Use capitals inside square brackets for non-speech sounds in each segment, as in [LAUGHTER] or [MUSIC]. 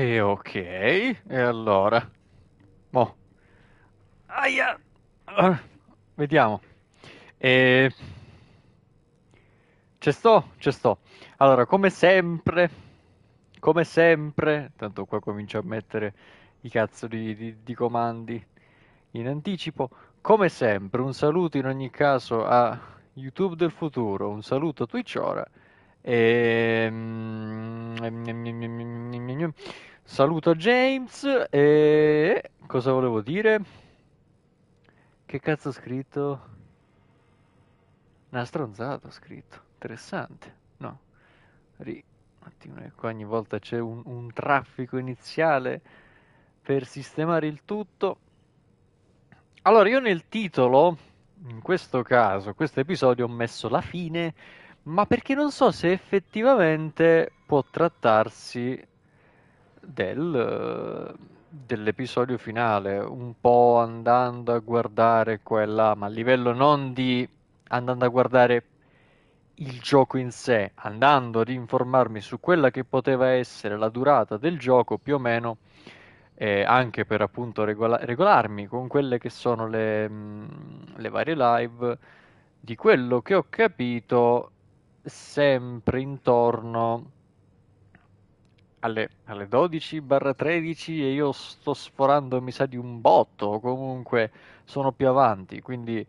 E ok, e allora? Mo. Aia! Ah, vediamo. E... Ci sto, ci sto. Allora, come sempre, come sempre, tanto qua comincio a mettere i cazzo di, di- di comandi in anticipo. Come sempre, un saluto in ogni caso a YouTube del futuro, un saluto a Twitch ora. E... Saluto James e... Cosa volevo dire? Che cazzo ho scritto? Una stronzata ho scritto. Interessante. No. Ri... Un attimo, qua ogni volta c'è un, un traffico iniziale per sistemare il tutto. Allora, io nel titolo, in questo caso, questo episodio ho messo la fine, ma perché non so se effettivamente può trattarsi del, dell'episodio finale, un po' andando a guardare qua là, ma a livello non di andando a guardare il gioco in sé, andando ad informarmi su quella che poteva essere la durata del gioco più o meno, eh, anche per appunto regola- regolarmi con quelle che sono le, mh, le varie live, di quello che ho capito sempre intorno alle, alle 12-13 e io sto sforando, mi sa, di un botto, comunque sono più avanti, quindi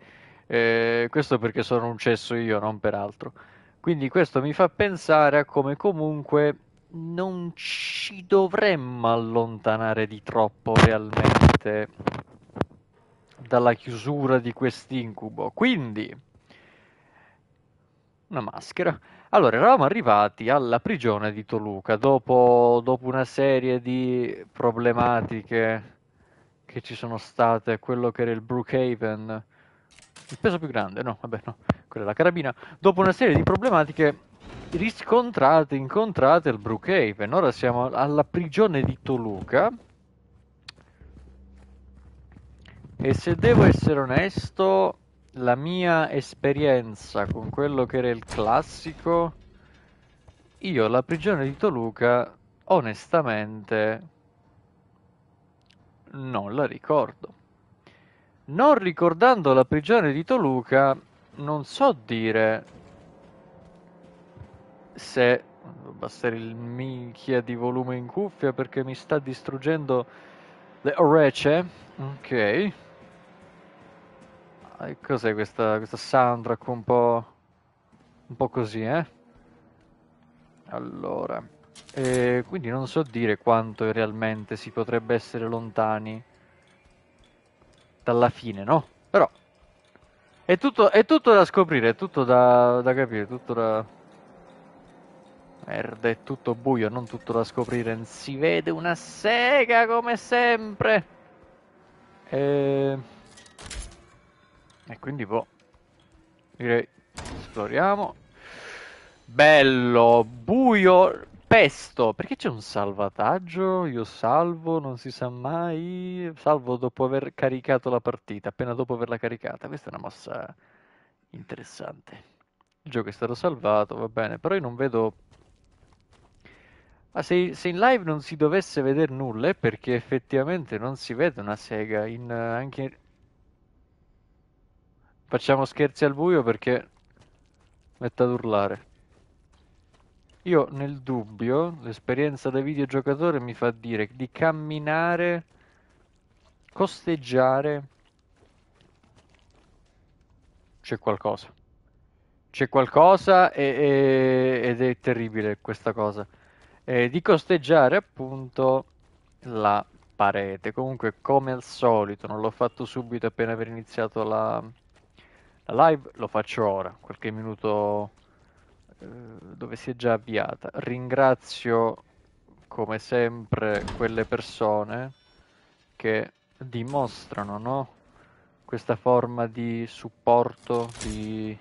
eh, questo perché sono un cesso io, non per altro. Quindi questo mi fa pensare a come comunque non ci dovremmo allontanare di troppo realmente dalla chiusura di quest'incubo. Quindi, una maschera. Allora, eravamo arrivati alla prigione di Toluca dopo, dopo una serie di problematiche che ci sono state, quello che era il Brookhaven, il peso più grande, no, vabbè, no, quella è la carabina, dopo una serie di problematiche riscontrate, incontrate al Brookhaven, ora siamo alla prigione di Toluca. E se devo essere onesto, la mia esperienza con quello che era il classico, io la prigione di Toluca, onestamente, non la ricordo. Non ricordando la prigione di Toluca, non so dire se... Bastare il minchia di volume in cuffia perché mi sta distruggendo le orecchie. Ok. Cos'è questa, questa soundtrack un po'... un po' così, eh? Allora, eh, quindi non so dire quanto realmente si potrebbe essere lontani dalla fine, no? Però è tutto, è tutto da scoprire, è tutto da, da capire, tutto da... Merda, è tutto buio, non tutto da scoprire. Si vede una sega come sempre. E, e quindi, boh, direi, esploriamo. Bello, buio, pesto. Perché c'è un salvataggio? Io salvo, non si sa mai. Salvo dopo aver caricato la partita, appena dopo averla caricata. Questa è una mossa interessante. Il gioco è stato salvato, va bene, però io non vedo... Ma se, se in live non si dovesse vedere nulla è perché effettivamente non si vede una sega in, eh, anche... Facciamo scherzi al buio perché mette ad urlare. Io nel dubbio, l'esperienza da videogiocatore mi fa dire di camminare, costeggiare, c'è qualcosa. C'è qualcosa e- e- ed è terribile questa cosa. E di costeggiare appunto la parete. Comunque, come al solito, non l'ho fatto subito appena aver iniziato la live, lo faccio ora, qualche minuto eh, dove si è già avviata. Ringrazio come sempre quelle persone che dimostrano, no? Questa forma di supporto, di...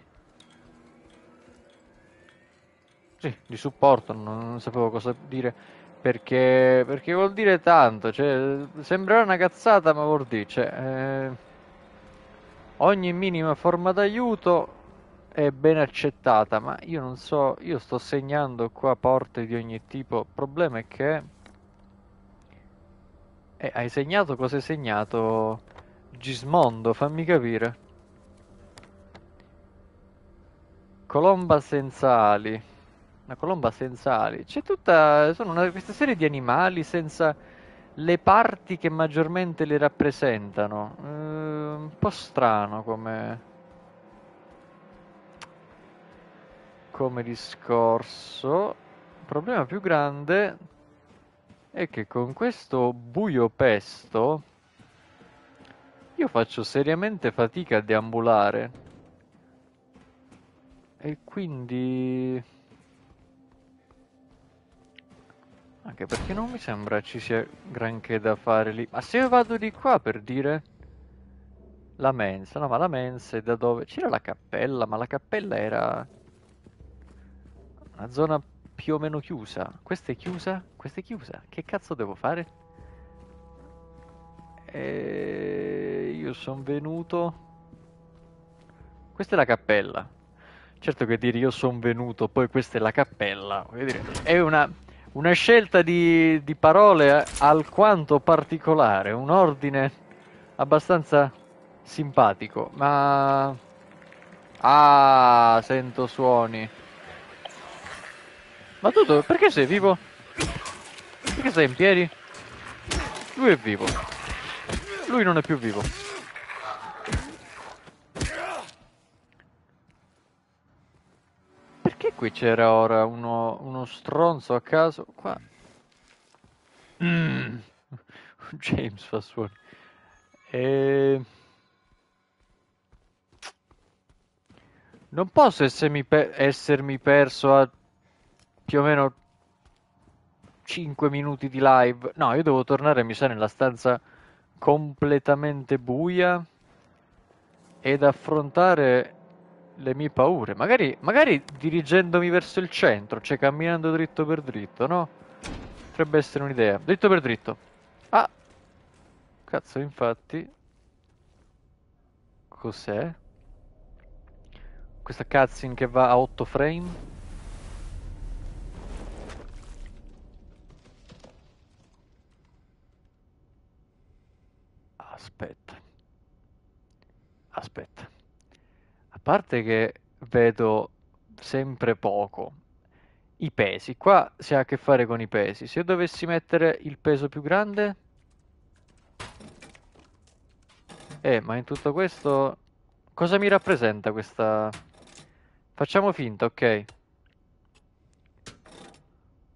Sì, di supporto, non, non sapevo cosa dire, perché, perché vuol dire tanto, cioè, sembrerà una cazzata, ma vuol dire, cioè, eh, ogni minima forma d'aiuto è ben accettata, ma io non so, io sto segnando qua porte di ogni tipo, il problema è che Eh, hai segnato cosa hai segnato? Gismondo, fammi capire. Colomba senza ali. Una colomba senza ali. C'è tutta... Sono una, questa serie di animali senza le parti che maggiormente li rappresentano. Eh, un po' strano come... Come discorso. Il problema più grande è che con questo buio pesto io faccio seriamente fatica a deambulare. E quindi... Anche perché non mi sembra ci sia granché da fare lì. Ma se io vado di qua per dire... La mensa, no ma la mensa è da dove? C'era la cappella, ma la cappella era... Una zona più o meno chiusa. Questa è chiusa? Questa è chiusa. Che cazzo devo fare? E io sono venuto. Questa è la cappella. Certo che dire io sono venuto, poi questa è la cappella, dire, è una, una scelta di, di parole alquanto particolare, un ordine abbastanza simpatico, ma... Ah, sento suoni. Ma tu perché sei vivo? Perché sei in piedi? Lui è vivo. Lui non è più vivo. Perché qui c'era ora uno, uno, stronzo a caso? Qua. Mm. [LAUGHS] James fa suoni. E... Non posso essermi, pe essermi perso a più o meno 5 minuti di live. No, io devo tornare, mi sa, nella stanza completamente buia ed affrontare le mie paure. Magari, magari dirigendomi verso il centro, cioè camminando dritto per dritto, no? Potrebbe essere un'idea. Dritto per dritto. Ah! Cazzo, infatti... Cos'è? Questa cutscene che va a 8 frame? Aspetta. Aspetta. A parte che vedo sempre poco i pesi. Qua si ha a che fare con i pesi. Se io dovessi mettere il peso più grande... Eh, ma in tutto questo... Cosa mi rappresenta questa... Facciamo finta, ok.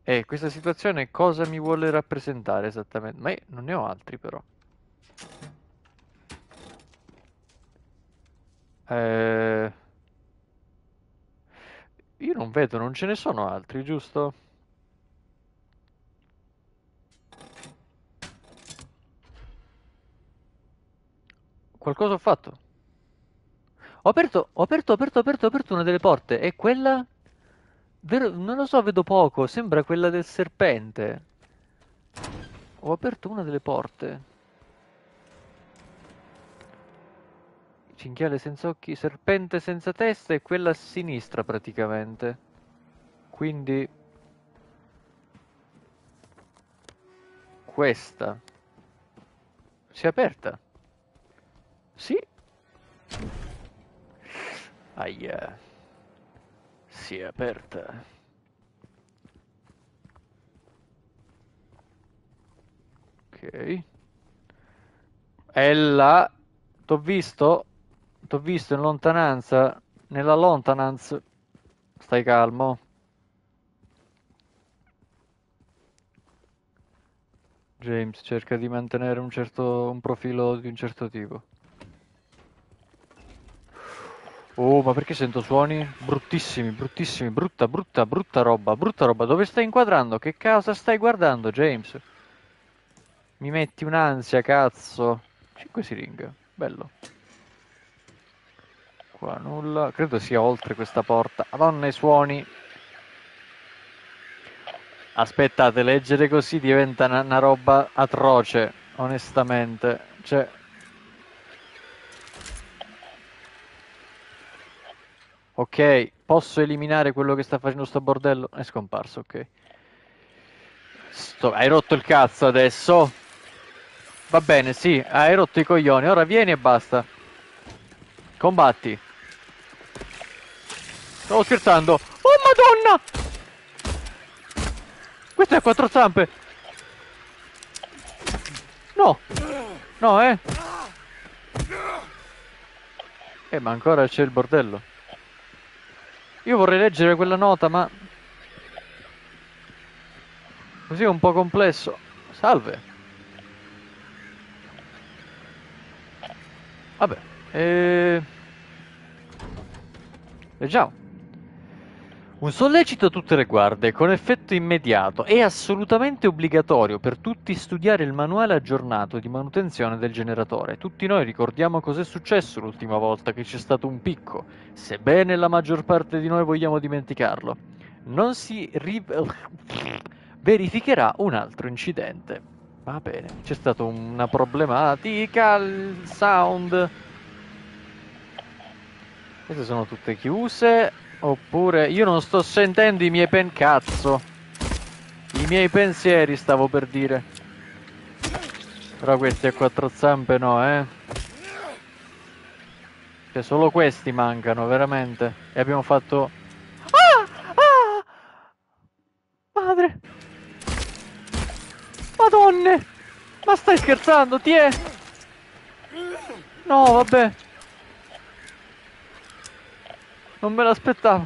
Eh, questa situazione cosa mi vuole rappresentare esattamente? Ma io non ne ho altri però. Eh... Io non vedo, non ce ne sono altri, giusto? Qualcosa ho fatto? Ho aperto, ho aperto, ho aperto, ho aperto, ho aperto una delle porte. E quella? Vero, non lo so, vedo poco. Sembra quella del serpente. Ho aperto una delle porte. Cinghiale senza occhi, serpente senza testa e quella a sinistra praticamente. Quindi... Questa. Si è aperta. Sì. Aia. Si è aperta. Ok. Ella. T'ho visto? T'ho visto in lontananza, nella lontananza. Stai calmo. James cerca di mantenere un certo un profilo di un certo tipo. Oh, ma perché sento suoni bruttissimi, bruttissimi, brutta, brutta, brutta roba, brutta roba. Dove stai inquadrando? Che cosa stai guardando, James? Mi metti un'ansia, cazzo. 5 siringhe, bello qua nulla. Credo sia oltre questa porta. Madonna i suoni. Aspettate, leggere così diventa una, una roba atroce, onestamente. Cioè... Ok, posso eliminare quello che sta facendo sto bordello? È scomparso, ok. Sto... Hai rotto il cazzo adesso? Va bene, sì, hai rotto i coglioni. Ora vieni e basta. Combatti. Stavo scherzando. Oh madonna! Questo è a quattro zampe. No. No, eh. Eh, ma ancora c'è il bordello. Io vorrei leggere quella nota, ma... Così è un po' complesso. Salve. Vabbè. Eh... Leggiamo. Un sollecito a tutte le guardie, con effetto immediato, è assolutamente obbligatorio per tutti studiare il manuale aggiornato di manutenzione del generatore. Tutti noi ricordiamo cos'è successo l'ultima volta che c'è stato un picco, sebbene la maggior parte di noi vogliamo dimenticarlo. Non si ri- [LAUGHS] verificherà un altro incidente. Va bene, c'è stata una problematica al sound. Queste sono tutte chiuse. Oppure io non sto sentendo i miei pen cazzo. I miei pensieri stavo per dire. Però questi a quattro zampe no, eh. Cioè solo questi mancano, veramente. E abbiamo fatto... Ah! Ah! Madre! Madonne! Ma stai scherzando, ti è? No, vabbè. Non me l'aspettavo.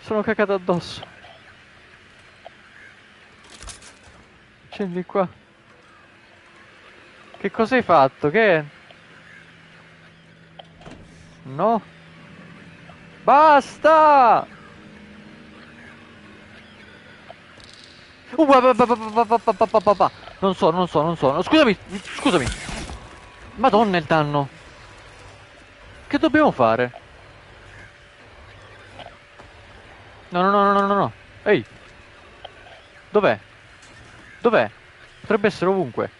Sono cacato addosso. Scendi qua. Che cosa hai fatto? Che? No. Basta! Uh, non so, non so, non so. Scusami, scusami. Madonna il danno. Che dobbiamo fare? No, no, no, no, no, no. Ehi. Dov'è? Dov'è? Potrebbe essere ovunque.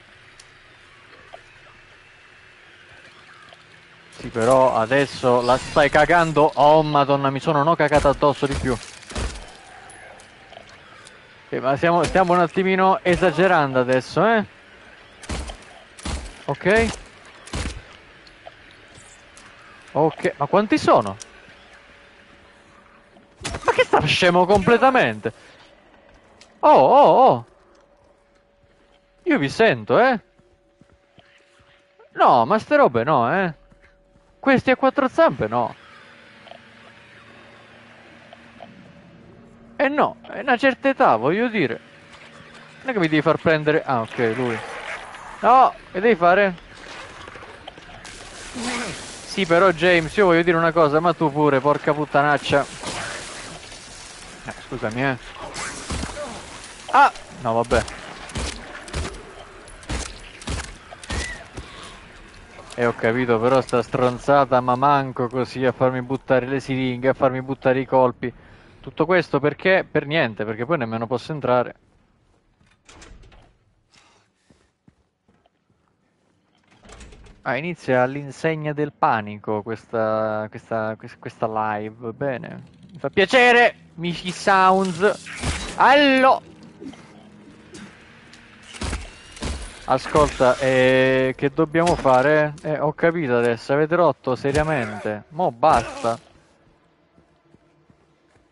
Sì, però adesso la stai cagando. Oh, madonna, mi sono no cagato addosso di più. Okay, ma siamo, stiamo un attimino esagerando adesso, eh? Ok. Ok, ma quanti sono? Ma che sta scemo completamente? Oh, oh, oh. Io vi sento, eh? No, ma ste robe no, eh? Questi a quattro zampe no. Eh no, è una certa età, voglio dire. Non è che mi devi far prendere... Ah, ok, lui. No, che devi fare? Sì, però James, io voglio dire una cosa, ma tu pure, porca puttanaccia. Scusami, eh. Ah! No, vabbè. E eh, ho capito, però sta stronzata ma manco così a farmi buttare le siringhe, a farmi buttare i colpi. Tutto questo perché? Per niente, perché poi nemmeno posso entrare. Ah, inizia all'insegna del panico questa, questa, questa live, bene. Mi fa piacere, Michi Sounds. Allo! Ascolta, eh, che dobbiamo fare? Eh, ho capito adesso, avete rotto seriamente. Mo' basta.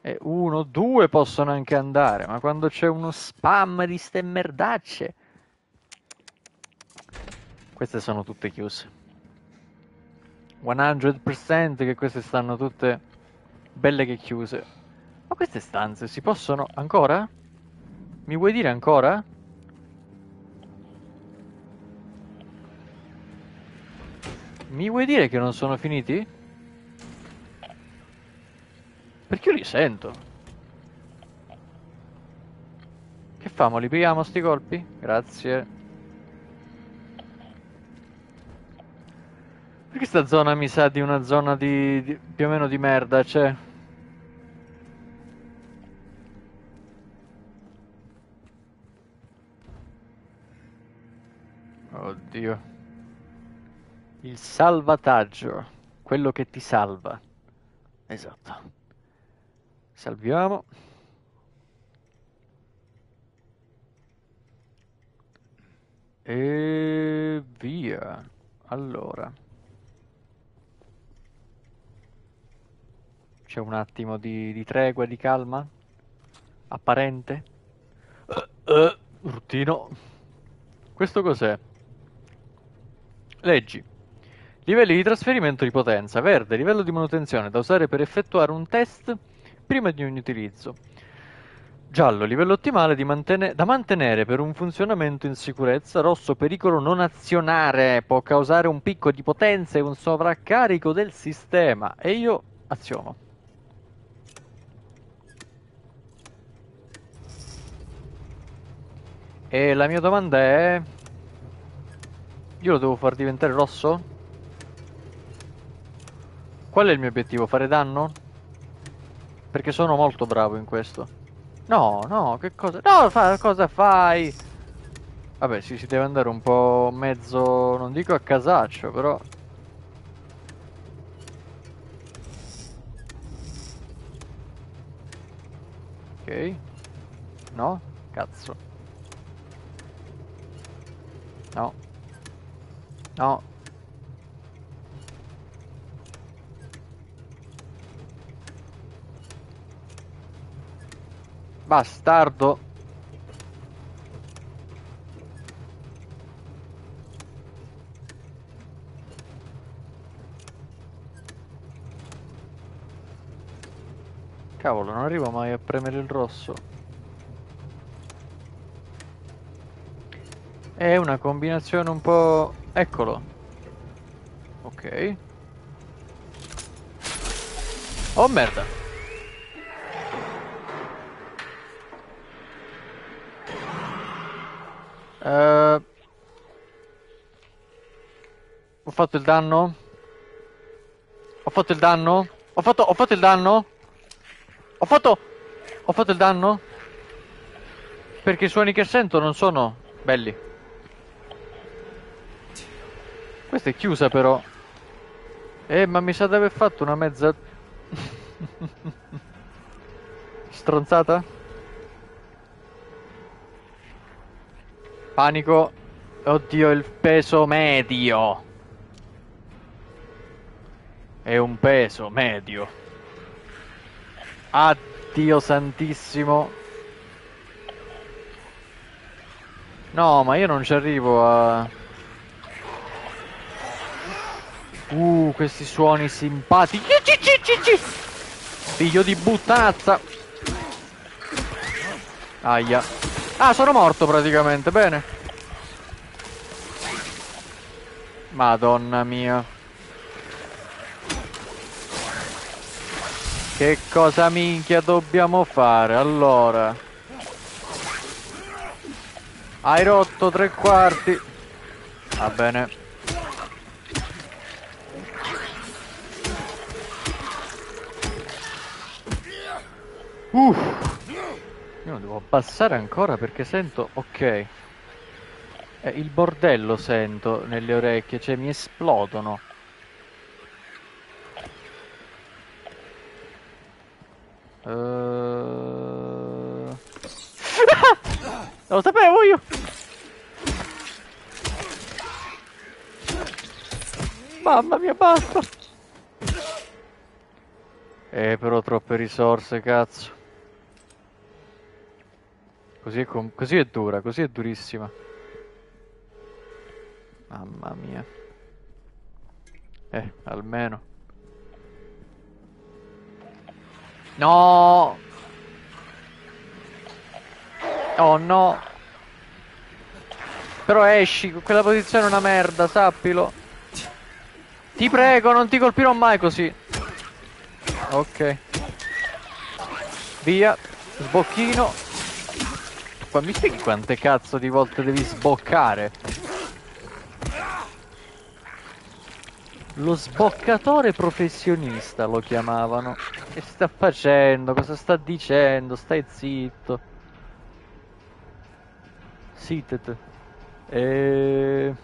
E uno, due possono anche andare, ma quando c'è uno spam di ste merdacce... Queste sono tutte chiuse. 100% che queste stanno tutte belle che chiuse. Ma queste stanze si possono... ancora? Mi vuoi dire ancora? Mi vuoi dire che non sono finiti? Perché io li sento. Che famo? Li pigliamo sti colpi? Grazie. Perché sta zona mi sa di una zona di, di più o meno di merda, cioè... Oddio. Il salvataggio. Quello che ti salva. Esatto. Salviamo. E via. Allora. C'è un attimo di, di tregua, di calma? Apparente? Uh, uh, ruttino. Questo cos'è? Leggi. Livelli di trasferimento di potenza. Verde, livello di manutenzione da usare per effettuare un test prima di ogni utilizzo. Giallo, livello ottimale mantene- da mantenere per un funzionamento in sicurezza. Rosso, pericolo non azionare. Può causare un picco di potenza e un sovraccarico del sistema. E io aziono. E la mia domanda è... Io lo devo far diventare rosso? Qual è il mio obiettivo? Fare danno? Perché sono molto bravo in questo. No, no, che cosa... No, fa, cosa fai? Vabbè, sì, si deve andare un po' mezzo... Non dico a casaccio, però... Ok. No? Cazzo. No. No. Bastardo. Cavolo, non arrivo mai a premere il rosso. È una combinazione un po'... Eccolo. Ok. Oh merda. Uh, ho fatto il danno? Ho fatto il danno? Ho fatto, ho fatto il danno? Ho fatto... Ho fatto il danno? Perché i suoni che sento non sono belli. Questa è chiusa però. Eh, ma mi sa di aver fatto una mezza... [LAUGHS] Stronzata? Panico. Oddio, il peso medio. È un peso medio. Addio santissimo. No, ma io non ci arrivo a... Uh, questi suoni simpatici. Figlio di buttanazza. Aia. Ah, sono morto praticamente, bene. Madonna mia. Che cosa minchia dobbiamo fare? Allora. Hai rotto tre quarti. Va bene. Uff. Io devo abbassare ancora perché sento... Ok. Eh, il bordello sento nelle orecchie, cioè mi esplodono. Uh... Lo sapevo io! Mamma mia, basta! Eh, però troppe risorse, cazzo. Così è, così è dura, così è durissima. Mamma mia. Eh, almeno. No! Oh no! Però esci, quella posizione è una merda, sappilo. Ti prego, non ti colpirò mai così. Ok. Via. Sbocchino. Ma mi spieghi quante cazzo di volte devi sboccare? Lo sboccatore professionista lo chiamavano. Che sta facendo? Cosa sta dicendo? Stai zitto. Sitet. E...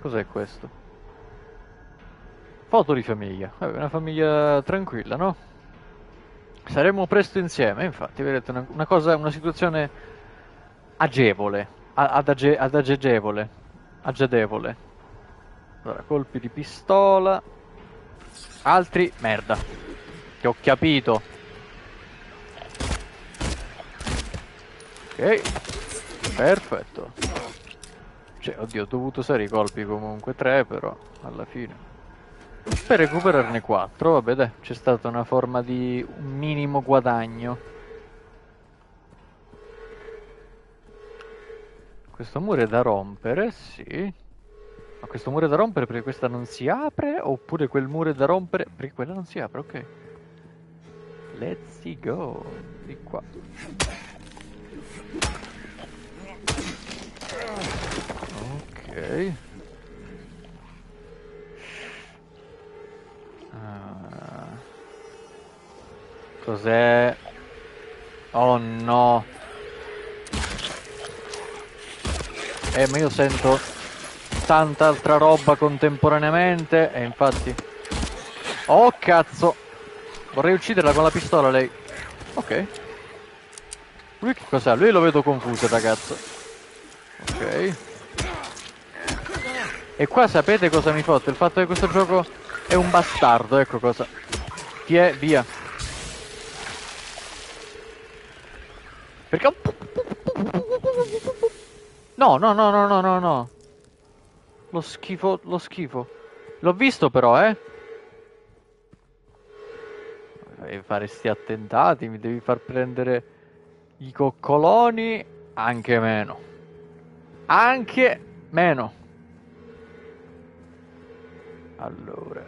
Cos'è questo? Foto di famiglia. Una famiglia tranquilla, no? Saremo presto insieme, infatti, vedete, una, una cosa, una situazione agevole, ad, age, ad agevole, agevole. Allora, colpi di pistola. Altri, merda. Ti ho capito. Ok, perfetto. Cioè, oddio, ho dovuto usare i colpi comunque, tre però, alla fine. Per recuperarne 4, vabbè dai, c'è stata una forma di minimo guadagno. Questo muro è da rompere, sì. Ma questo muro è da rompere perché questa non si apre? Oppure quel muro è da rompere perché quella non si apre, ok. Let's go. Di qua. Ok. Uh, cos'è? Oh no. Eh, ma io sento tanta altra roba contemporaneamente e infatti... Oh cazzo! Vorrei ucciderla con la pistola lei. Ok. Lui che cos'ha? Lui lo vedo confuso ragazzo. Ok. E qua sapete cosa mi fotte? Il fatto che questo gioco è un bastardo, ecco cosa. Chi è? Via. Perché... No, no, no, no, no, no, no. Lo schifo, lo schifo. L'ho visto però, eh. Devi fare sti attentati, mi devi far prendere i coccoloni, anche meno. Anche meno. Allora.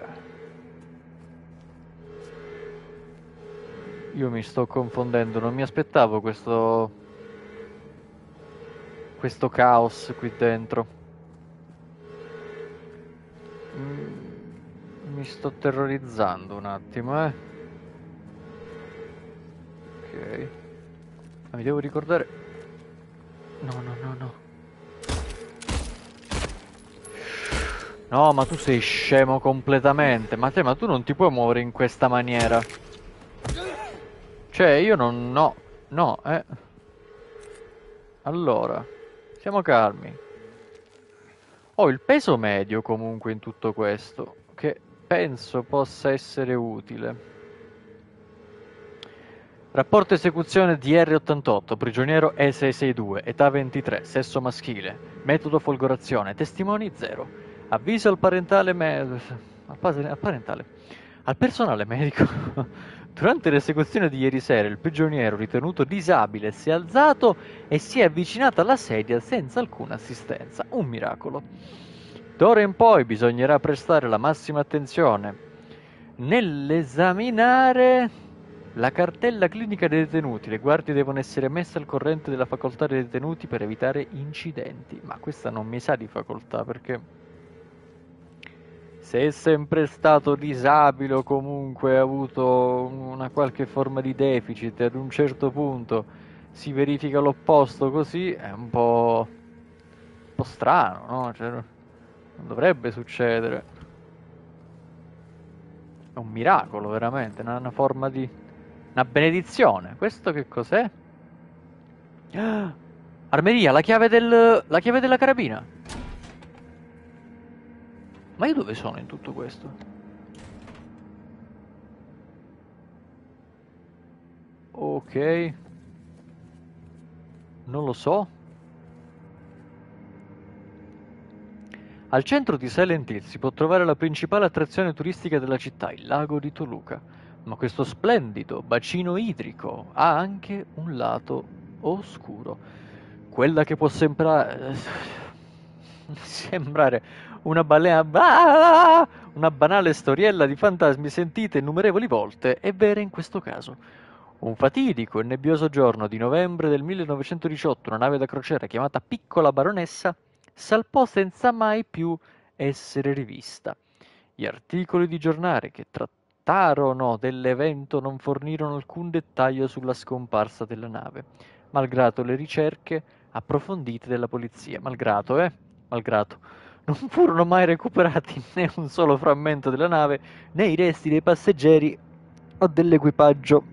Io mi sto confondendo, non mi aspettavo questo... questo caos qui dentro. Mm, mi sto terrorizzando un attimo, eh. Ok. Ma mi devo ricordare... No, no, no, no. No, ma tu sei scemo completamente. Ma te, ma tu non ti puoi muovere in questa maniera. Cioè, io non... No, no, eh. Allora, siamo calmi. Ho il peso medio comunque in tutto questo, che penso possa essere utile. Rapporto esecuzione DR88, prigioniero E662, età 23, sesso maschile, metodo folgorazione, testimoni 0. Avviso al parentale, me- al parentale al personale medico. [LAUGHS] Durante l'esecuzione di ieri sera il prigioniero ritenuto disabile si è alzato e si è avvicinato alla sedia senza alcuna assistenza. Un miracolo. D'ora in poi bisognerà prestare la massima attenzione nell'esaminare la cartella clinica dei detenuti. Le guardie devono essere messe al corrente della facoltà dei detenuti per evitare incidenti. Ma questa non mi sa di facoltà perché se è sempre stato disabile o comunque ha avuto una qualche forma di deficit ad un certo punto si verifica l'opposto così è un po', un po strano, no? Cioè, non dovrebbe succedere. È un miracolo veramente, una, una forma di... una benedizione. Questo che cos'è? [GASPS] Armeria, la chiave, del, la chiave della carabina. Ma io dove sono in tutto questo? Ok. Non lo so. Al centro di Silent Hill si può trovare la principale attrazione turistica della città, il lago di Toluca. Ma questo splendido bacino idrico ha anche un lato oscuro. Quella che può [LAUGHS] sembrare... sembrare una balea... Ah! Una banale storiella di fantasmi sentite innumerevoli volte è vera in questo caso. Un fatidico e nebbioso giorno di novembre del 1918 una nave da crociera chiamata Piccola Baronessa salpò senza mai più essere rivista. Gli articoli di giornale che trattarono dell'evento non fornirono alcun dettaglio sulla scomparsa della nave, malgrado le ricerche approfondite della polizia. Malgrado, eh? Malgrado non furono mai recuperati [LAUGHS] né un solo frammento della nave né i resti dei passeggeri o dell'equipaggio.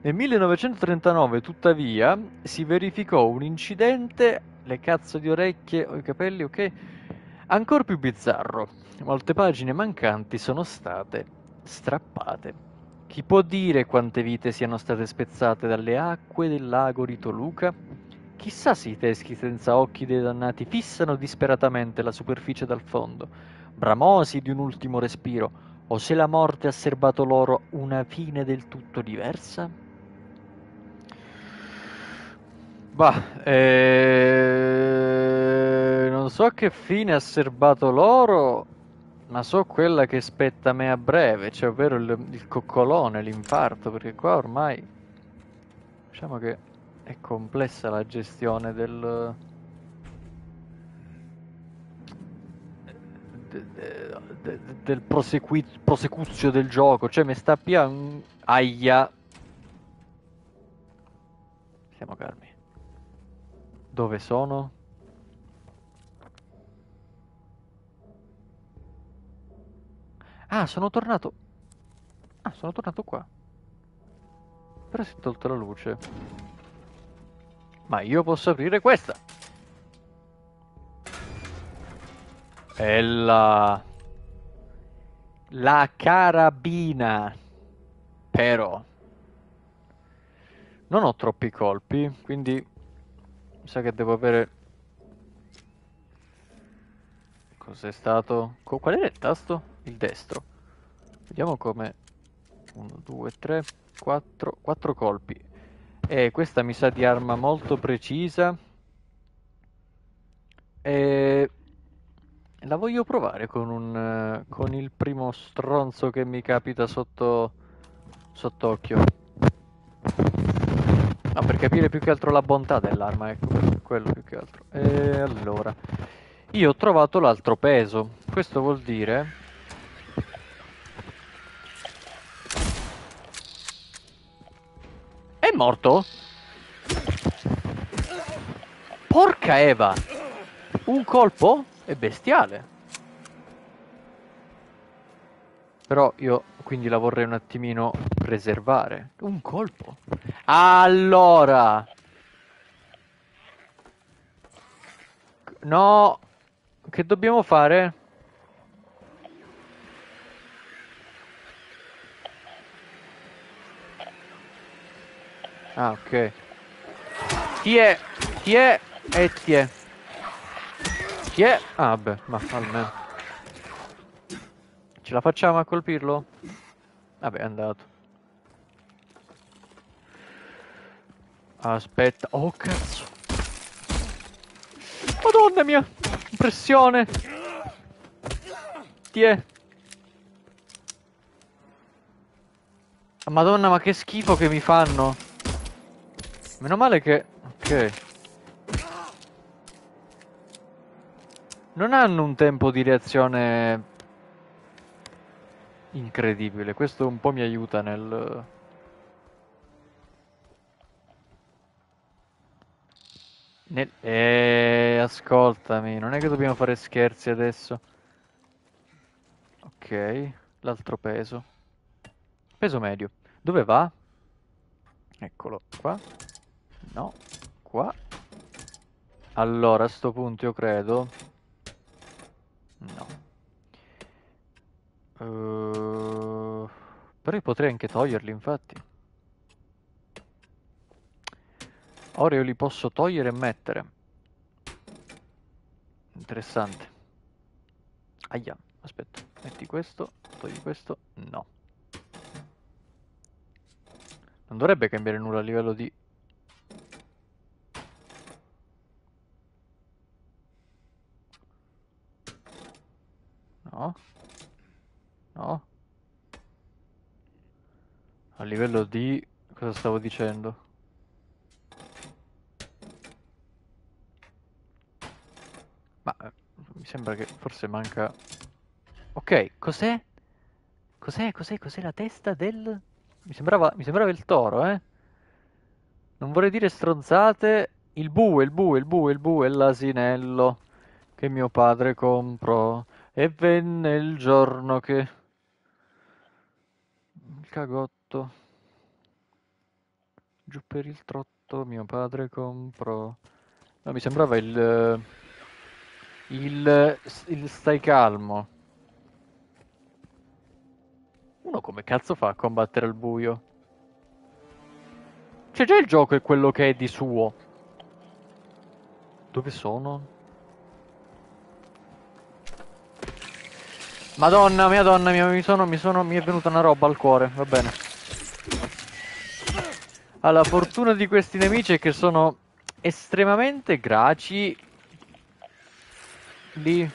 Nel 1939, tuttavia, si verificò un incidente, le cazzo di orecchie o i capelli, ok? Ancora più bizzarro. Molte pagine mancanti sono state strappate. Chi può dire quante vite siano state spezzate dalle acque del lago di Toluca? Chissà se i teschi senza occhi dei dannati fissano disperatamente la superficie dal fondo, bramosi di un ultimo respiro, o se la morte ha serbato loro una fine del tutto diversa? Bah, eh, non so che fine ha serbato loro, ma so quella che spetta a me a breve, cioè ovvero il, il coccolone, l'infarto, perché qua ormai diciamo che è complessa la gestione del... del prosecuzio del gioco, cioè mi sta pian... Aia! Siamo calmi. Dove sono? Ah, sono tornato. Ah, sono tornato qua. Però si è tolta la luce. Ma io posso aprire questa. È la... La carabina. Però... Non ho troppi colpi, quindi mi sa che devo avere... Cos'è stato? Qual era il tasto? Il destro. Vediamo come... 1, 2, 3, 4... 4 colpi. E questa mi sa di arma molto precisa. E... La voglio provare con un... con il primo stronzo che mi capita sotto... sott'occhio. No, per capire più che altro la bontà dell'arma, ecco, quello più che altro. E allora, io ho trovato l'altro peso. Questo vuol dire... È morto? Porca Eva! Un colpo? È bestiale. Però io quindi la vorrei un attimino preservare. Un colpo. Allora. No. Che dobbiamo fare? Ah, ok. Ti è, ti è e ti è. Ti è. Ah, beh, ma almeno. Ce la facciamo a colpirlo? Vabbè, è andato. Aspetta. Oh, cazzo. Madonna mia. Impressione. Tiè. Madonna, ma che schifo che mi fanno. Meno male che... Ok. Non hanno un tempo di reazione incredibile. Questo un po' mi aiuta nel... Nel... Eh, ascoltami, non è che dobbiamo fare scherzi adesso. Ok, l'altro peso. Peso medio. Dove va? Eccolo qua. No, qua. Allora, a sto punto io credo... No. Uh, però io potrei anche toglierli, infatti. Ora io li posso togliere e mettere. Interessante. Aia, aspetta. Metti questo, togli questo. No. Non dovrebbe cambiare nulla a livello di... No. No. A livello di... Cosa stavo dicendo? Ma eh, mi sembra che forse manca... Ok, cos'è? Cos'è, cos'è, cos'è la testa del... Mi sembrava, mi sembrava il toro, eh? Non vorrei dire stronzate. Il bue, il bue, il bue, il bue, l'asinello che mio padre comprò. E venne il giorno che... Il cagotto. Giù per il trotto mio padre comprò... No, mi sembrava il... Il... Il stai calmo. Uno come cazzo fa a combattere al buio? C'è già il gioco è quello che è di suo. Dove sono? Madonna mia donna mia, mi sono, mi sono, mi è venuta una roba al cuore, va bene. Allora, la fortuna di questi nemici è che sono estremamente graci. Lì.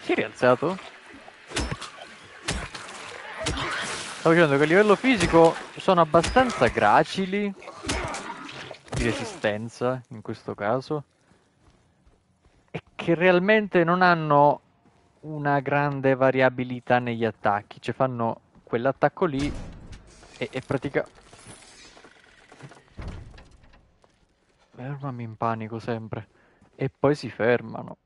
Si è rialzato? Stavo dicendo che a livello fisico sono abbastanza gracili di resistenza in questo caso e che realmente non hanno una grande variabilità negli attacchi, cioè fanno quell'attacco lì e, e pratica... Fermami in panico sempre. E poi si fermano.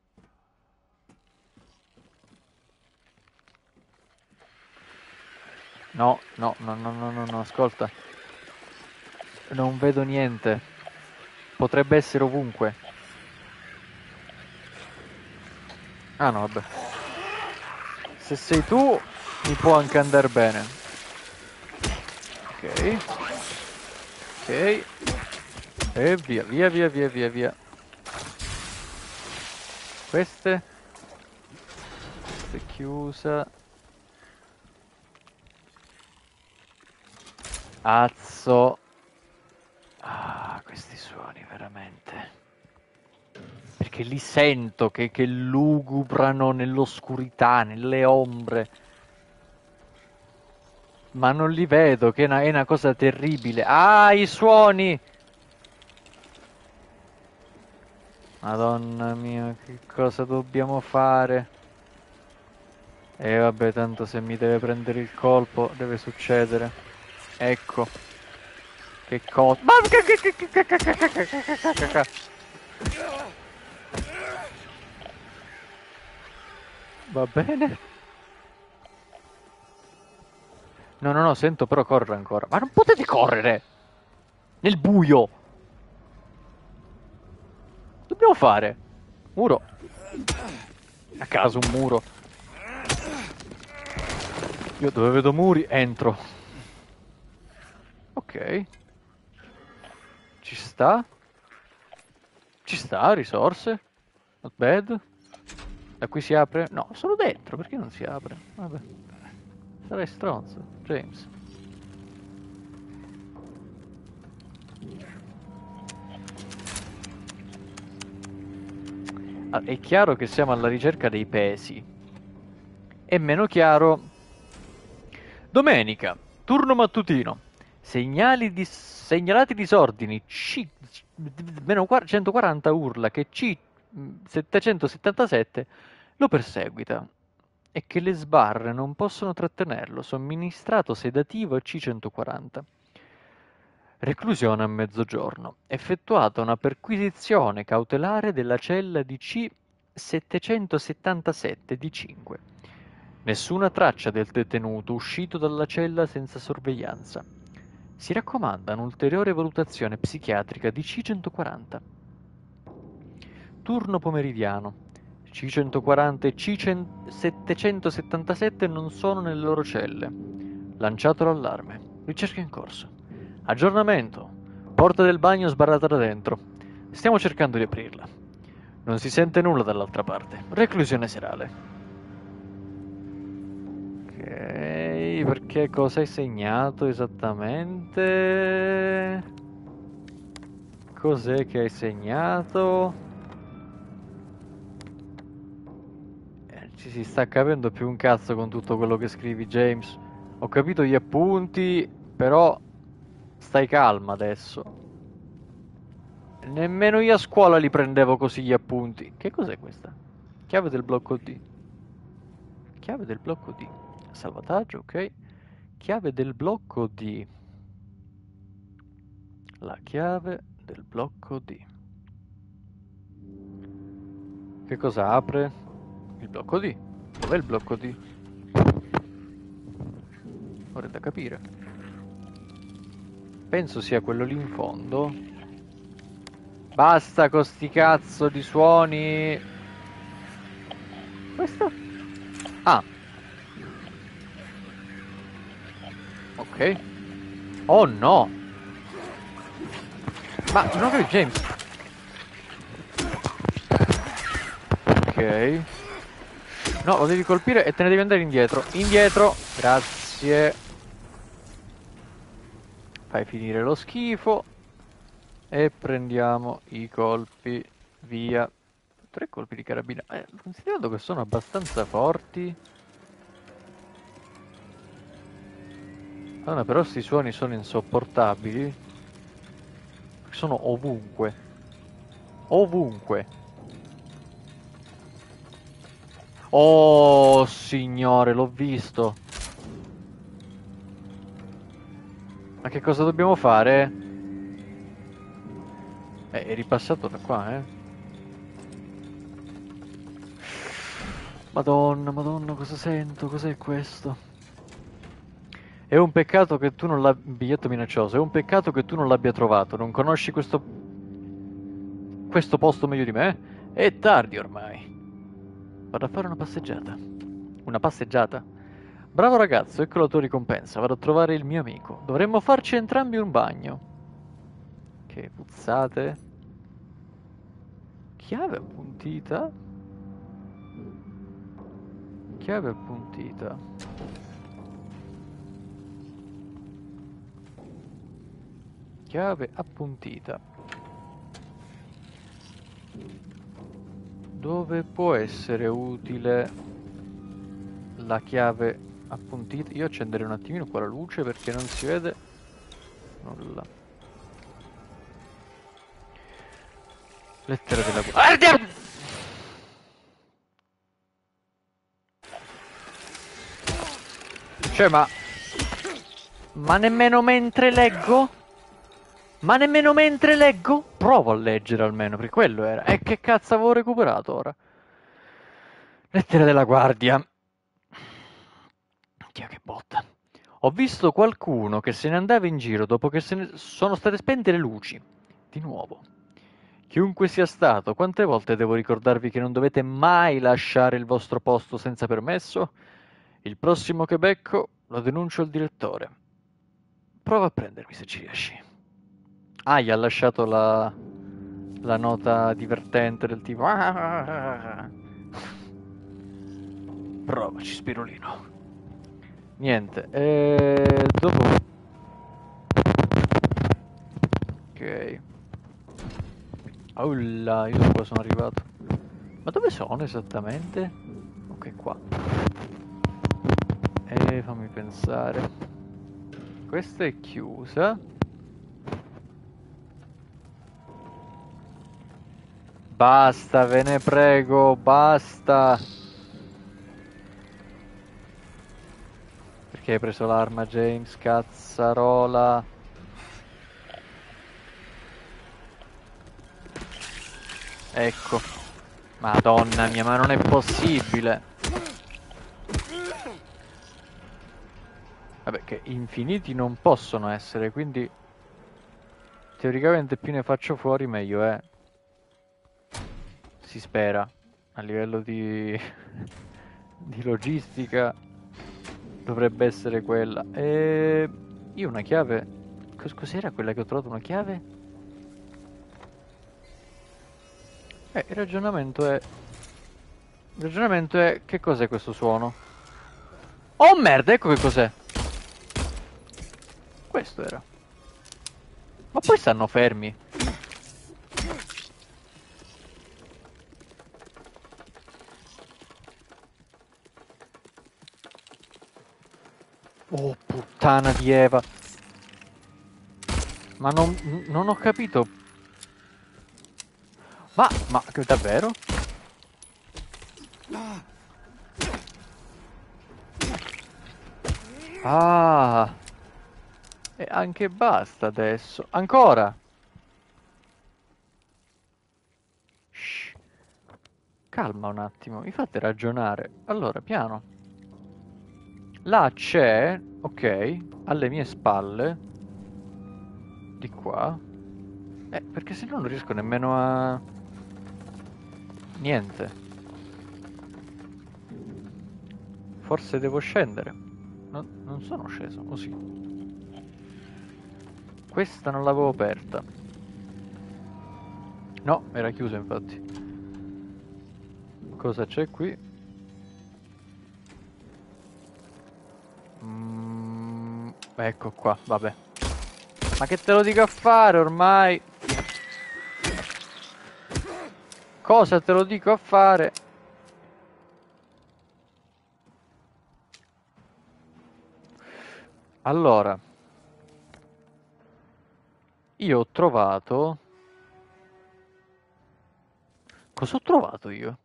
No, no, no, no, no, no, no, ascolta. Non vedo niente. Potrebbe essere ovunque. Ah no, vabbè. Se sei tu, mi può anche andare bene. Ok. Ok. E via, via, via, via, via, via. Queste. Questa è chiusa. Azzo. Ah, questi suoni veramente. Perché li sento che, che lugubrano nell'oscurità, nelle ombre. Ma non li vedo, che è una, è una cosa terribile. Ah, i suoni! Madonna mia, che cosa dobbiamo fare? E vabbè, tanto se mi deve prendere il colpo, deve succedere. Ecco. Che cosa? Va bene. No, no, no, sento però correre ancora. Ma non potete correre! Nel buio! Dobbiamo fare? Muro. A caso un muro. Io dove vedo muri entro. Ok. Ci sta? Ci sta, risorse. Not bad. Da qui si apre? No, sono dentro, perché non si apre? Vabbè. Sarei stronzo, James. Ah, è chiaro che siamo alla ricerca dei pesi. È meno chiaro... Domenica, turno mattutino. Segnali di segnalati disordini C meno 140 urla che C777 lo perseguita e che le sbarre non possono trattenerlo, somministrato sedativo a C140. Reclusione a mezzogiorno. Effettuata una perquisizione cautelare della cella di C777 di 5. Nessuna traccia del detenuto uscito dalla cella senza sorveglianza. Si raccomanda un'ulteriore valutazione psichiatrica di C140. Turno pomeridiano. C140 e C777 non sono nelle loro celle. Lanciato l'allarme. Ricerca in corso. Aggiornamento. Porta del bagno sbarrata da dentro. Stiamo cercando di aprirla. Non si sente nulla dall'altra parte. Reclusione serale. Ok, perché cosa hai segnato esattamente? Cos'è che hai segnato? Eh, ci si sta capendo più un cazzo con tutto quello che scrivi, James. Ho capito gli appunti, però stai calma adesso. Nemmeno io a scuola li prendevo così gli appunti. Che cos'è questa? Chiave del blocco D. Chiave del blocco D salvataggio, ok. Chiave del blocco D. La chiave del blocco D. Che cosa apre? Il blocco D. Dov'è il blocco D? vorrei da capire. Penso sia quello lì in fondo. Basta con sti cazzo di suoni. Questo? Ah. Ok. Oh no! Ma non ho capito, James. Ok. No, lo devi colpire e te ne devi andare indietro. Indietro. Grazie. Fai finire lo schifo. E prendiamo i colpi. Via. Tre colpi di carabina. Eh, considerando che sono abbastanza forti. Allora, però questi suoni sono insopportabili. Sono ovunque. Ovunque. Oh, signore, l'ho visto. Ma che cosa dobbiamo fare? Eh, è ripassato da qua, eh. Madonna, madonna, cosa sento? Cos'è questo? È un peccato che tu non l'abbia... Biglietto minaccioso. È un peccato che tu non l'abbia trovato. Non conosci questo... Questo posto meglio di me? È tardi ormai. Vado a fare una passeggiata. Una passeggiata? Bravo ragazzo, ecco la tua ricompensa. Vado a trovare il mio amico. Dovremmo farci entrambi un bagno. Che puzzate. Chiave appuntita. Chiave appuntita. Chiave appuntita. Dove può essere utile la chiave appuntita? Io accenderei un attimino qua la luce perché non si vede nulla. Lettera della guardia. Cioè, ma... Ma nemmeno mentre leggo? Ma nemmeno mentre leggo? Provo a leggere almeno, perché quello era. E che cazzo avevo recuperato ora? Lettere della guardia. Dio che botta. Ho visto qualcuno che se ne andava in giro dopo che ne sono state spente le luci. Di nuovo. Chiunque sia stato, quante volte devo ricordarvi che non dovete mai lasciare il vostro posto senza permesso? Il prossimo che becco lo denuncio al direttore. Prova a prendermi se ci riesci. Ah, gli ha lasciato la, la nota divertente del tipo... Ah, Provaci, Spirulino. Niente, e dopo... Ok. Ulla, io qua sono arrivato. Ma dove sono esattamente? Ok, qua. E fammi pensare. Questa è chiusa. Basta, ve ne prego, basta. Perché hai preso l'arma, James? Cazzarola. Ecco. Madonna mia, ma non è possibile. Vabbè, che infiniti non possono essere, quindi... Teoricamente più ne faccio fuori meglio è. Eh si spera a livello di, [LAUGHS] di logistica dovrebbe essere quella. E io una chiave Cos cos'era quella che ho trovato? Una chiave? Eh, il ragionamento è il ragionamento è che cos'è questo suono? Oh merda, ecco che cos'è. Questo era. Ma poi stanno fermi Oh, puttana di Eva. Ma non, non ho capito. Ma, ma, davvero? Ah. E anche basta adesso. Ancora. Shh. Calma un attimo, mi fate ragionare. Allora, piano. Là c'è, ok, alle mie spalle, di qua. Eh, perché se no non riesco nemmeno a... Niente. Forse devo scendere. No, non sono sceso, o sì? Questa non l'avevo aperta. No, era chiusa infatti. Cosa c'è qui? Mm, ecco qua, vabbè. Ma che te lo dico a fare ormai? Cosa te lo dico a fare? Allora, io ho trovato... Cosa ho trovato io?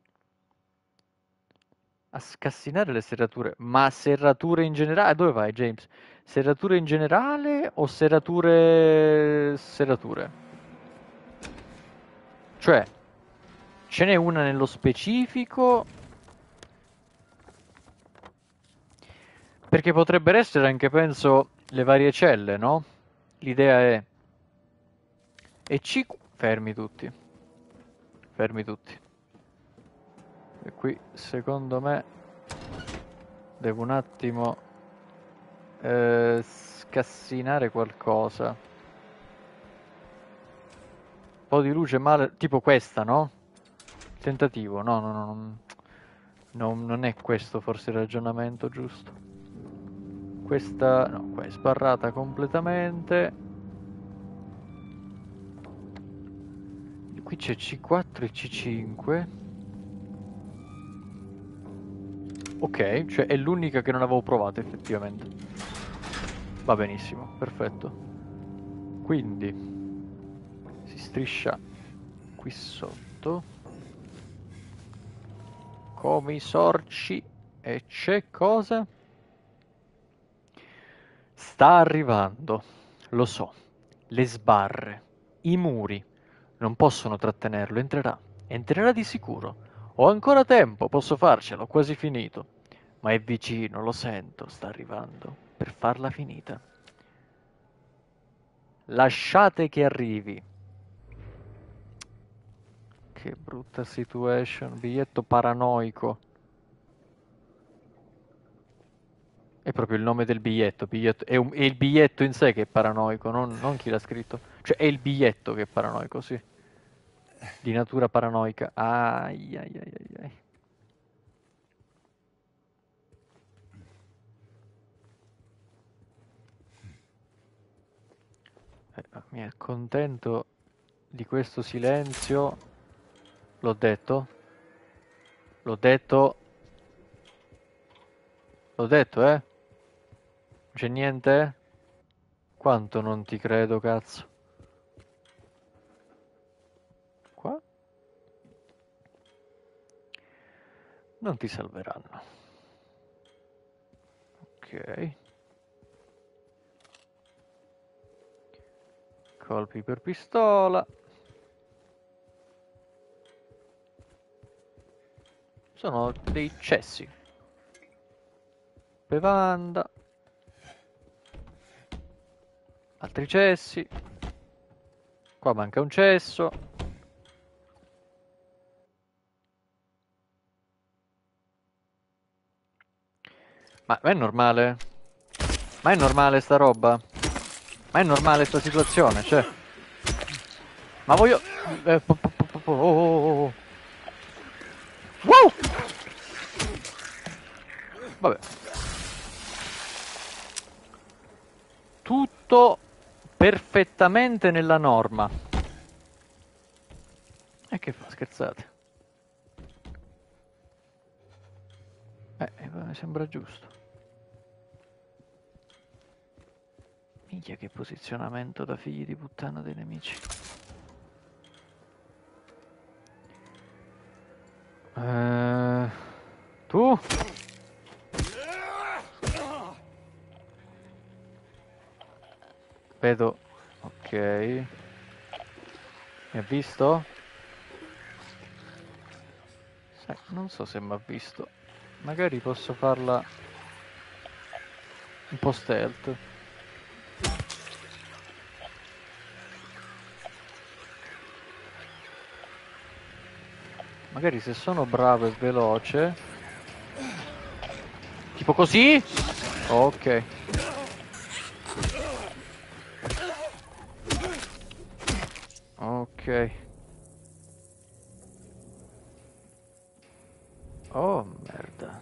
A scassinare le serrature. Ma serrature in generale? Dove vai, James? Serrature in generale o serrature... serrature? Cioè, ce n'è una nello specifico? Perché potrebbero essere anche, penso, le varie celle, no? L'idea è... E C... Fermi tutti. Fermi tutti. E qui, secondo me, devo un attimo eh, scassinare qualcosa. Un po' di luce male, tipo questa, no? Tentativo, no, no, no, no, non è questo forse il ragionamento giusto. Questa, no, qua è sbarrata completamente. Qui c'è C4 e C5. Ok, cioè è l'unica che non avevo provato effettivamente. Va benissimo, perfetto. Quindi si striscia qui sotto. Come i sorci. E c'è cosa? Sta arrivando, lo so. Le sbarre, i muri. Non possono trattenerlo, entrerà. Entrerà di sicuro. Ho ancora tempo, posso farcelo, ho quasi finito. Ma è vicino, lo sento, sta arrivando, per farla finita. Lasciate che arrivi. Che brutta situation, biglietto paranoico. È proprio il nome del biglietto, biglietto è, un, è, il biglietto in sé che è paranoico, non, non chi l'ha scritto. Cioè è il biglietto che è paranoico, sì di natura paranoica. Ai, ai, ai, ai. Eh, mi accontento di questo silenzio. L'ho detto? L'ho detto? L'ho detto, eh? C'è niente? Quanto non ti credo, cazzo. Non ti salveranno. Ok. Colpi per pistola. Sono dei cessi. Bevanda. Altri cessi. Qua manca un cesso. Ma è normale? Ma è normale sta roba? Ma è normale sta situazione? Cioè... Ma voglio... Eh, po, oh, oh, oh. Wow! Vabbè. Tutto perfettamente nella norma. E che fa? Scherzate? Eh, mi sembra giusto. Minchia che posizionamento da figli di puttana dei nemici. Uh, tu? Vedo. Ok. Mi ha visto? Sai, non so se mi ha visto. Magari posso farla Un po' stealth. Magari se sono bravo e veloce... Tipo così? Ok. Ok. Oh, merda.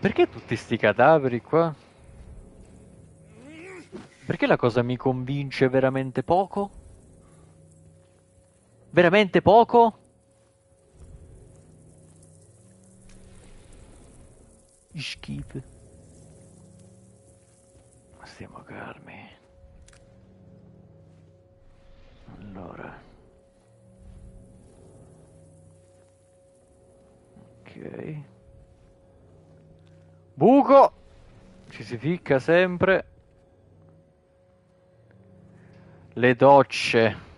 Perché tutti sti cadaveri qua? Perché la cosa mi convince veramente poco? Veramente poco? Schifo. Stiamo calmi. Allora. Ok. Buco! Ci si ficca sempre. Le docce.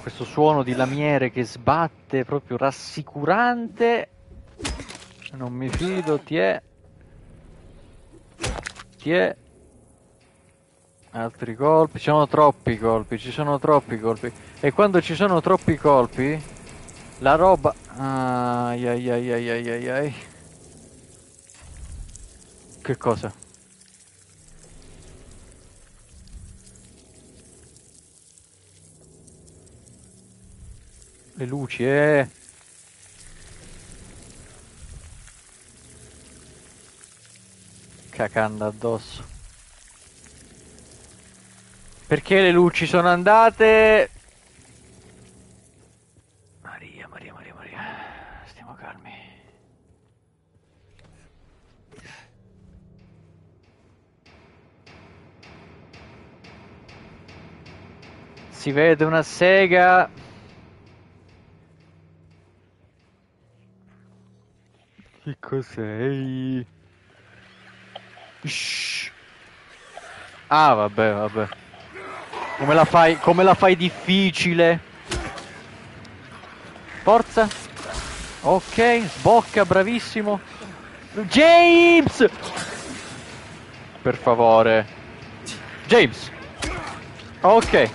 Questo suono di lamiere che sbatte, proprio rassicurante. Non mi fido, ti è. Ti è. Altri colpi, ci sono troppi colpi, ci sono troppi colpi. E quando ci sono troppi colpi, la roba... Ai ai ai ai ai ai ai. Che cosa? Le luci, eh! Cacanda addosso. Perché le luci sono andate? Maria, Maria, Maria, Maria. Stiamo calmi. Si vede una sega. Che cos'è? Shh. Ah, vabbè, vabbè. Come la fai, come la fai difficile? Forza. Ok, sbocca, bravissimo. James! Per favore. James. Ok.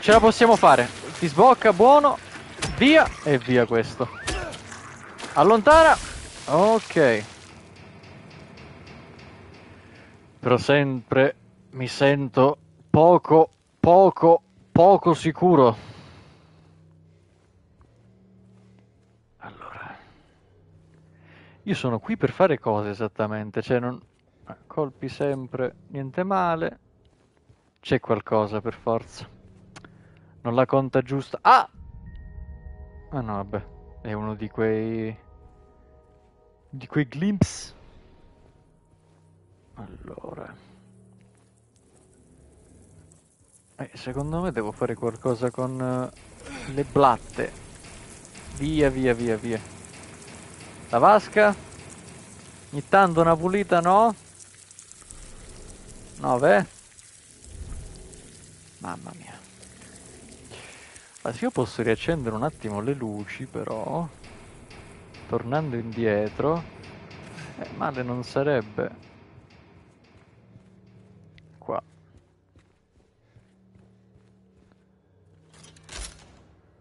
Ce la possiamo fare. Ti sbocca, buono. Via e via questo. Allontana. Ok. Però sempre mi sento poco, poco, poco sicuro. Allora. Io sono qui per fare cose esattamente, cioè non... Colpi sempre, niente male. C'è qualcosa per forza. Non la conta giusta. Ah! Ah no, vabbè. È uno di quei... Di quei glimpse. Allora. Eh, secondo me devo fare qualcosa con uh, le blatte. Via, via, via, via. La vasca? Ogni tanto una pulita, no? 9? Mamma mia. Ma se io posso riaccendere un attimo le luci, però... Tornando indietro... Eh, male non sarebbe.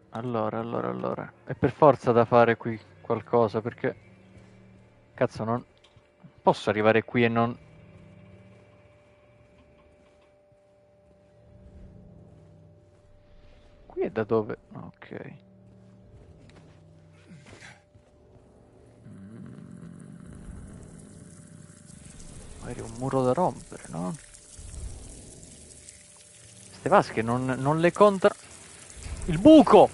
Allora, allora, allora. È per forza da fare qui qualcosa, perché... Cazzo, non... Posso arrivare qui e non... Qui è da dove... Ok. Magari un muro da rompere, no? Queste vasche non, non le contano... Il buco!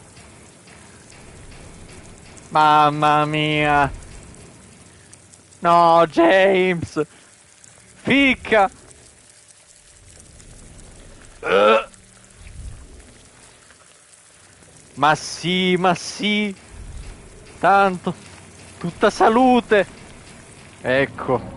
Mamma mia. No, James. Ficca. Uh. Ma sì, ma sì. Tanto. Tutta salute. Ecco.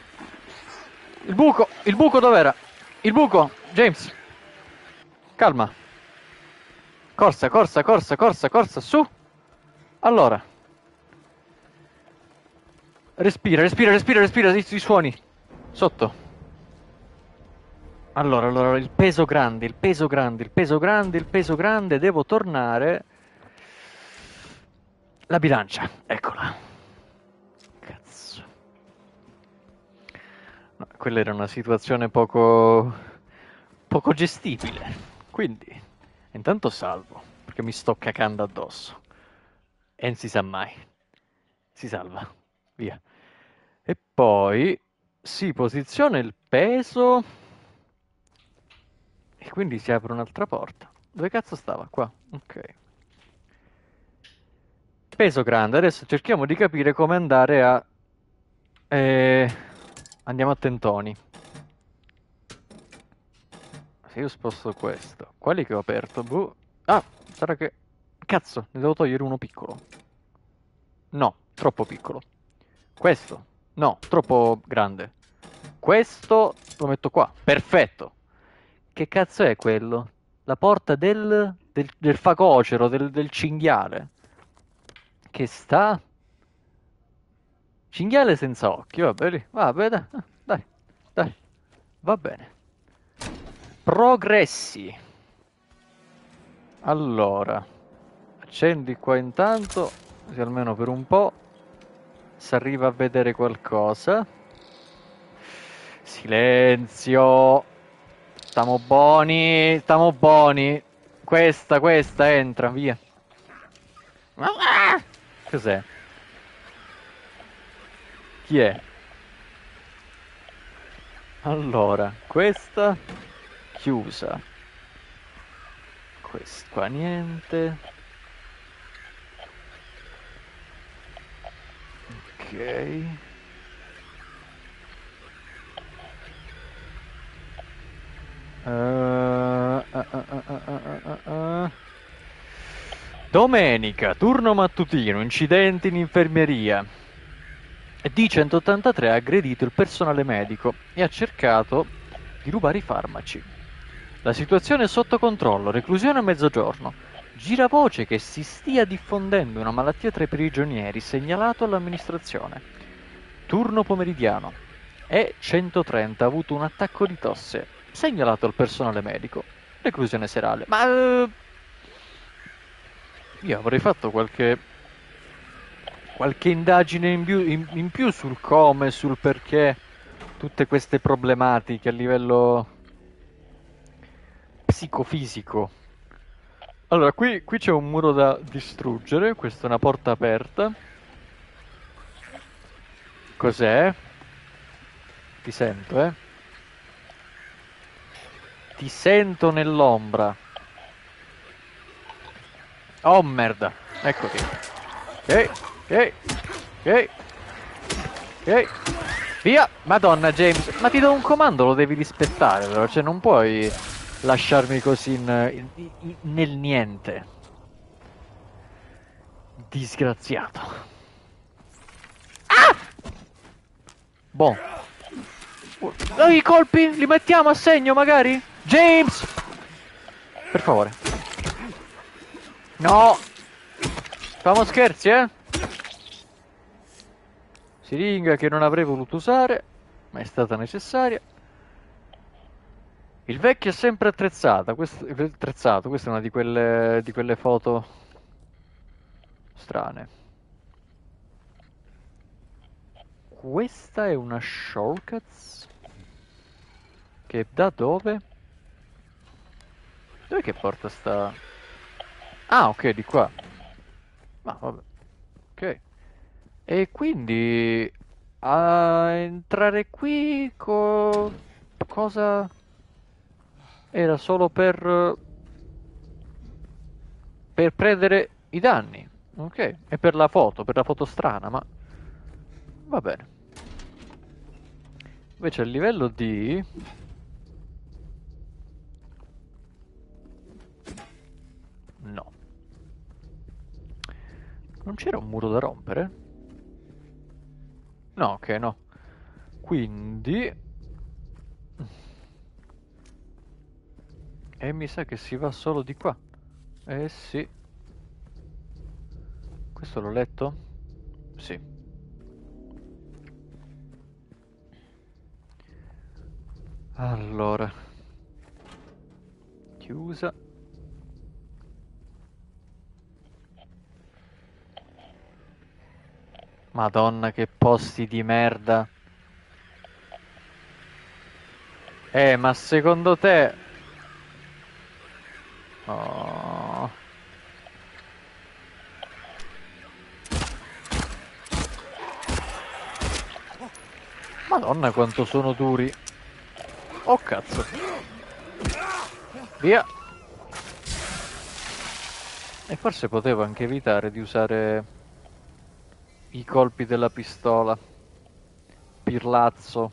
Il buco, il buco dov'era? Il buco, James. Calma. Corsa, corsa, corsa, corsa, corsa, su. Allora. Respira, respira, respira, respira, i, i suoni. Sotto. Allora, allora, il peso grande, il peso grande, il peso grande, il peso grande, devo tornare. La bilancia, eccola. Quella era una situazione poco... poco gestibile. Quindi, intanto salvo, perché mi sto cacando addosso. E non si sa mai. Si salva. Via. E poi si posiziona il peso e quindi si apre un'altra porta. Dove cazzo stava? Qua. Ok. Peso grande. Adesso cerchiamo di capire come andare a... Eh... Andiamo a tentoni. Se io sposto questo. Quali che ho aperto? Boh. Ah, sarà che... Cazzo, ne devo togliere uno piccolo. No, troppo piccolo. Questo. No, troppo grande. Questo lo metto qua. Perfetto. Che cazzo è quello? La porta del, del, del facocero, del, del cinghiale. Che sta... Cinghiale senza occhi, va bene. Va bene, dai, dai. Va bene. Progressi. Allora. Accendi qua intanto, così almeno per un po' si arriva a vedere qualcosa. Silenzio. Stiamo buoni, stiamo buoni. Questa, questa, entra, via. Cos'è? Chi è? Allora, questa chiusa. Questa qua niente. Ok. Uh, uh, uh, Domenica, turno mattutino, incidente in infermeria. D183 ha aggredito il personale medico e ha cercato di rubare i farmaci. La situazione è sotto controllo, reclusione a mezzogiorno. Gira voce che si stia diffondendo una malattia tra i prigionieri, segnalato all'amministrazione. Turno pomeridiano. E130 ha avuto un attacco di tosse segnalato al personale medico. Reclusione serale. Ma... Uh, io avrei fatto qualche... qualche indagine in più, in, in più sul come, sul perché tutte queste problematiche a livello psicofisico. Allora, qui, qui c'è un muro da distruggere, questa è una porta aperta. Cos'è? Ti sento, eh? Ti sento nell'ombra. Oh merda. Eccoti. Ok, ok, ok. Ok. Via! Madonna James, ma ti do un comando, lo devi rispettare però, cioè non puoi lasciarmi così in, in, in, nel niente. Disgraziato. Ah! Boh. I colpi li mettiamo a segno magari? James! Per favore. No! Famo scherzi, eh? Siringa che non avrei voluto usare, ma è stata necessaria. Il vecchio è sempre attrezzato, questo, attrezzato. questa è una di quelle, di quelle foto strane. Questa è una shortcuts? Che da dove? Dov'è che porta sta... Ah, ok, di qua. Ma vabbè. E quindi... A entrare qui... Co... Cosa... Era solo per... Per prendere i danni. Ok, è per la foto, per la foto strana, ma... Va bene. Invece a livello di... No. Non c'era un muro da rompere? No, ok, no. Quindi... E mi sa che si va solo di qua. Eh sì. Questo l'ho letto? Sì. Allora. Chiusa. Madonna che posti di merda. Eh, ma secondo te... Oh. Madonna quanto sono duri. Oh cazzo. Via. E forse potevo anche evitare di usare i colpi della pistola. Pirlazzo.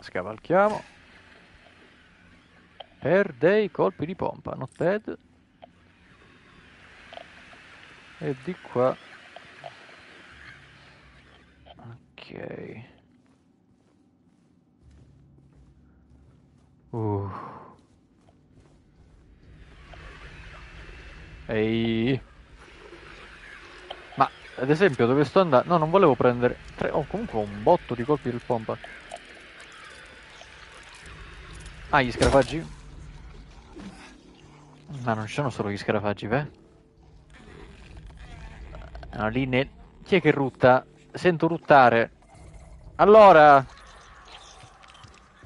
Scavalchiamo. Per dei colpi di pompa, not bad. E di qua. Ok. Uh. Ehi. Ad esempio dove sto andando? No, non volevo prendere... Tre... Oh, comunque ho un botto di colpi del pompa. Ah, gli scarafaggi? Ma non ci sono solo gli scarafaggi, beh? No, lì ne... Chi è che rutta? Sento ruttare. Allora...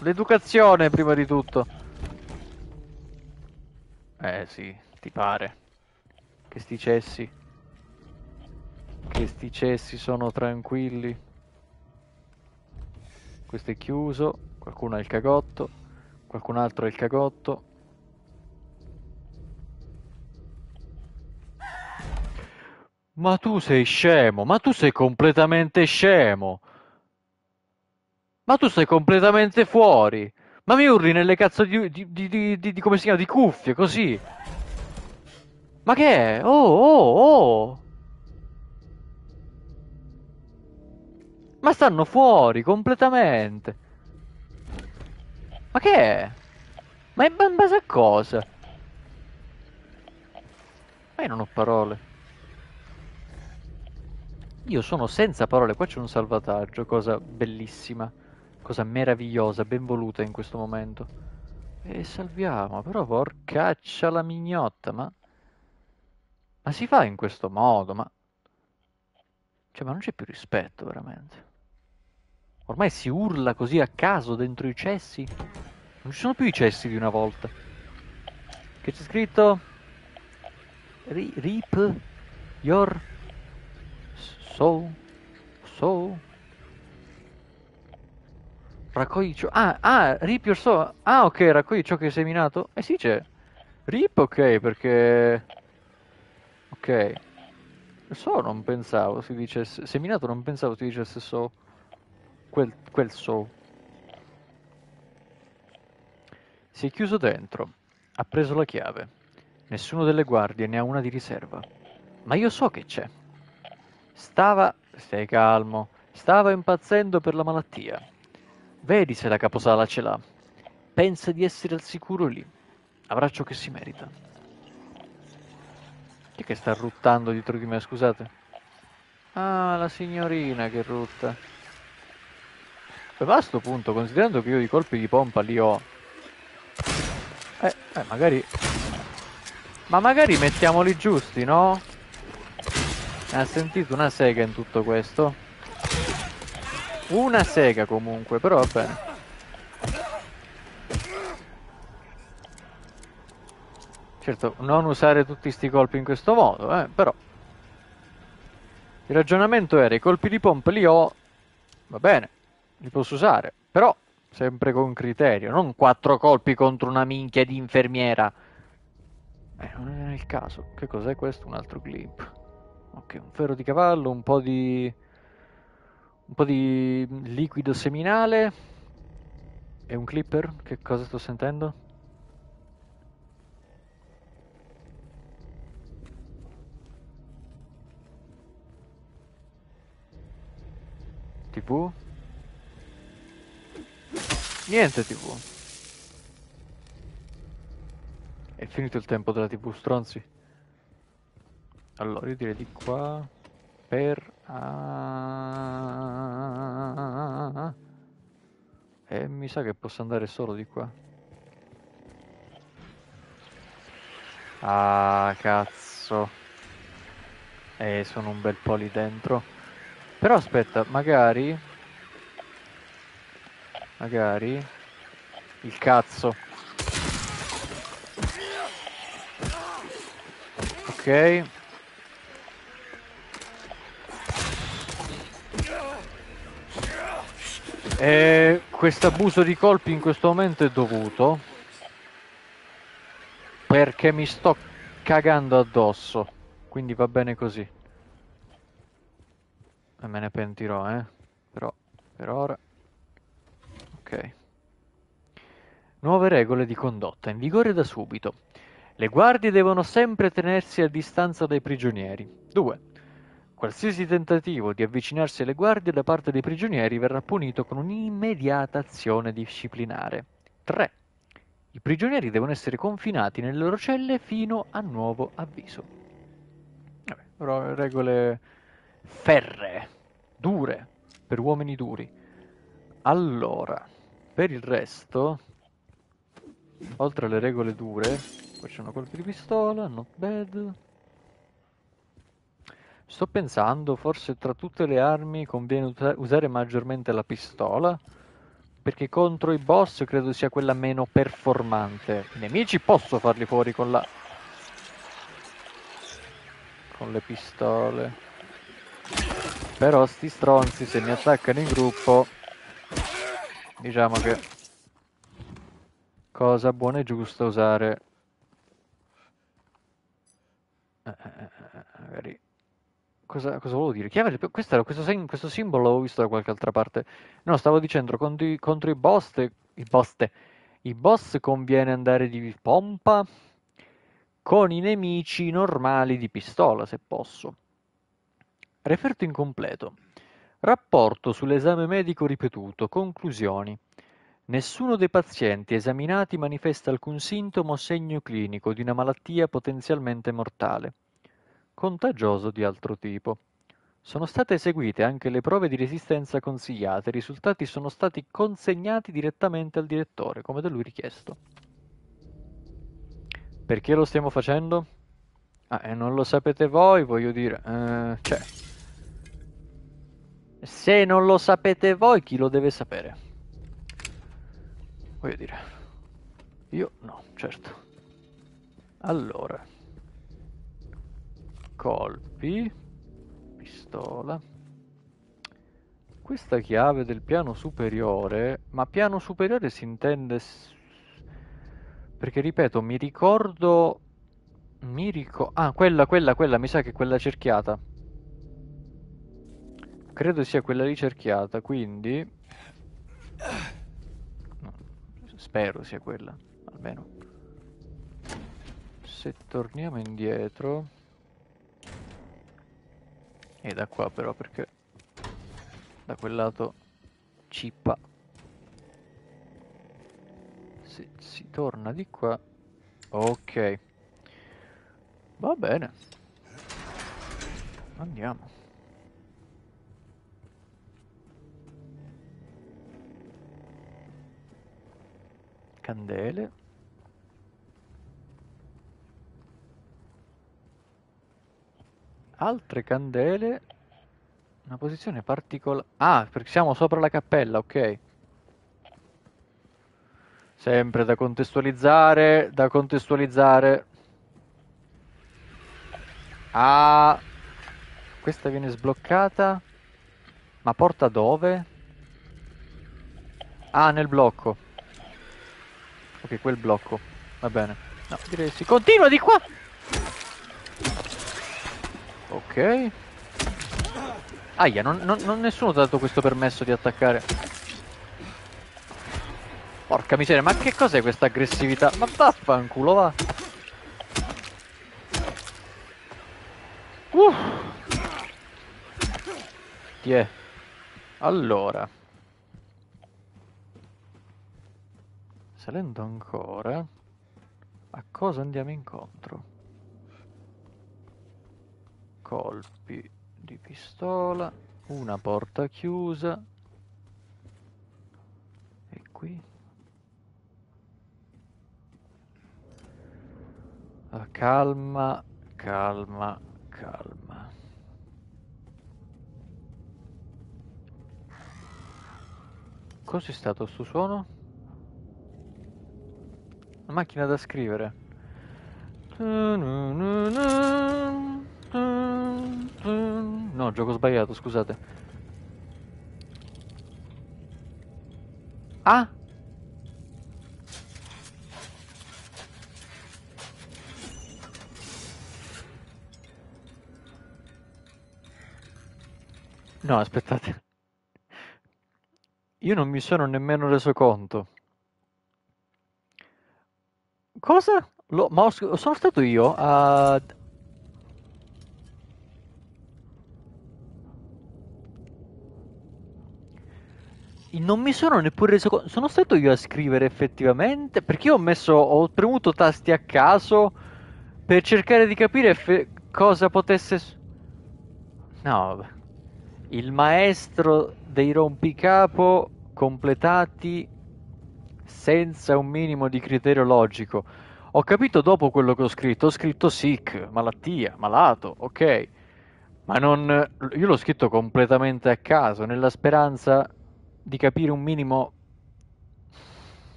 L'educazione prima di tutto. Eh sì, ti pare. Che sti cessi. Che sti cessi sono tranquilli. Questo è chiuso. Qualcuno ha il cagotto. Qualcun altro ha il cagotto. Ma tu sei scemo, ma tu sei completamente scemo. Ma tu sei completamente fuori. Ma mi urli nelle cazzo di, di, di, di, come si chiama, di cuffie, così. Ma che è? Oh, oh, oh. Ma stanno fuori, completamente. Ma che è? Ma in base a cosa? Ma io non ho parole. Io sono senza parole, qua c'è un salvataggio, cosa bellissima, cosa meravigliosa, ben voluta in questo momento. E salviamo, però porcaccia la mignotta, ma... Ma si fa in questo modo, ma... Cioè, ma non c'è più rispetto, veramente. Ormai si urla così a caso dentro i cessi. Non ci sono più i cessi di una volta. Che c'è scritto? Rip your So, so. Raccogli ciò. Ah, ah, rip your soul. Ah, ok, raccogli ciò che hai seminato. Eh sì, c'è. Rip, ok, perché. Ok. So non pensavo si dicesse. Seminato non pensavo si dicesse so. Quel, quel so. Si è chiuso dentro. Ha preso la chiave. Nessuno delle guardie ne ha una di riserva. Ma io so che c'è. Stava, stai calmo, stava impazzendo per la malattia. Vedi se la caposala ce l'ha. Pensa di essere al sicuro lì. Avrà ciò che si merita. Chi è che sta ruttando dietro di me, scusate? Ah, la signorina che rutta. Beh, a sto punto, considerando che io i colpi di pompa li ho... Eh, eh, magari... Ma magari mettiamoli giusti, no? Ha sentito una sega in tutto questo? Una sega comunque, però va bene. Certo, non usare tutti sti colpi in questo modo, eh, però. Il ragionamento era, i colpi di pompa li ho, va bene, li posso usare, però sempre con criterio, non quattro colpi contro una minchia di infermiera. Eh, non è nel caso. Che cos'è questo? Un altro clip. Ok, un ferro di cavallo, un po' di... un po' di liquido seminale e un clipper. Che cosa sto sentendo? TV? Niente TV. È finito il tempo della TV, stronzi. Allora, io direi di qua per... Ah, e mi sa che posso andare solo di qua. Ah, cazzo. Eh, sono un bel po' lì dentro. Però aspetta, magari... Magari... Il cazzo. Ok. E questo abuso di colpi in questo momento è dovuto perché mi sto cagando addosso. Quindi va bene così. E me ne pentirò, eh. Però, per ora... Ok. Nuove regole di condotta, in vigore da subito. Le guardie devono sempre tenersi a distanza dai prigionieri. 2. Qualsiasi tentativo di avvicinarsi alle guardie da parte dei prigionieri verrà punito con un'immediata azione disciplinare. 3. I prigionieri devono essere confinati nelle loro celle fino a nuovo avviso. Vabbè, regole ferree, dure, per uomini duri. Allora, per il resto, oltre alle regole dure, Qua c'è una colpi di pistola, not bad. Sto pensando, forse tra tutte le armi conviene usare maggiormente la pistola, perché contro i boss credo sia quella meno performante. I nemici posso farli fuori con la... con le pistole. Però sti stronzi se mi attaccano in gruppo, diciamo che cosa buona e giusta usare magari... Cosa, cosa volevo dire? Chiamare, questo, questo, questo, simbolo l'avevo visto da qualche altra parte. No, stavo dicendo contro contro i boss, i boss, i boss conviene andare di pompa con i nemici normali di pistola, se posso. Referto incompleto. Rapporto sull'esame medico ripetuto. Conclusioni. Nessuno dei pazienti esaminati manifesta alcun sintomo o segno clinico di una malattia potenzialmente mortale, contagioso di altro tipo. Sono state eseguite anche le prove di resistenza consigliate, i risultati sono stati consegnati direttamente al direttore, come da lui richiesto. Perché lo stiamo facendo? Ah, e non lo sapete voi, voglio dire, eh, cioè... Se non lo sapete voi, chi lo deve sapere? Voglio dire, io no, certo. Allora, colpi, pistola. Questa chiave del piano superiore, ma piano superiore si intende... Perché ripeto, mi ricordo... Mi ricordo... Ah, quella, quella, quella, mi sa che è quella cerchiata. Credo sia quella ricerchiata, quindi... Spero sia quella, almeno. Se torniamo indietro... E da qua però perché da quel lato cippa. Se si torna di qua... Ok. Va bene. Andiamo. Candele. Altre candele. Una posizione particolare ah perché siamo sopra la cappella ok. Sempre da contestualizzare da contestualizzare. Ah questa viene sbloccata. Ma porta dove? ah nel blocco Ok, quel blocco. Va bene. No, direi sì. Continua di qua! Ok. Aia, non, non, non nessuno ti ha dato questo permesso di attaccare. Porca miseria, ma che cos'è questa aggressività? Ma vaffanculo, va! Uh. Tiè. Allora. Salendo ancora. A cosa andiamo incontro? Colpi di pistola. Una porta chiusa. E qui? Ah, calma, calma, calma. Cos'è stato sto suono? Una macchina da scrivere. No, gioco sbagliato, scusate. Ah! No, aspettate. Io non mi sono nemmeno reso conto. Cosa? Lo, ma ho, sono stato io a... Non mi sono neppure reso conto. Sono stato io a scrivere effettivamente. Perché io ho messo. Ho premuto tasti a caso per cercare di capire cosa potesse. No, vabbè il maestro dei rompicapo completati senza un minimo di criterio logico. Ho capito dopo quello che ho scritto, ho scritto sick, malattia, malato, ok, ma non... io l'ho scritto completamente a caso, nella speranza di capire un minimo...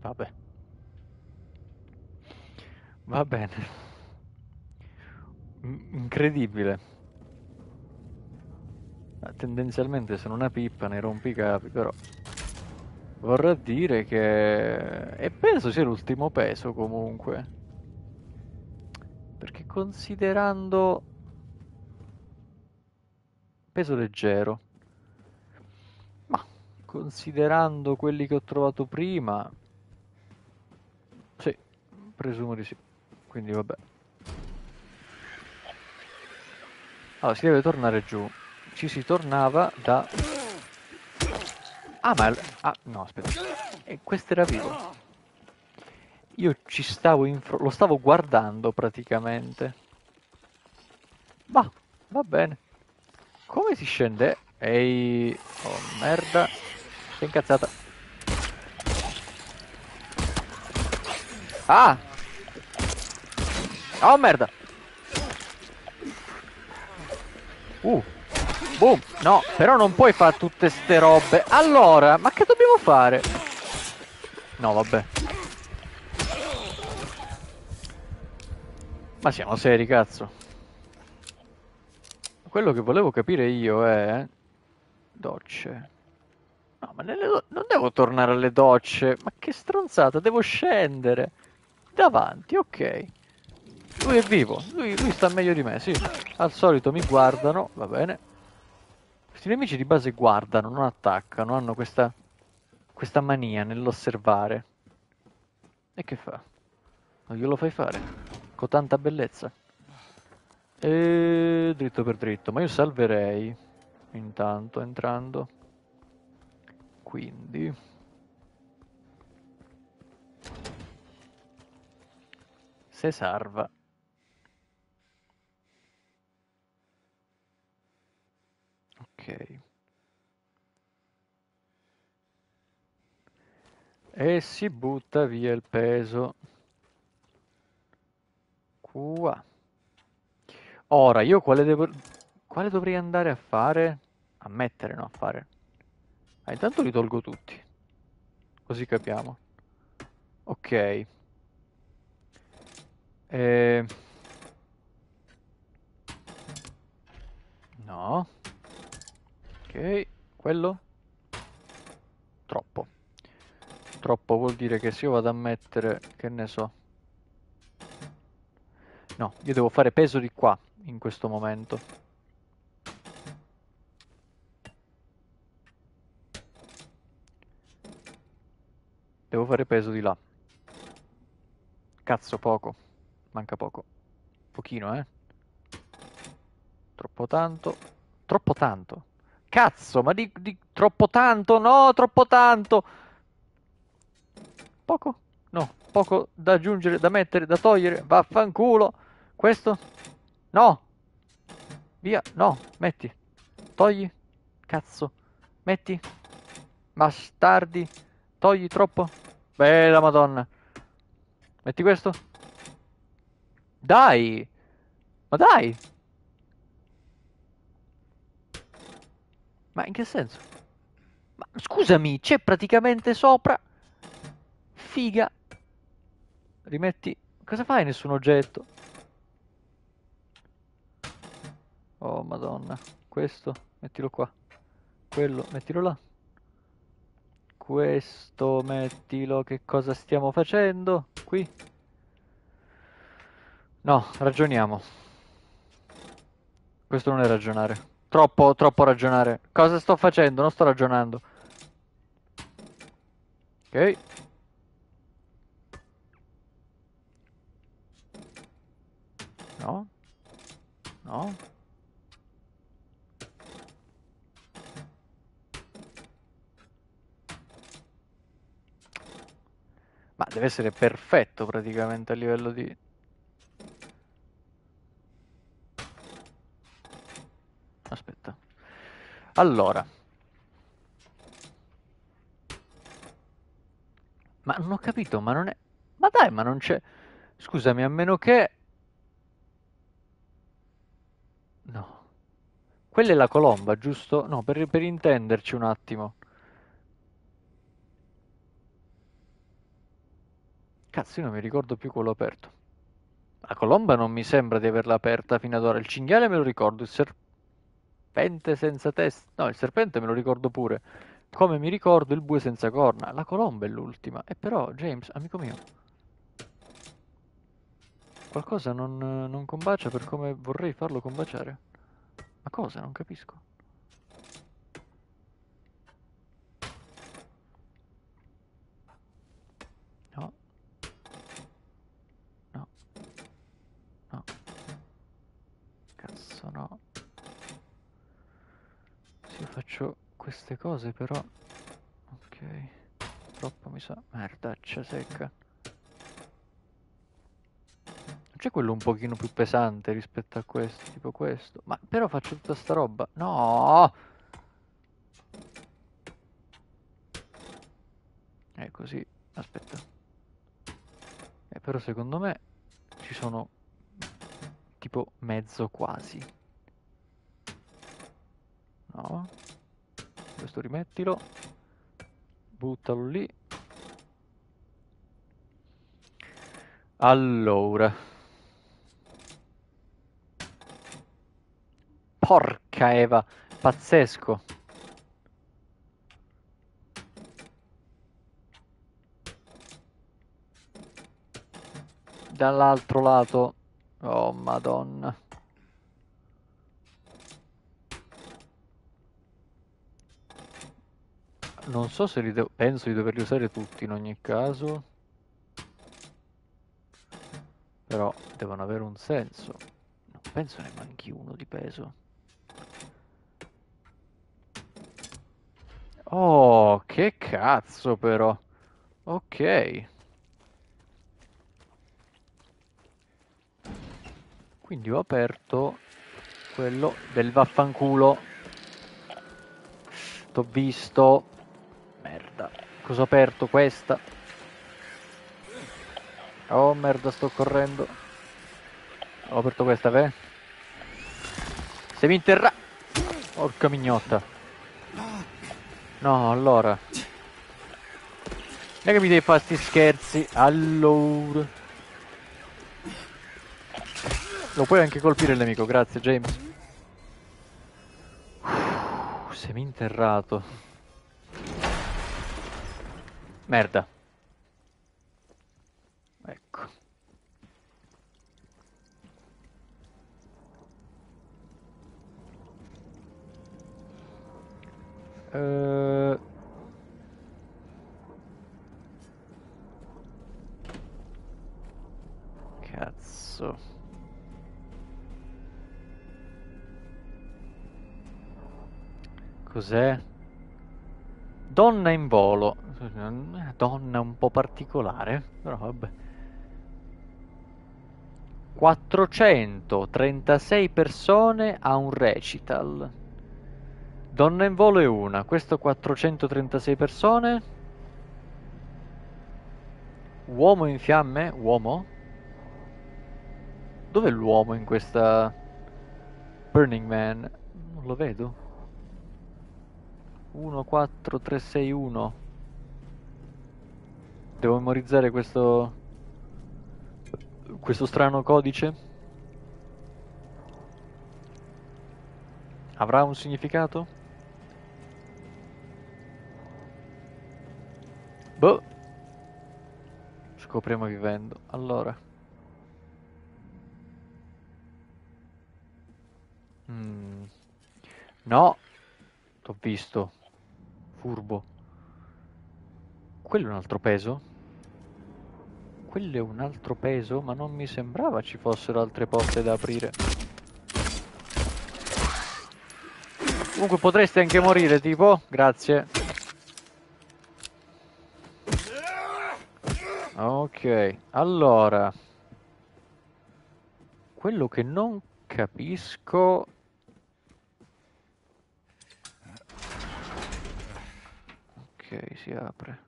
Vabbè. Va bene. Incredibile tendenzialmente sono una pippa nei rompicapi, però vorrà dire che... E penso sia l'ultimo peso comunque. Perché considerando... Peso leggero. Ma considerando quelli che ho trovato prima... Sì, presumo di sì. Quindi vabbè. Allora, si deve tornare giù ci si tornava da... Ah, ma... Ah, no, aspetta. E questo era vivo. Io ci stavo in... Lo stavo guardando praticamente. Ma, va bene. Come si scende? Ehi... Oh, merda. Sei incazzata. Ah! Oh, merda! Uh! Boom. No, però non puoi fare tutte ste robe. Allora, ma che dobbiamo fare? No, vabbè. Ma siamo seri, cazzo. Quello che volevo capire io è... Docce. No, ma do... non devo tornare alle docce. Ma che stronzata, devo scendere. Davanti, ok. Lui è vivo, lui, lui sta meglio di me, sì. Al solito mi guardano, va bene. Questi nemici di base guardano, non attaccano, hanno questa, questa mania nell'osservare. E che fa? Non glielo fai fare? Con tanta bellezza. E dritto per dritto, ma io salverei intanto entrando. Quindi... Se salva E si butta via il peso. Qua. Ora, io quale, devo... quale dovrei andare a fare? A mettere, no, a fare. Ah, intanto li tolgo tutti. Così capiamo. Ok. E... No. Ok, quello? Troppo. Troppo vuol dire che se io vado a mettere, che ne so, No, io devo fare peso di qua in questo momento. Devo fare peso di là. Cazzo, poco. Manca poco. Pochino, eh. Troppo tanto. Troppo tanto. Cazzo, ma di, di troppo tanto, no, troppo tanto. Poco? No, poco da aggiungere, da mettere, da togliere. Vaffanculo. Questo? No. Via, no, metti. Togli. Cazzo. Metti. Bastardi. Togli troppo. Bella madonna. Metti questo. Dai. Ma dai. Ma in che senso? Ma scusami, c'è praticamente sopra. Figa. Rimetti. Cosa fai nessun oggetto? Oh madonna. Questo, mettilo qua. Quello, mettilo là. Questo, mettilo. Che cosa stiamo facendo? Qui. No, ragioniamo. Questo non è ragionare. Troppo, troppo ragionare. Cosa sto facendo? Non sto ragionando. Ok. No. No. Ma deve essere perfetto praticamente a livello di... Aspetta. Allora. Ma non ho capito, ma non è... Ma dai, ma non c'è... Scusami, a meno che... No. Quella è la colomba, giusto? No, per, per intenderci un attimo. Cazzo, io non mi ricordo più quello aperto. La colomba non mi sembra di averla aperta fino ad ora. Il cinghiale me lo ricordo, il serpente serpente senza testa. No, il serpente me lo ricordo pure. Come mi ricordo il bue senza corna. La colomba è l'ultima. E però, James, amico mio, qualcosa non, non combacia per come vorrei farlo combaciare. Ma cosa? Non capisco. No. No. No. Cazzo no faccio queste cose però. Ok. Troppo mi sa. Merdaccia secca c'è quello un pochino più pesante rispetto a questo tipo questo? Ma però faccio tutta sta roba. No! È così. Aspetta. Eh, però secondo me ci sono tipo mezzo quasi. No. Questo rimettilo. Buttalo lì. Allora. Porca Eva, pazzesco. Dall'altro lato. Oh, madonna. Non so se li devo... Penso di doverli usare tutti in ogni caso. Però devono avere un senso. Non penso ne manchi uno di peso. Oh, che cazzo però. Ok. Quindi ho aperto quello del vaffanculo. T'ho visto. Merda. Cosa ho aperto? Questa. Oh merda, sto correndo. Ho aperto questa, beh. Se mi interra... Porca mignotta. No, allora. Non è che mi devi fare sti scherzi. Allora. Lo puoi anche colpire il nemico, grazie James. Seminterrato. Merda. Ecco. Uh... Cazzo. Cos'è? Donna in volo. Donna un po' particolare, però vabbè. 436 persone a un recital. Donna in volo è una, questo 436 persone. Uomo in fiamme? Uomo? Dov'è l'uomo in questa Burning Man? Non lo vedo. 1, 4, 3, 6, 1. Devo memorizzare questo... questo strano codice? Avrà un significato? Boh. Scopriamo vivendo. Allora. Mm. No, t'ho visto. Furbo. Quello è un altro peso? Quello è un altro peso? Ma non mi sembrava ci fossero altre porte da aprire. Comunque potresti anche morire, tipo? Grazie. Ok, allora. Quello che non capisco Ok, si apre.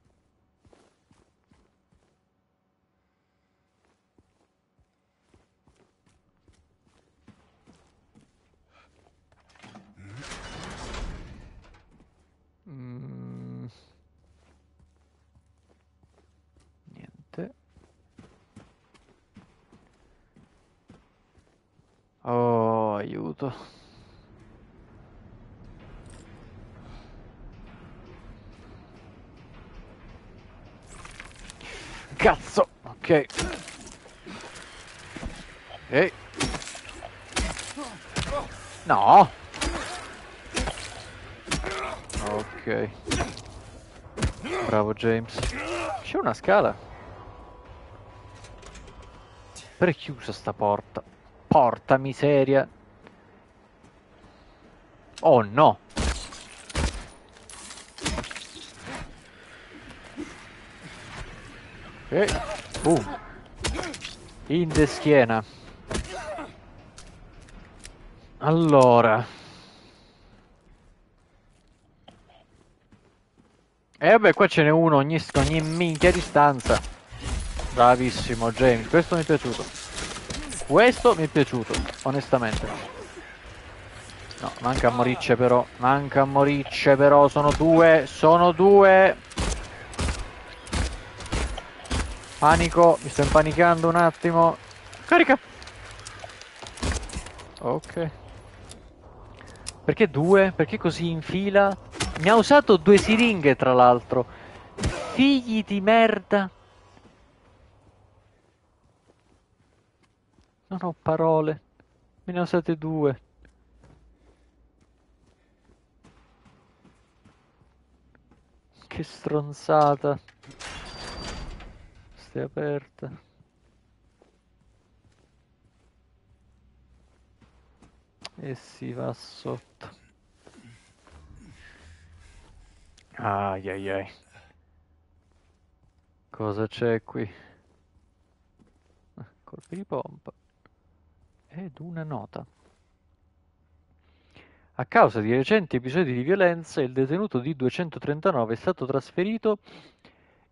Mm. Niente. Oh, aiuto. Cazzo! Ok. Ok. No! Ok. Bravo James. C'è una scala. Per chiusa sta porta. Porta miseria. Oh no! Ok. Uh. In de schiena. Allora. E eh vabbè, qua ce n'è uno ogni, ogni minchia distanza. Bravissimo, James. Questo mi è piaciuto. Questo mi è piaciuto, onestamente. No, manca a moricce però. Manca a moricce però. Sono due. Sono due. Panico, mi sto impanicando un attimo. Carica! Ok. Perché due? Perché così in fila? Mi ha usato due siringhe, tra l'altro. Figli di merda. Non ho parole. Me ne ha usate due. Che stronzata è aperta e si va sotto ai ai ai cosa c'è qui colpi di pompa ed una nota a causa di recenti episodi di violenza il detenuto di 239 è stato trasferito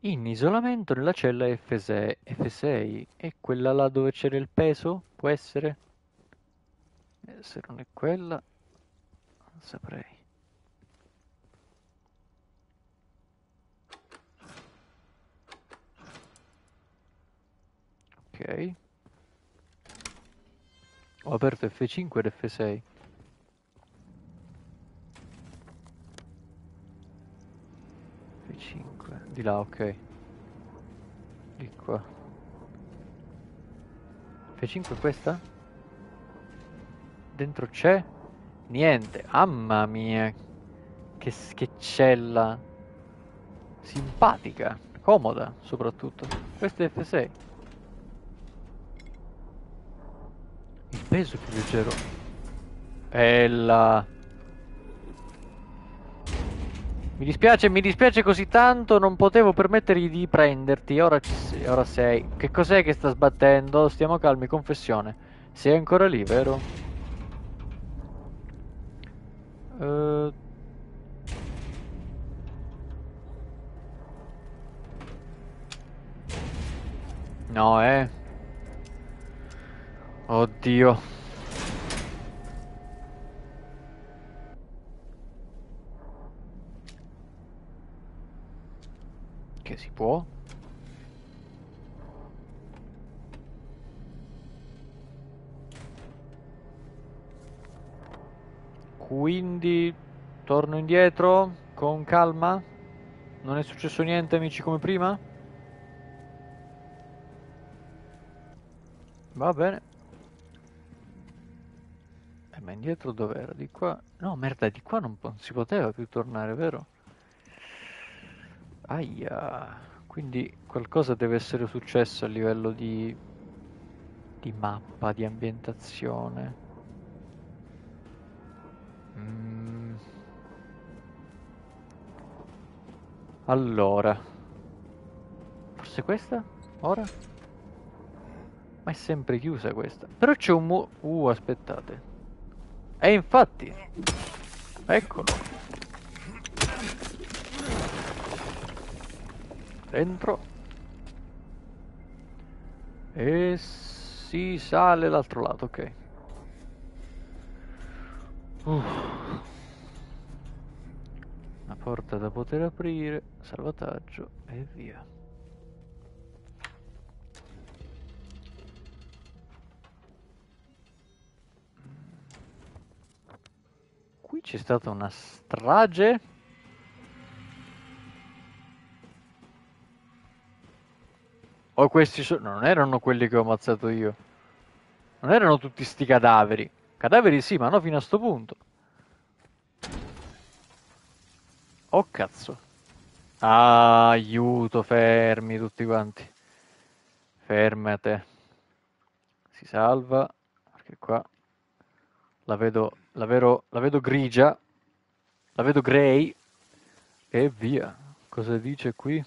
in isolamento nella cella F6, F6 è quella là dove c'era il peso? Può essere? Eh, se non è quella, non saprei. Ok. Ho aperto F5 ed F6. Di là, ok. Di qua. F5 questa? Dentro c'è? Niente. Mamma mia. Che, che cella. Simpatica. Comoda, soprattutto. Questo è F6. Peso più leggero. Ella. Mi dispiace, mi dispiace così tanto, non potevo permettergli di prenderti. Ora sei, ora sei. Che cos'è che sta sbattendo? Stiamo calmi, confessione. Sei ancora lì, vero? Uh... No, eh. Oddio. Che si può? Quindi torno indietro con calma? Non è successo niente amici come prima? Va bene. Indietro dov'era? Di qua? No, merda, di qua non, non si poteva più tornare, vero? Aia. Quindi qualcosa deve essere successo a livello di... di mappa, di ambientazione. Mm. Allora. Forse questa? Ora? Ma è sempre chiusa questa. Però c'è un mu... Uh, aspettate. E infatti... Eccolo. Dentro. E si sale l'altro lato, ok. Uff. Una porta da poter aprire, salvataggio e via. Qui c'è stata una strage. O questi sono... non erano quelli che ho ammazzato io. Non erano tutti sti cadaveri. Cadaveri sì, ma no fino a sto punto. Oh cazzo. Ah, aiuto, fermi tutti quanti. Fermate. Si salva. Perché qua la vedo la, vero, la vedo grigia, la vedo grey e via. Cosa dice qui?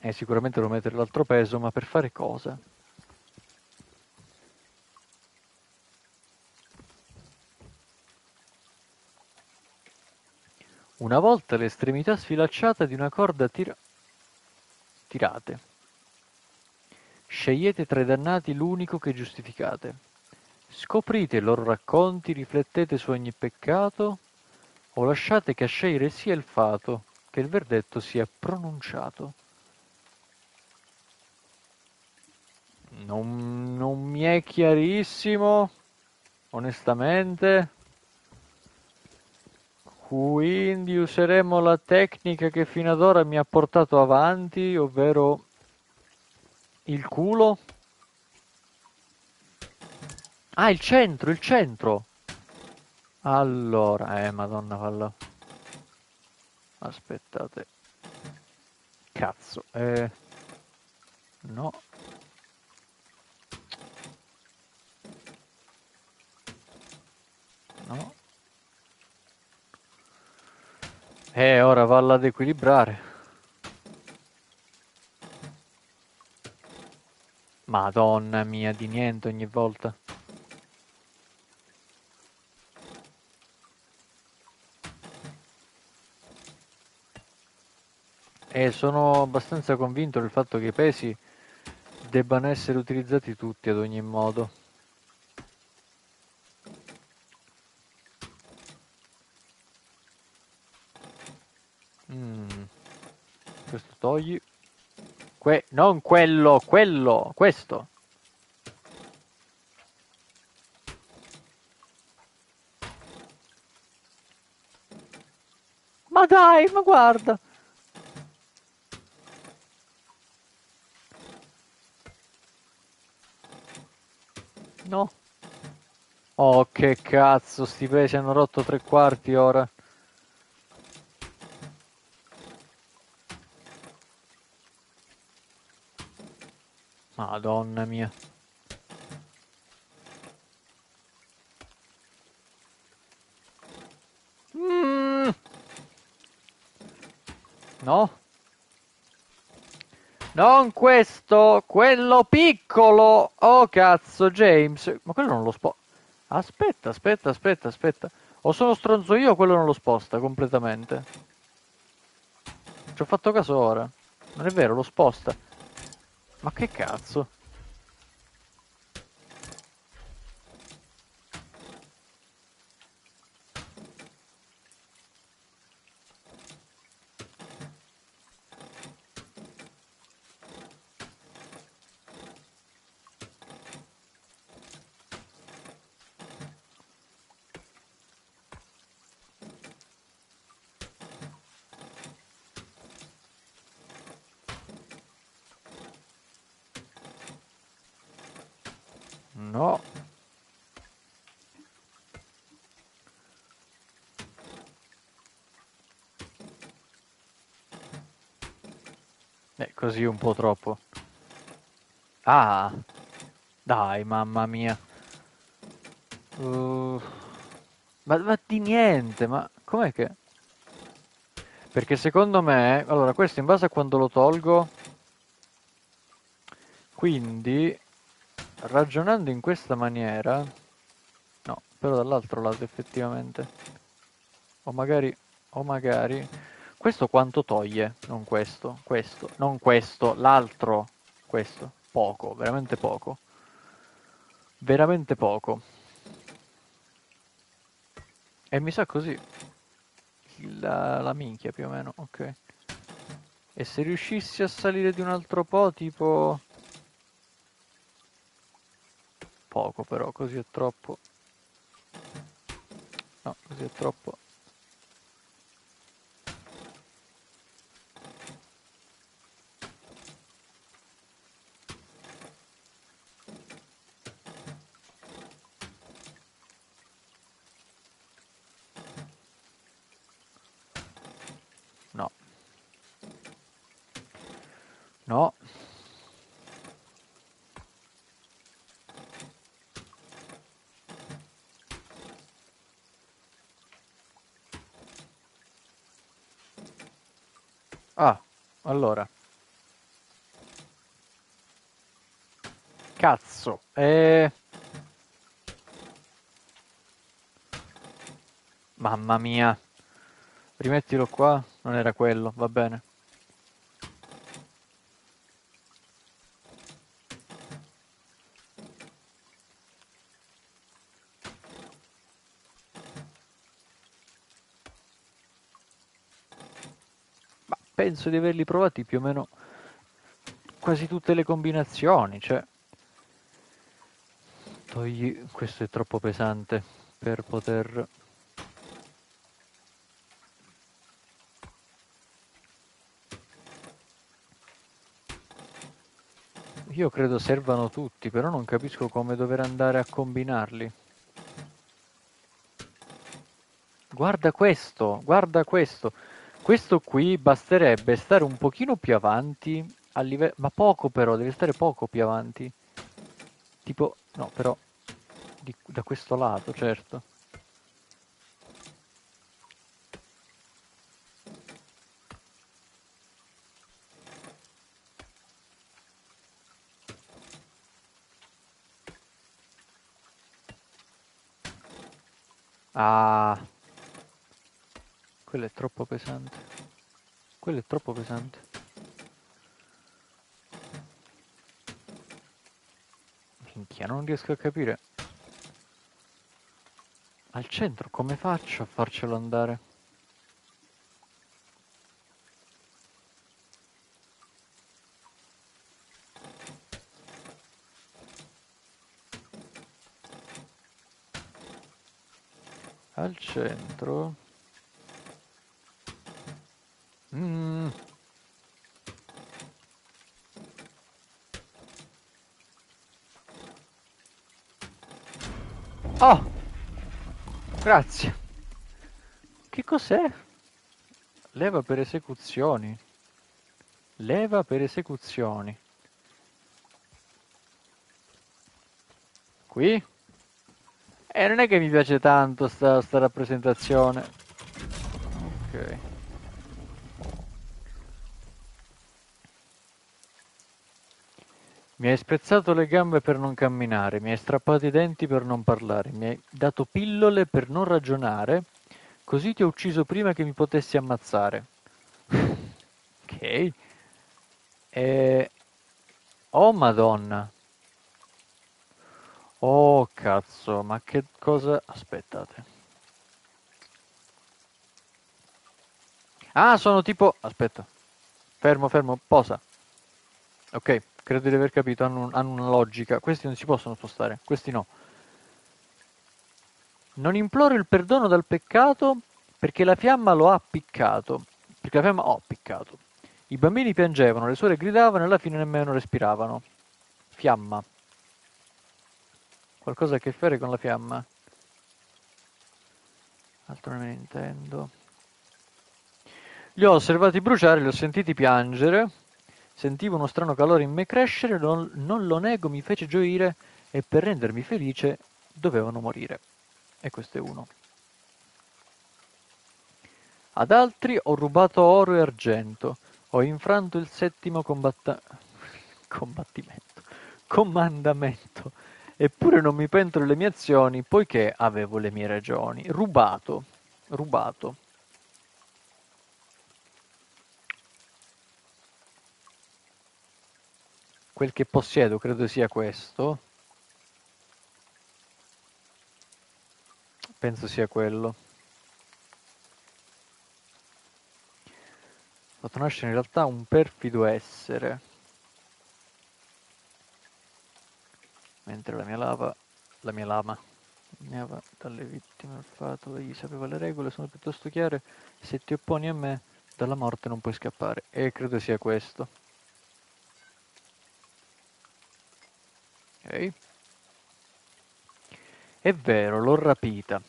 Eh, sicuramente devo mettere l'altro peso, ma per fare cosa? Una volta l'estremità sfilacciata di una corda tira... tirate. Scegliete tra i dannati l'unico che giustificate. Scoprite i loro racconti, riflettete su ogni peccato, o lasciate che a scegliere sia il fato, che il verdetto sia pronunciato. Non, non mi è chiarissimo, onestamente. Quindi useremo la tecnica che fino ad ora mi ha portato avanti, ovvero il culo. Ah, il centro, il centro. Allora, eh, madonna, fallo. Aspettate. Cazzo, eh... No. No. Eh, ora valla ad equilibrare. Madonna mia, di niente ogni volta. E sono abbastanza convinto del fatto che i pesi debbano essere utilizzati tutti ad ogni modo. Mm. Questo togli. Que non quello, quello, questo. Ma dai, ma guarda. no? Oh, che cazzo, sti pesci hanno rotto tre quarti ora. Madonna mia. Mm. No? Non questo, quello piccolo. Oh cazzo, James. Ma quello non lo sposta. Aspetta, aspetta, aspetta, aspetta. O sono stronzo io o quello non lo sposta completamente. Ci ho fatto caso ora. Non è vero, lo sposta. Ma che cazzo? No. Eh, così un po' troppo. Ah! Dai, mamma mia. Uh, ma, ma di niente, ma com'è che... Perché secondo me... Allora, questo in base a quando lo tolgo... Quindi ragionando in questa maniera, no, però dall'altro lato effettivamente, o magari, o magari, questo quanto toglie? Non questo, questo, non questo, l'altro, questo, poco, veramente poco, veramente poco. E mi sa così, la, la minchia più o meno, ok. E se riuscissi a salire di un altro po', tipo poco però, così è troppo. No, così è troppo. No. No. Ah, allora. Cazzo. Eh... Mamma mia. Rimettilo qua. Non era quello, va bene. Penso di averli provati più o meno quasi tutte le combinazioni, cioè togli questo è troppo pesante per poter Io credo servano tutti, però non capisco come dover andare a combinarli. Guarda questo, guarda questo. Questo qui basterebbe stare un pochino più avanti, a livello... ma poco però, deve stare poco più avanti. Tipo, no, però, di, da questo lato, certo. Ah, quello è troppo pesante. Quello è troppo pesante. Minchia, non riesco a capire. Al centro come faccio a farcelo andare? Al centro... Mm. Oh! Grazie. Che cos'è? Leva per esecuzioni. Leva per esecuzioni. Qui? E eh, non è che mi piace tanto sta, sta rappresentazione. Ok. Mi hai spezzato le gambe per non camminare, mi hai strappato i denti per non parlare, mi hai dato pillole per non ragionare, così ti ho ucciso prima che mi potessi ammazzare. [LAUGHS] ok. E... Oh madonna. Oh cazzo, ma che cosa... Aspettate. Ah, sono tipo... Aspetta. Fermo, fermo, posa. Ok, credo di aver capito, hanno, hanno una logica. Questi non si possono spostare, questi no. Non imploro il perdono dal peccato perché la fiamma lo ha piccato. Perché la fiamma ho oh, piccato. I bambini piangevano, le suore gridavano e alla fine nemmeno respiravano. Fiamma. Qualcosa a che fare con la fiamma? Altro non me ne intendo. Li ho osservati bruciare, li ho sentiti piangere. Sentivo uno strano calore in me crescere, non, non lo nego, mi fece gioire e per rendermi felice dovevano morire. E questo è uno. Ad altri ho rubato oro e argento, ho infranto il settimo combatta... combattimento, comandamento Eppure non mi pento delle mie azioni, poiché avevo le mie ragioni. Rubato. Rubato. Quel che possiedo credo sia questo. Penso sia quello. Ho fatto nascere in realtà un perfido essere. mentre la mia lava, la mia lama, va dalle vittime al fato, egli sapeva le regole, sono piuttosto chiare, se ti opponi a me, dalla morte non puoi scappare, e credo sia questo. Ok. È vero, l'ho rapita,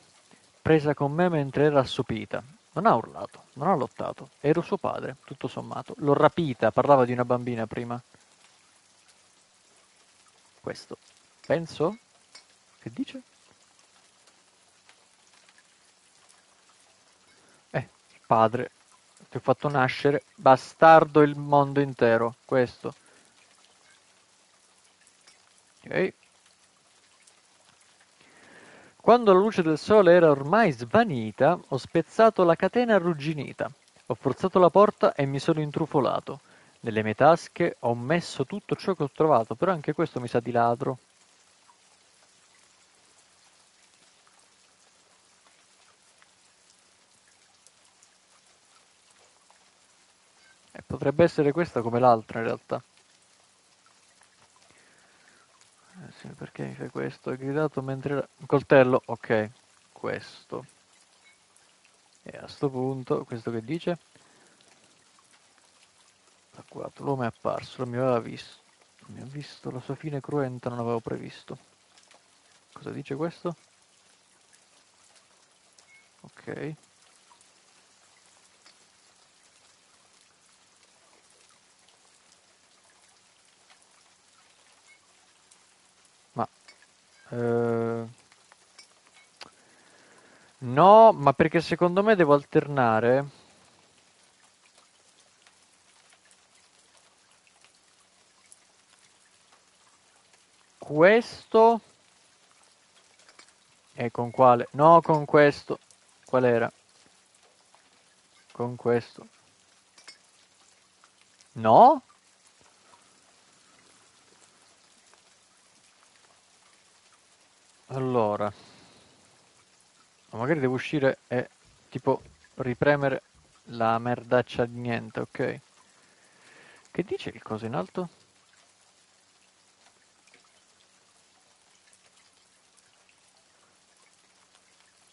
presa con me mentre era assopita. Non ha urlato, non ha lottato, ero suo padre, tutto sommato. L'ho rapita, parlava di una bambina prima. Questo. Penso? Che dice? Eh, padre. Ti ho fatto nascere. Bastardo il mondo intero. Questo. Quando la luce del sole era ormai svanita, ho spezzato la catena arrugginita. Ho forzato la porta e mi sono intrufolato. Nelle mie tasche ho messo tutto ciò che ho trovato, però anche questo mi sa di ladro. Potrebbe essere questa come l'altra in realtà. Eh sì, perché mi fai questo? Hai gridato mentre era... Coltello, ok. Questo. E a sto punto, questo che dice? Da 4, l'uomo è apparso, lo mi aveva visto. Mi ha visto, la sua fine cruenta non avevo previsto. Cosa dice questo? Ok. Eh, no, ma perché secondo me devo alternare. Questo. E con quale? No, con questo. Qual era? Con questo. No? Allora, magari devo uscire e tipo ripremere la merdaccia di niente, ok? Che dice il coso in alto?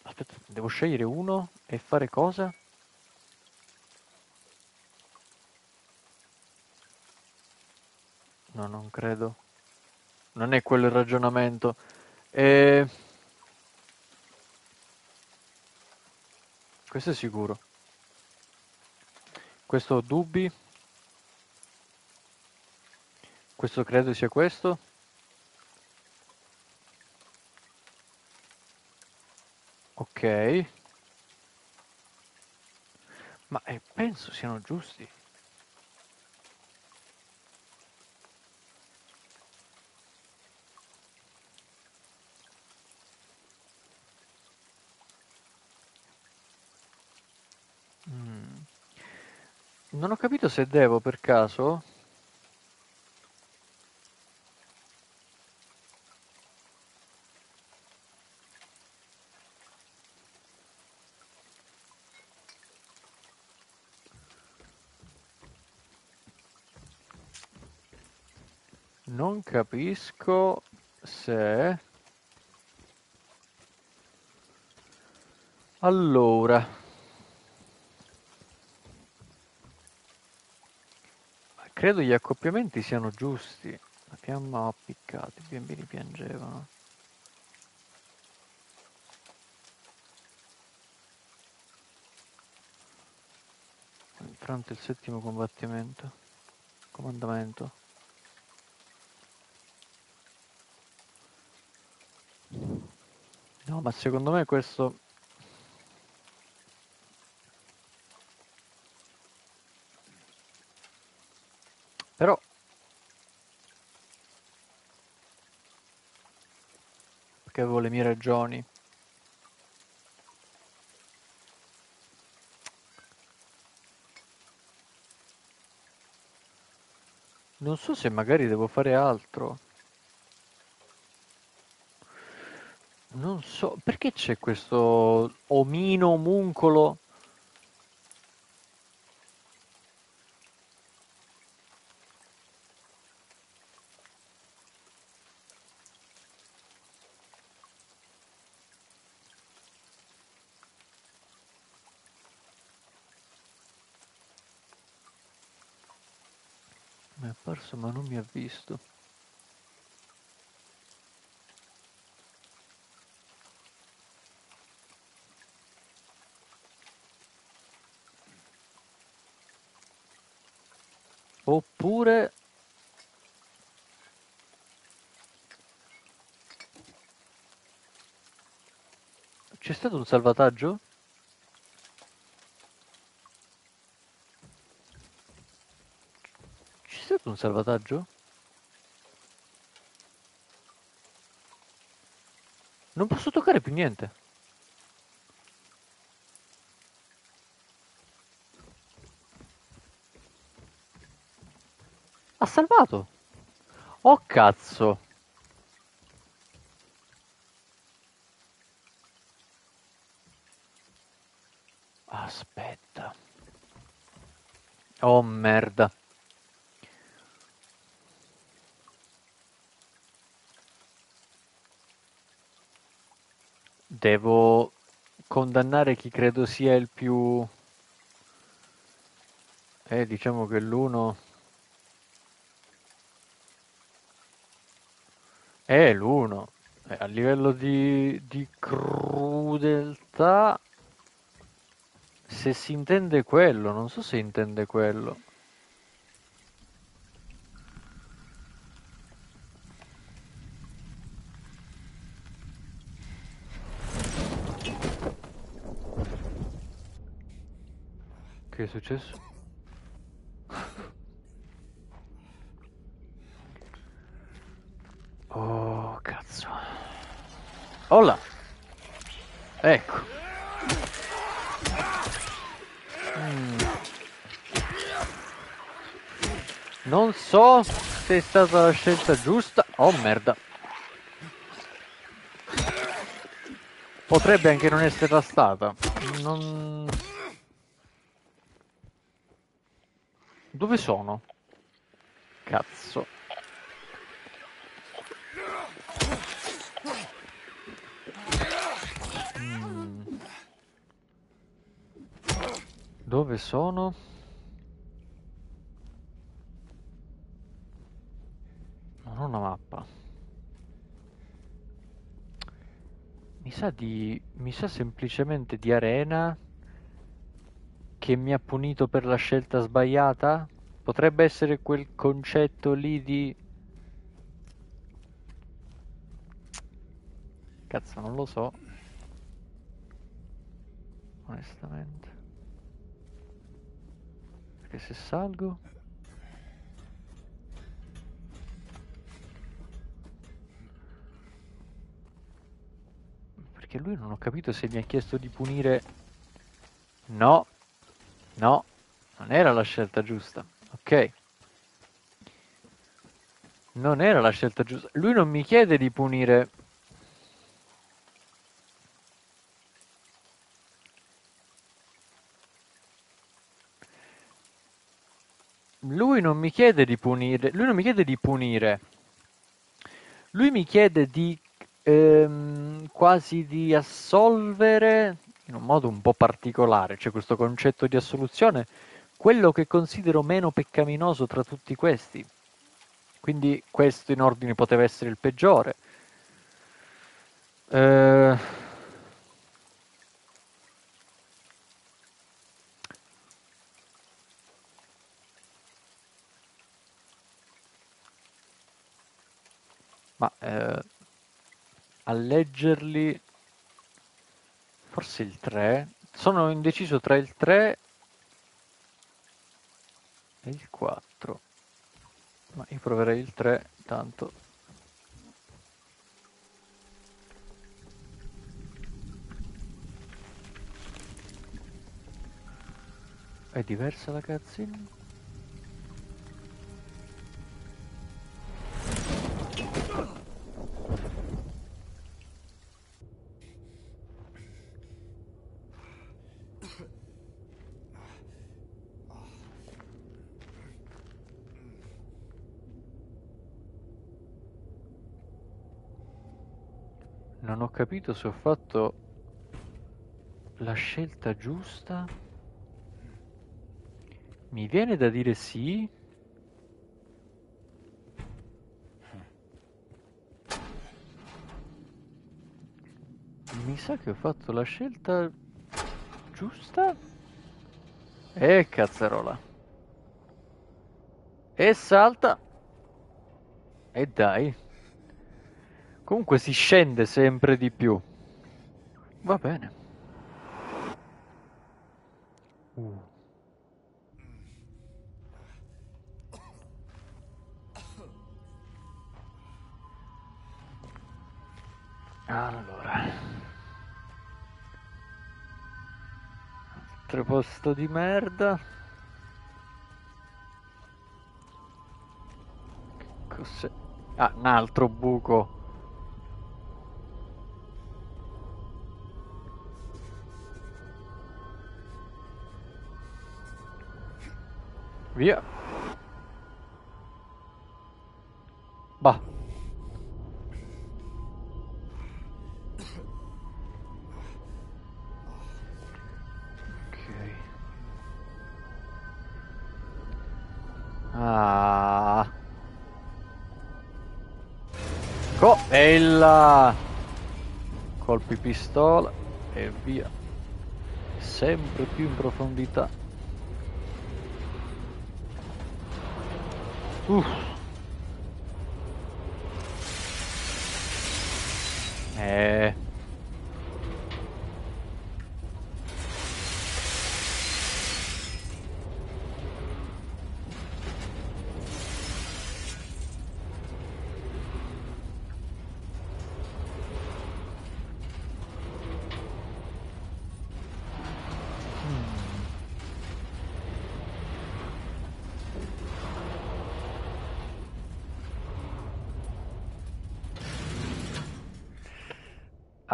Aspetta, devo scegliere uno e fare cosa? No, non credo. Non è quello il ragionamento. E... Questo è sicuro. Questo ho dubbi. Questo credo sia questo. Ok. Ma eh, penso siano giusti. Non ho capito se devo per caso. Non capisco se... Allora... Credo gli accoppiamenti siano giusti. La fiamma ha appiccato, i bambini piangevano. Durante il settimo combattimento. Comandamento. No, ma secondo me questo... Però... Perché avevo le mie ragioni. Non so se magari devo fare altro. Non so, perché c'è questo omino omuncolo? Apparso ma non mi ha visto. Oppure... C'è stato un salvataggio? C'è stato un salvataggio? Non posso toccare più niente. Ha salvato! Oh cazzo! Aspetta. Oh merda. Devo condannare chi credo sia il più... Eh, diciamo che l'uno... È l'uno. Eh, a livello di, di crudeltà, se si intende quello, non so se intende quello. Successo? Oh, cazzo. Olla! Ecco. Mm. Non so se è stata la scelta giusta. Oh, merda. Potrebbe anche non essere stata. Non... Dove sono? Cazzo. Dove sono? Non ho una mappa. Mi sa di... mi sa semplicemente di arena che mi ha punito per la scelta sbagliata? Potrebbe essere quel concetto lì di... Cazzo, non lo so. Onestamente. Perché se salgo... Perché lui non ho capito se mi ha chiesto di punire... No, no, Non era la scelta giusta. Ok. Non era la scelta giusta. Lui non mi chiede di punire lui non mi chiede di punire, lui non mi chiede di punire, lui mi chiede di ehm, quasi di assolvere in un modo un po' particolare, c'è questo concetto di assoluzione, quello che considero meno peccaminoso tra tutti questi. Quindi questo in ordine poteva essere il peggiore. Eh, Ma eh, a leggerli, forse il 3. Sono indeciso tra il 3 e il 4. Ma io proverei il 3, tanto. È diversa la cutscene? Non ho capito se ho fatto la scelta giusta. Mi viene da dire sì. Mi sa che ho fatto la scelta giusta. E cazzarola. E salta. E dai. Comunque si scende sempre di più. Va bene. Uh. Allora. Altro posto di merda. Cos'è? Ah, un altro buco. Via. Bah. Ok. Ah. Co e il colpi pistola e via. Sempre più in profondità. Uff.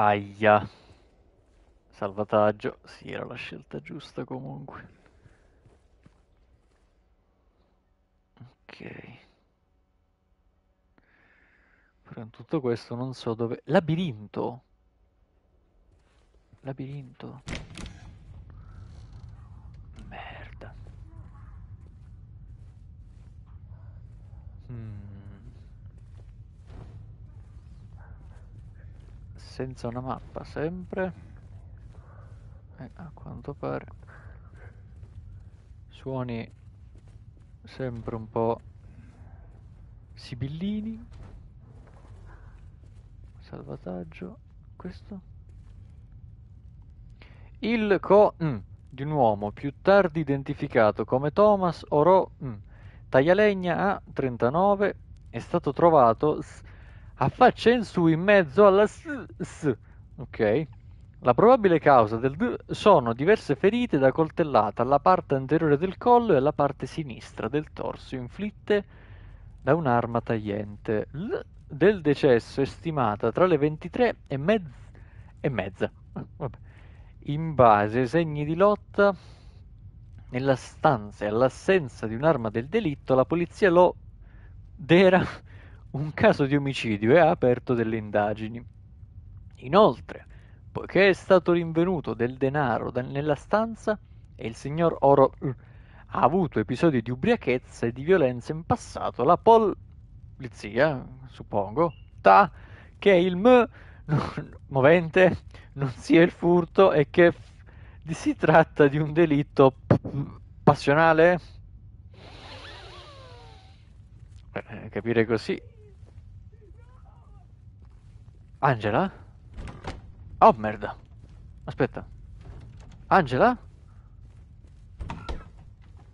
Aia. Salvataggio. Sì, era la scelta giusta comunque. Ok. Però in tutto questo non so dove... Labirinto. Labirinto. Merda. Hmm. Senza una mappa sempre. E a quanto pare. Suoni sempre un po' sibillini. Salvataggio. Questo. Il co mm, di un uomo più tardi identificato come Thomas Oro mm, taglialegna a 39 è stato trovato a faccia in su in mezzo alla s, s ok La probabile causa del sono diverse ferite da coltellata alla parte anteriore del collo e alla parte sinistra del torso, inflitte da un'arma tagliente. L del decesso è stimata tra le 23 e, mezz e mezza. [LAUGHS] Vabbè. In base ai segni di lotta nella stanza e all'assenza di un'arma del delitto, la polizia lo dera un caso di omicidio e ha aperto delle indagini. Inoltre, poiché è stato rinvenuto del denaro nella stanza e il signor Oro uh, ha avuto episodi di ubriachezza e di violenza in passato, la polizia, suppongo, ta che il m movente non sia il furto e che si tratta di un delitto passionale? Eh, capire così. Angela? Oh merda. Aspetta. Angela?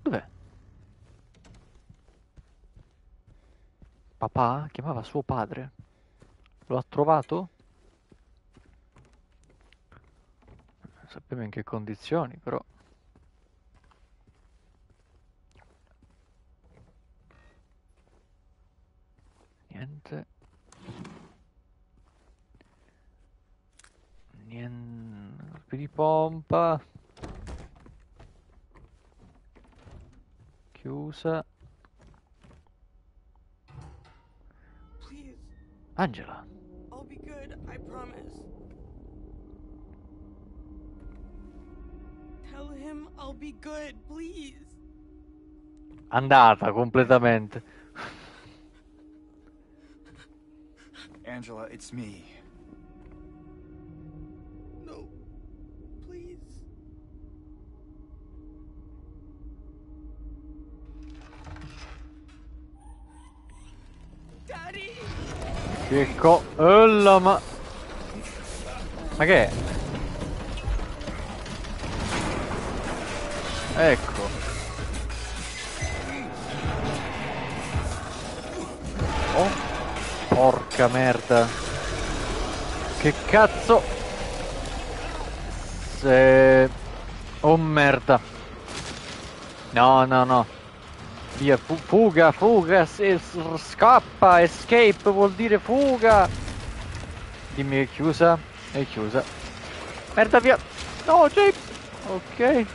Dov'è? Papà chiamava suo padre. Lo ha trovato? Non sappiamo in che condizioni, però. Niente. Niente di pompa. Chiusa. Please. Angela. I'll be good, I promise. Tell him I'll be good, please. Andata completamente. Angela, it's me. Che co... Olla ma... Ma che è? Ecco. Oh. Porca merda. Che cazzo. Se... Oh merda. No, no, no. Via, fu fuga, fuga, scappa, escape vuol dire fuga. Dimmi è chiusa. È chiusa. Merda via. No, James. Ok.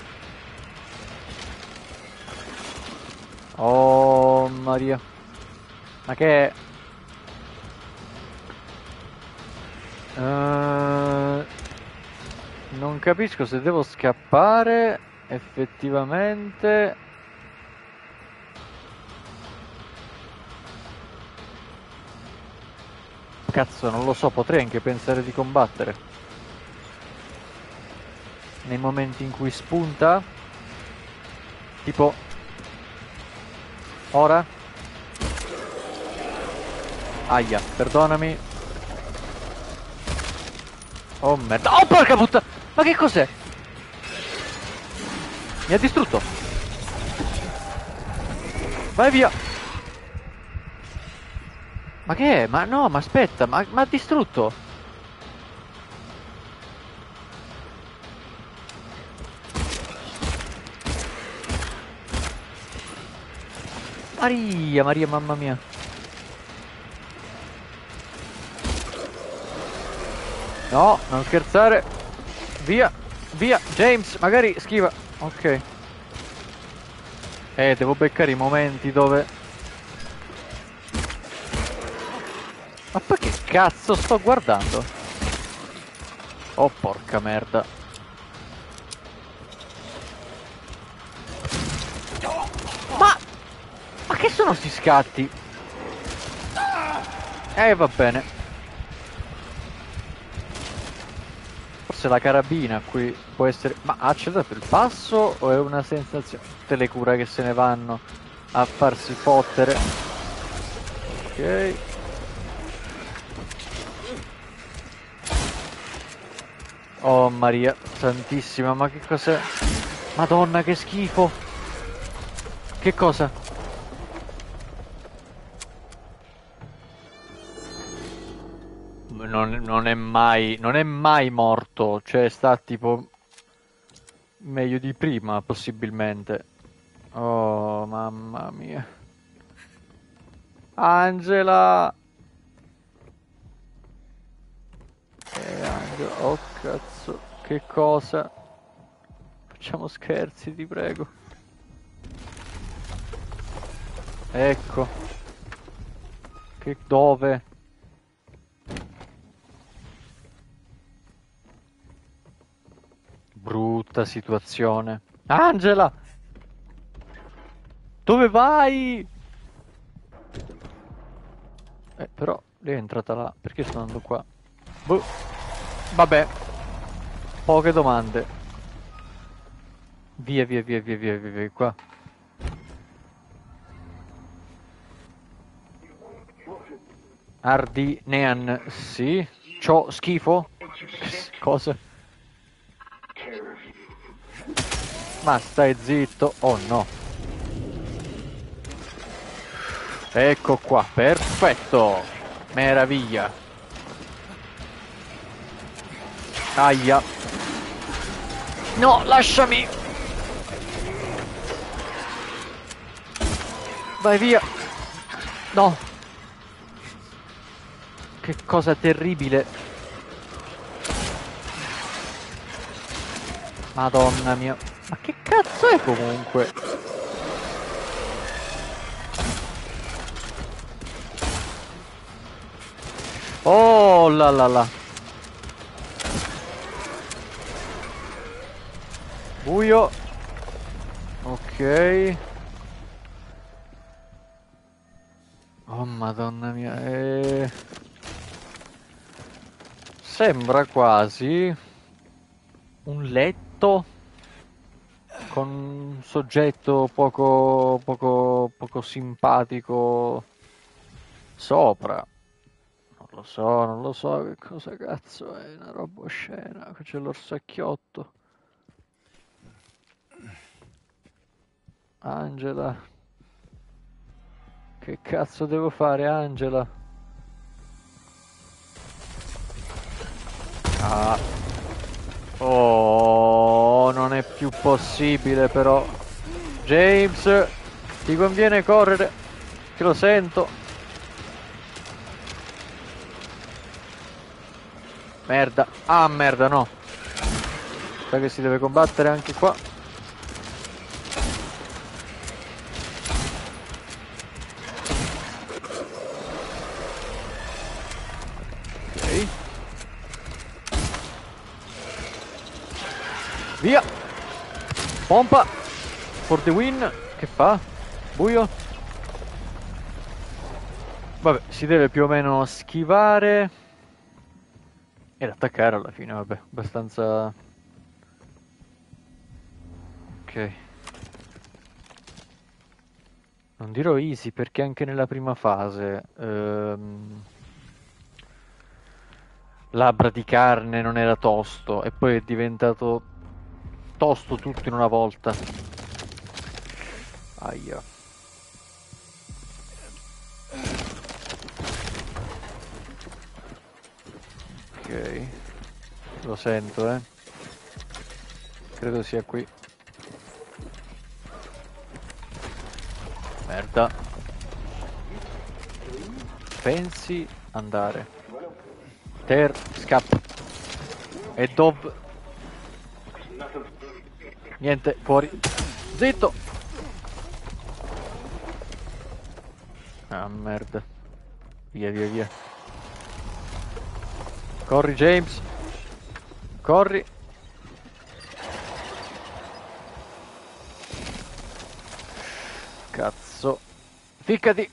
Oh Maria. Ma che è? Uh, non capisco se devo scappare effettivamente. Cazzo, non lo so, potrei anche pensare di combattere. Nei momenti in cui spunta. Tipo... Ora? Aia, perdonami. Oh merda. Oh porca puttana! Ma che cos'è? Mi ha distrutto. Vai via. Ma che è? Ma no, ma aspetta, ma ha distrutto. Maria, Maria, mamma mia. No, non scherzare. Via, via, James, magari schiva. Ok. Eh, devo beccare i momenti dove... Ma poi che cazzo sto guardando? Oh, porca merda. Ma... Ma che sono sti scatti? Eh, va bene. Forse la carabina qui può essere... Ma ha accettato il passo o è una sensazione? Tutte le cure che se ne vanno a farsi fottere. Ok. Oh Maria Santissima, ma che cos'è? Madonna, che schifo! Che cosa? Non, non è mai, non è mai morto, cioè sta tipo meglio di prima, possibilmente. Oh, mamma mia. Angela! Eh, Angela, oh cazzo, che cosa? Facciamo scherzi, ti prego. Ecco. Che dove? Brutta situazione. Angela! Dove vai? Eh, però lei è entrata là. Perché sto andando qua? Boh. Vabbè. Poche domande. Via, via, via, via, via, via, via, qua. Ardi Nean, sì. Ciò schifo? Cosa? Ma stai zitto. Oh no. Ecco qua, perfetto. Meraviglia. Aia. No, lasciami. Vai via. No. Che cosa terribile. Madonna mia. Ma che cazzo è comunque? Oh la la la. Buio. Ok. Oh madonna mia. Eh... Sembra quasi un letto con un soggetto poco, poco, poco simpatico sopra. Non lo so, non lo so che cosa cazzo è, una roba oscena, c'è l'orsacchiotto. Angela. Che cazzo devo fare, Angela? Ah. Oh, non è più possibile però. James, ti conviene correre, che lo sento. Merda. Ah, merda, no. Sa che si deve combattere anche qua. Via! Pompa! For the win! Che fa? Buio? Vabbè, si deve più o meno schivare ed attaccare alla fine, vabbè, abbastanza... Ok. Non dirò easy perché anche nella prima fase ehm, labbra di carne non era tosto e poi è diventato tosto tutto in una volta. Aia. Ok. Lo sento, eh. Credo sia qui. Merda. Pensi andare. Ter, scappa. E Dov. Niente, fuori. Zitto. Ah, merda. Via, via, via. Corri, James. Corri. Cazzo. Ficcati.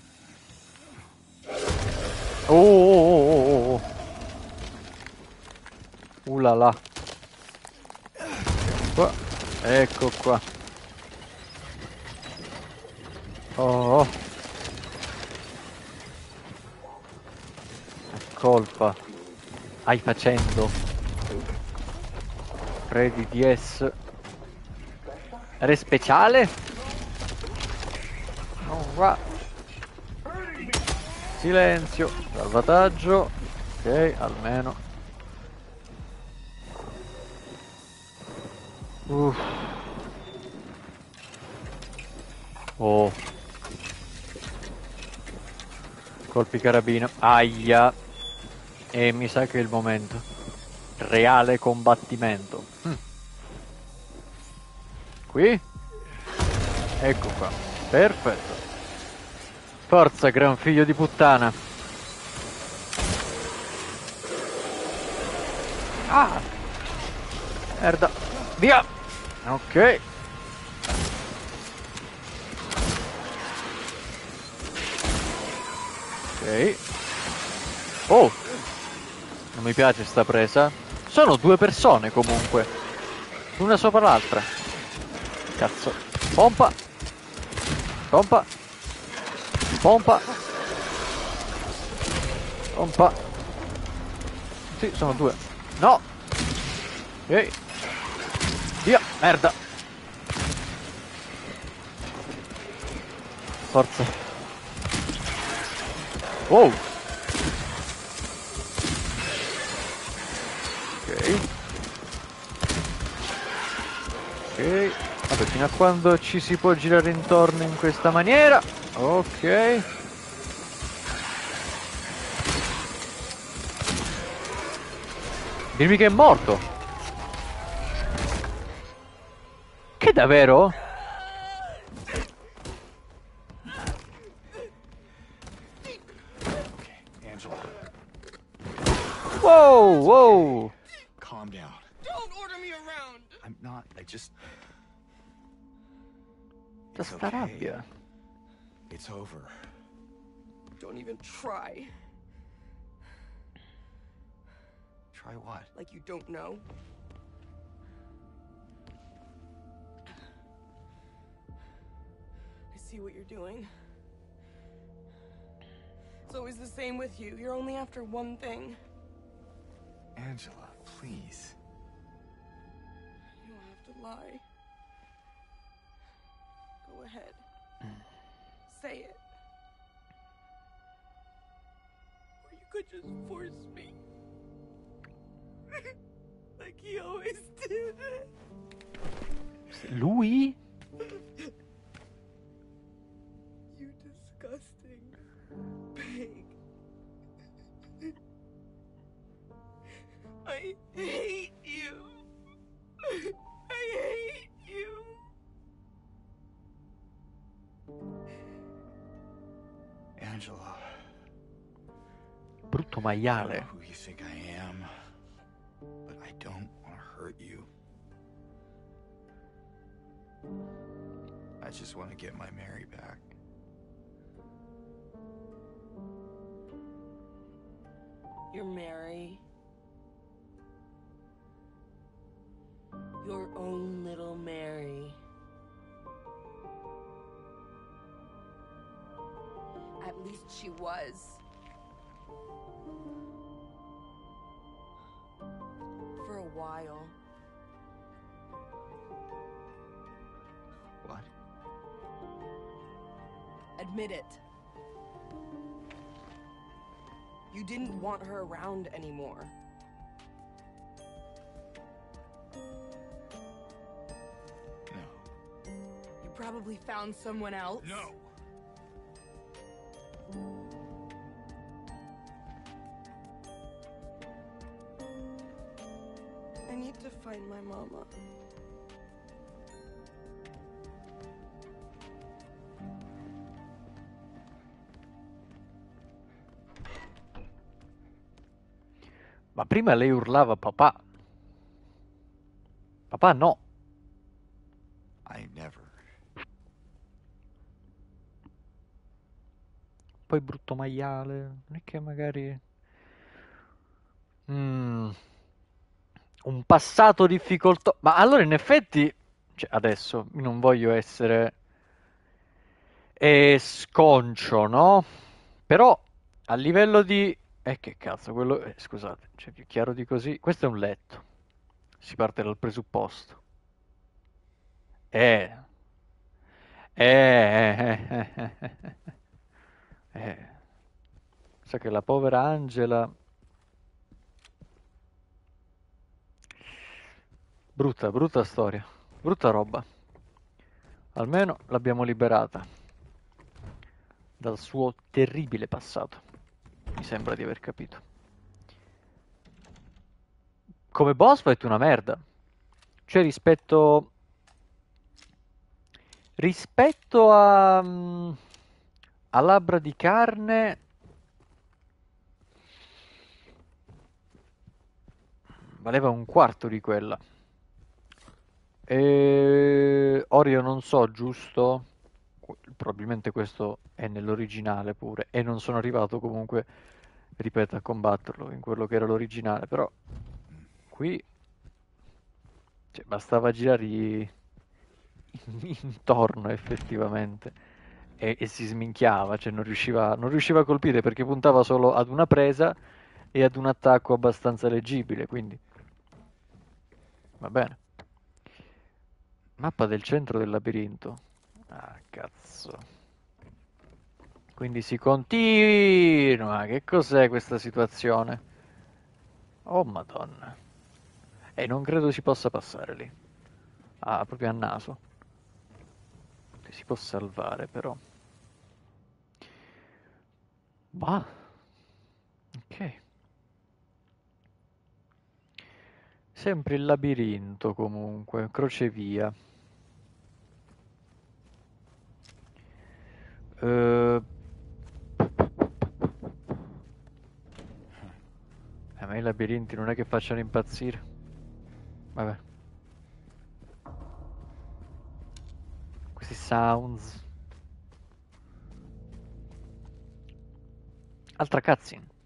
Oh, oh, oh, oh, oh. Uh là là. Qua. Ecco qua. Oh. oh. Colpa. Hai facendo. Ready DS. Re speciale? No, qua. Silenzio. Salvataggio. Ok, almeno. Uff. Oh. Colpi carabina. Aia. E mi sa che è il momento. Reale combattimento. Hm. Qui? Ecco qua. Perfetto. Forza, gran figlio di puttana. Ah! Merda. Via! Ok. Ok. Oh! Non mi piace sta presa. Sono due persone comunque. Una sopra l'altra. Cazzo. Pompa. Pompa. Pompa. Pompa. Sì, sono due. No. Ok. Via. Merda. Forza. Wow. Ok. Ok. Vabbè, fino a quando ci si può girare intorno in questa maniera. Ok. Dimmi che è morto. Che davvero? Okay, Angela, Wow, wow. calm down. Don't order me around! I'm not. I just. Just It's sta okay. rabbia. It's over. Don't even try. Try what? Like you don't know. See what you're doing. It's always the same with you. You're only after one thing. Angela, please. You don't have to lie. Go ahead. Say it. Or you could just force me. [LAUGHS] like he always did. Lui? [LAUGHS] Brutto I maiale. who you think I am, but I don't want to hurt you. I just want to get my Mary back. You're Mary. Your own little Mary. At least she was. While. What? Admit it. You didn't want her around anymore. No. You probably found someone else. No! Find my mama. Ma prima lei urlava papà. Papà no. I never. Poi brutto maiale. Non è che magari... Mm. Un passato difficoltoso. Ma allora in effetti... Cioè, adesso non voglio essere... eh, sconcio, no? Però a livello di... Eh che cazzo, quello... eh, scusate, cioè più chiaro di così. Questo è un letto. Si parte dal presupposto. Eh... Eh... eh, eh, eh, eh, eh. Sa che la povera Angela Brutta, brutta storia. Brutta roba. Almeno l'abbiamo liberata dal suo terribile passato. Mi sembra di aver capito. Come boss fight una merda. Cioè rispetto... Rispetto a... mm, a labbra di carne... Valeva un quarto di quella. E... Ora io non so, giusto? Probabilmente questo è nell'originale pure. E non sono arrivato comunque, ripeto, a combatterlo in quello che era l'originale. Però qui cioè, bastava girare [LAUGHS] intorno effettivamente e, e si sminchiava, cioè non riusciva, non riusciva a colpire perché puntava solo ad una presa e ad un attacco abbastanza leggibile, quindi va bene. Mappa del centro del labirinto. Ah, cazzo. Quindi si continua. Che cos'è questa situazione? Oh, madonna. E non credo si possa passare lì. Ah, proprio a naso. Si può salvare, però. Bah. Ok. Sempre il labirinto, comunque. Crocevia. Eh, A me i labirinti non è che facciano impazzire. Vabbè. Questi sounds. Altra cutscene.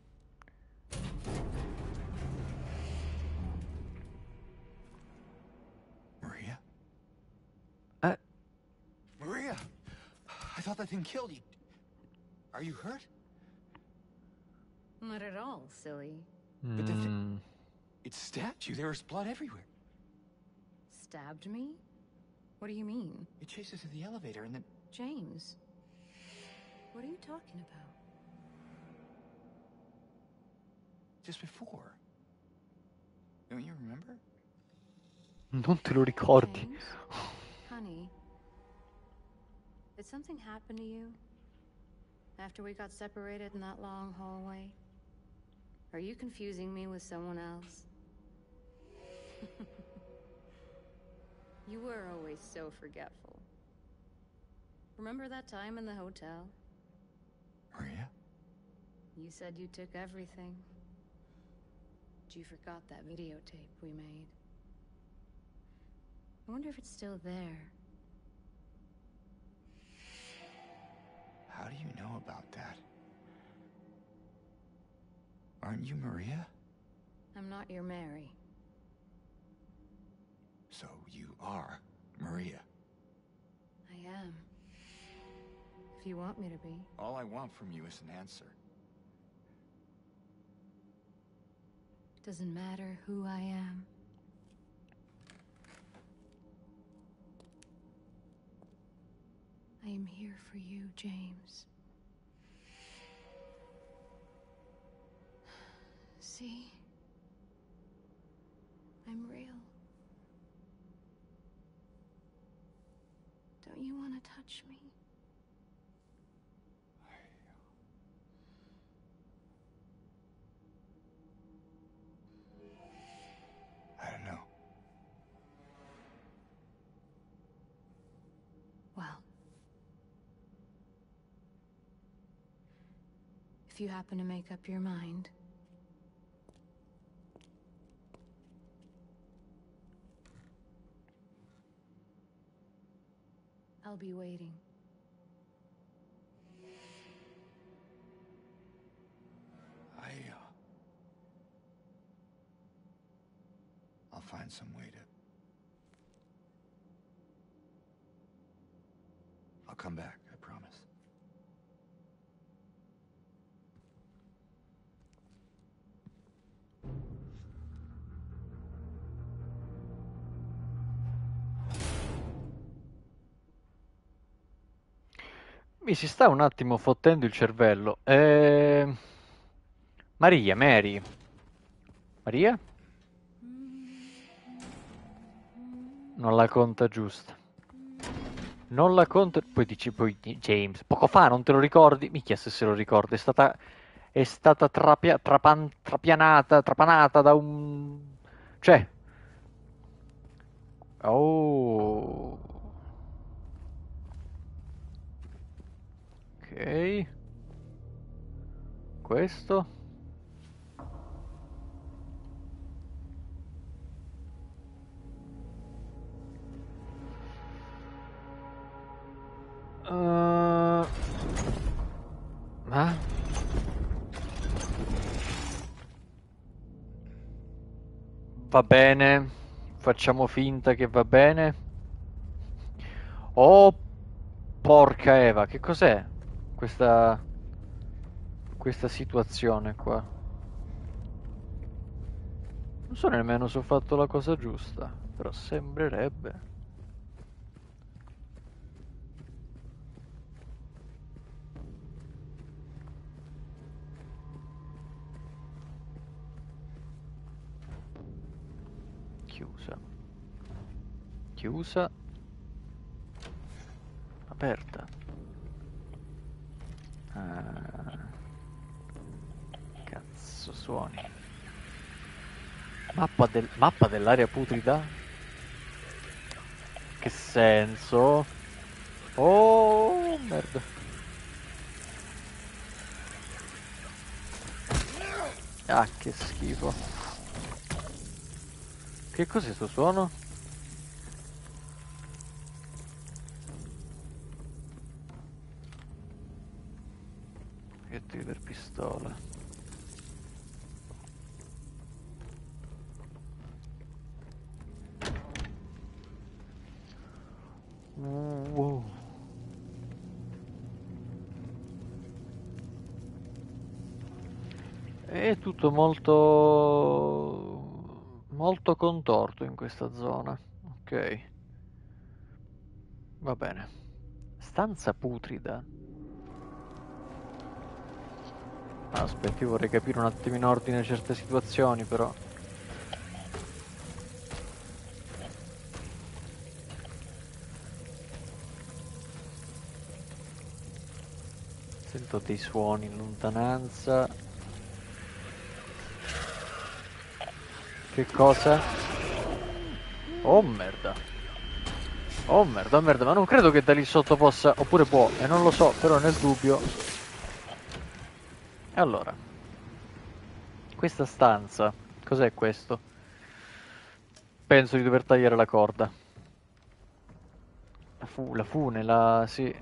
Thought that thing killed you. Are you hurt? Not at all, silly. But the thi- mm, It stabbed you. There was blood everywhere. Stabbed me? What do you mean? It chased us to the elevator and then. James. What are you talking about? just before. Don't you remember? non te lo ricordi. James? Honey. Did something happen to you? After we got separated in that long hallway? Are you confusing me with someone else? [LAUGHS] you were always so forgetful. Remember that time in the hotel? Maria? You said you took everything. But you forgot that videotape we made. I wonder if it's still there. How do you know about that? Aren't you Maria? I'm not your Mary. So you are Maria. I am. If you want me to be. All I want from you is an answer. Doesn't matter who I am. I am here for you, James. See? I'm real. Don't you want to touch me? You happen to make up your mind. I'll be waiting. I, uh. I'll find some way to. I'll come back, Mi si sta un attimo fottendo il cervello. Eh... Maria, Mary. Maria? Non la conta giusta. Non la conta... Poi dici, poi James, poco fa non te lo ricordi? Minchia se se lo ricordi, è stata... È stata trapia... trapan... trapianata, trapanata da un... Cioè... Oh... Ok. Questo. Ma? Va bene, facciamo finta che va bene. Oh, porca Eva, che cos'è questa questa situazione qua? Non so nemmeno se ho fatto la cosa giusta, però sembrerebbe. chiusa chiusa aperta ah. cazzo suoni mappa, del, mappa dell'area putrida che senso oh merda ah che schifo che cos'è questo suono? Oggetti per pistola. Wow. Tutto molto molto contorto in questa zona. Ok. Va bene. Stanza putrida. Aspetti, vorrei capire un attimo in ordine certe situazioni, però. Sento dei suoni in lontananza. Che cosa? Oh merda. Oh merda, oh merda, ma non credo che da lì sotto possa... Oppure può, e non lo so, però nel dubbio... E allora. Questa stanza. Cos'è questo? Penso di dover tagliare la corda. La, fu la fune, la... sì.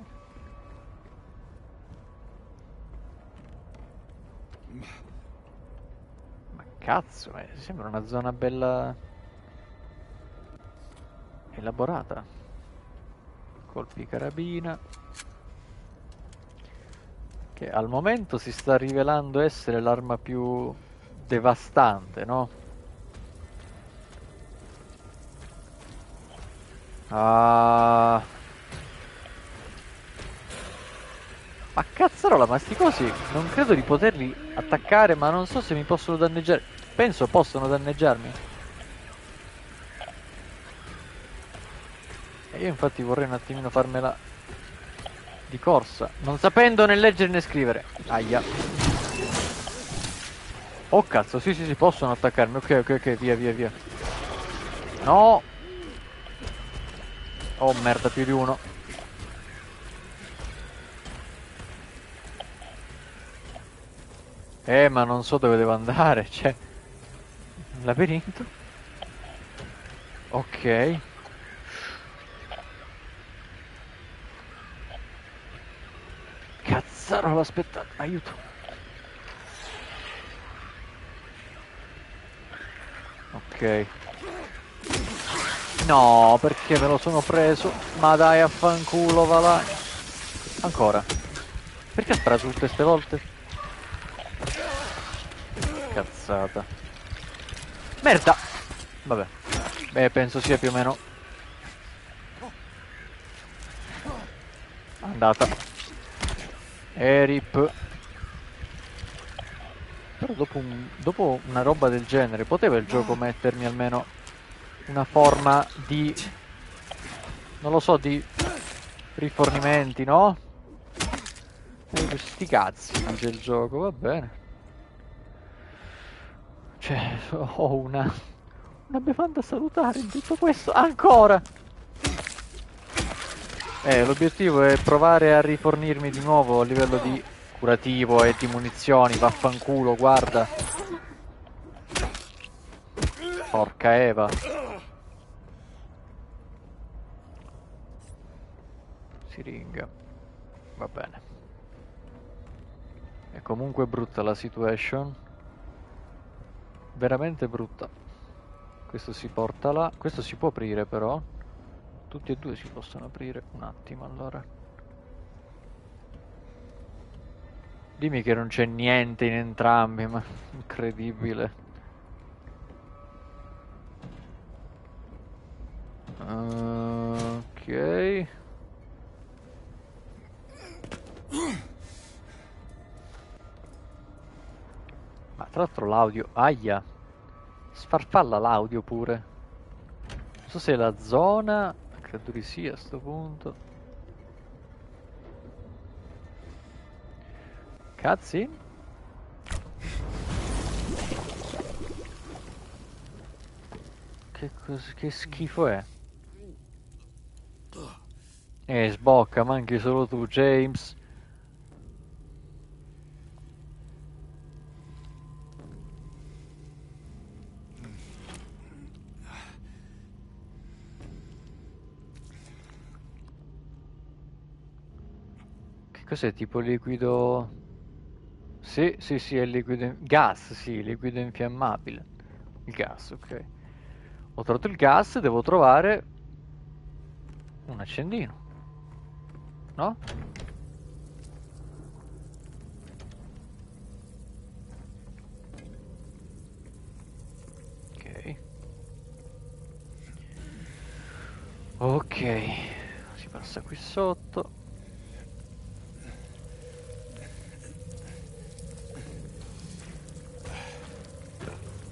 Cazzo, eh, sembra una zona bella elaborata. Colpi carabina. Che al momento si sta rivelando essere l'arma più devastante, no? Ah... Ma cazzarola, ma sti cosi non credo di poterli attaccare, ma non so se mi possono danneggiare. Penso possono danneggiarmi. E io infatti vorrei un attimino farmela di corsa, non sapendo né leggere né scrivere. Aia. Oh cazzo, sì sì sì, possono attaccarmi. Ok, ok, ok, via, via, via. No! Oh merda, più di uno. Eh, ma non so dove devo andare, [LAUGHS] cioè... Labirinto? Ok. Cazzarola, aspetta, aiuto. Ok. No, perché me lo sono preso? Ma dai, affanculo, va là. Ancora. Perché spara tutte queste volte? Cazzata. Merda! Vabbè. Beh, penso sia più o meno... Andata. E rip. Però dopo, un, dopo una roba del genere, poteva il gioco mettermi almeno una forma di non lo so, di rifornimenti, no? E questi cazzi, dice il gioco, va bene. Cioè, ho una... una bevanda salutare in tutto questo, ancora! Eh, l'obiettivo è provare a rifornirmi di nuovo a livello di curativo e di munizioni, vaffanculo, guarda. Porca Eva. Siringa. Va bene. È comunque brutta la situation. Veramente brutta. Questo si porta là. Questo si può aprire però. Tutti e due si possono aprire. Un attimo allora. Dimmi che non c'è niente in entrambi, ma [LAUGHS] incredibile. Ok. Tra l'altro l'audio... Aia! Sfarfalla l'audio pure. Non so se è la zona... Credo di sì a sto punto. Cazzi? Che, che schifo è? Eh, sbocca, manchi solo tu, James. Cos'è? Tipo liquido... Sì, sì, sì, è liquido... Gas, sì, liquido infiammabile. Il gas, ok. Ho trovato il gas, devo trovare un accendino. No? Ok. Ok. Si passa qui sotto.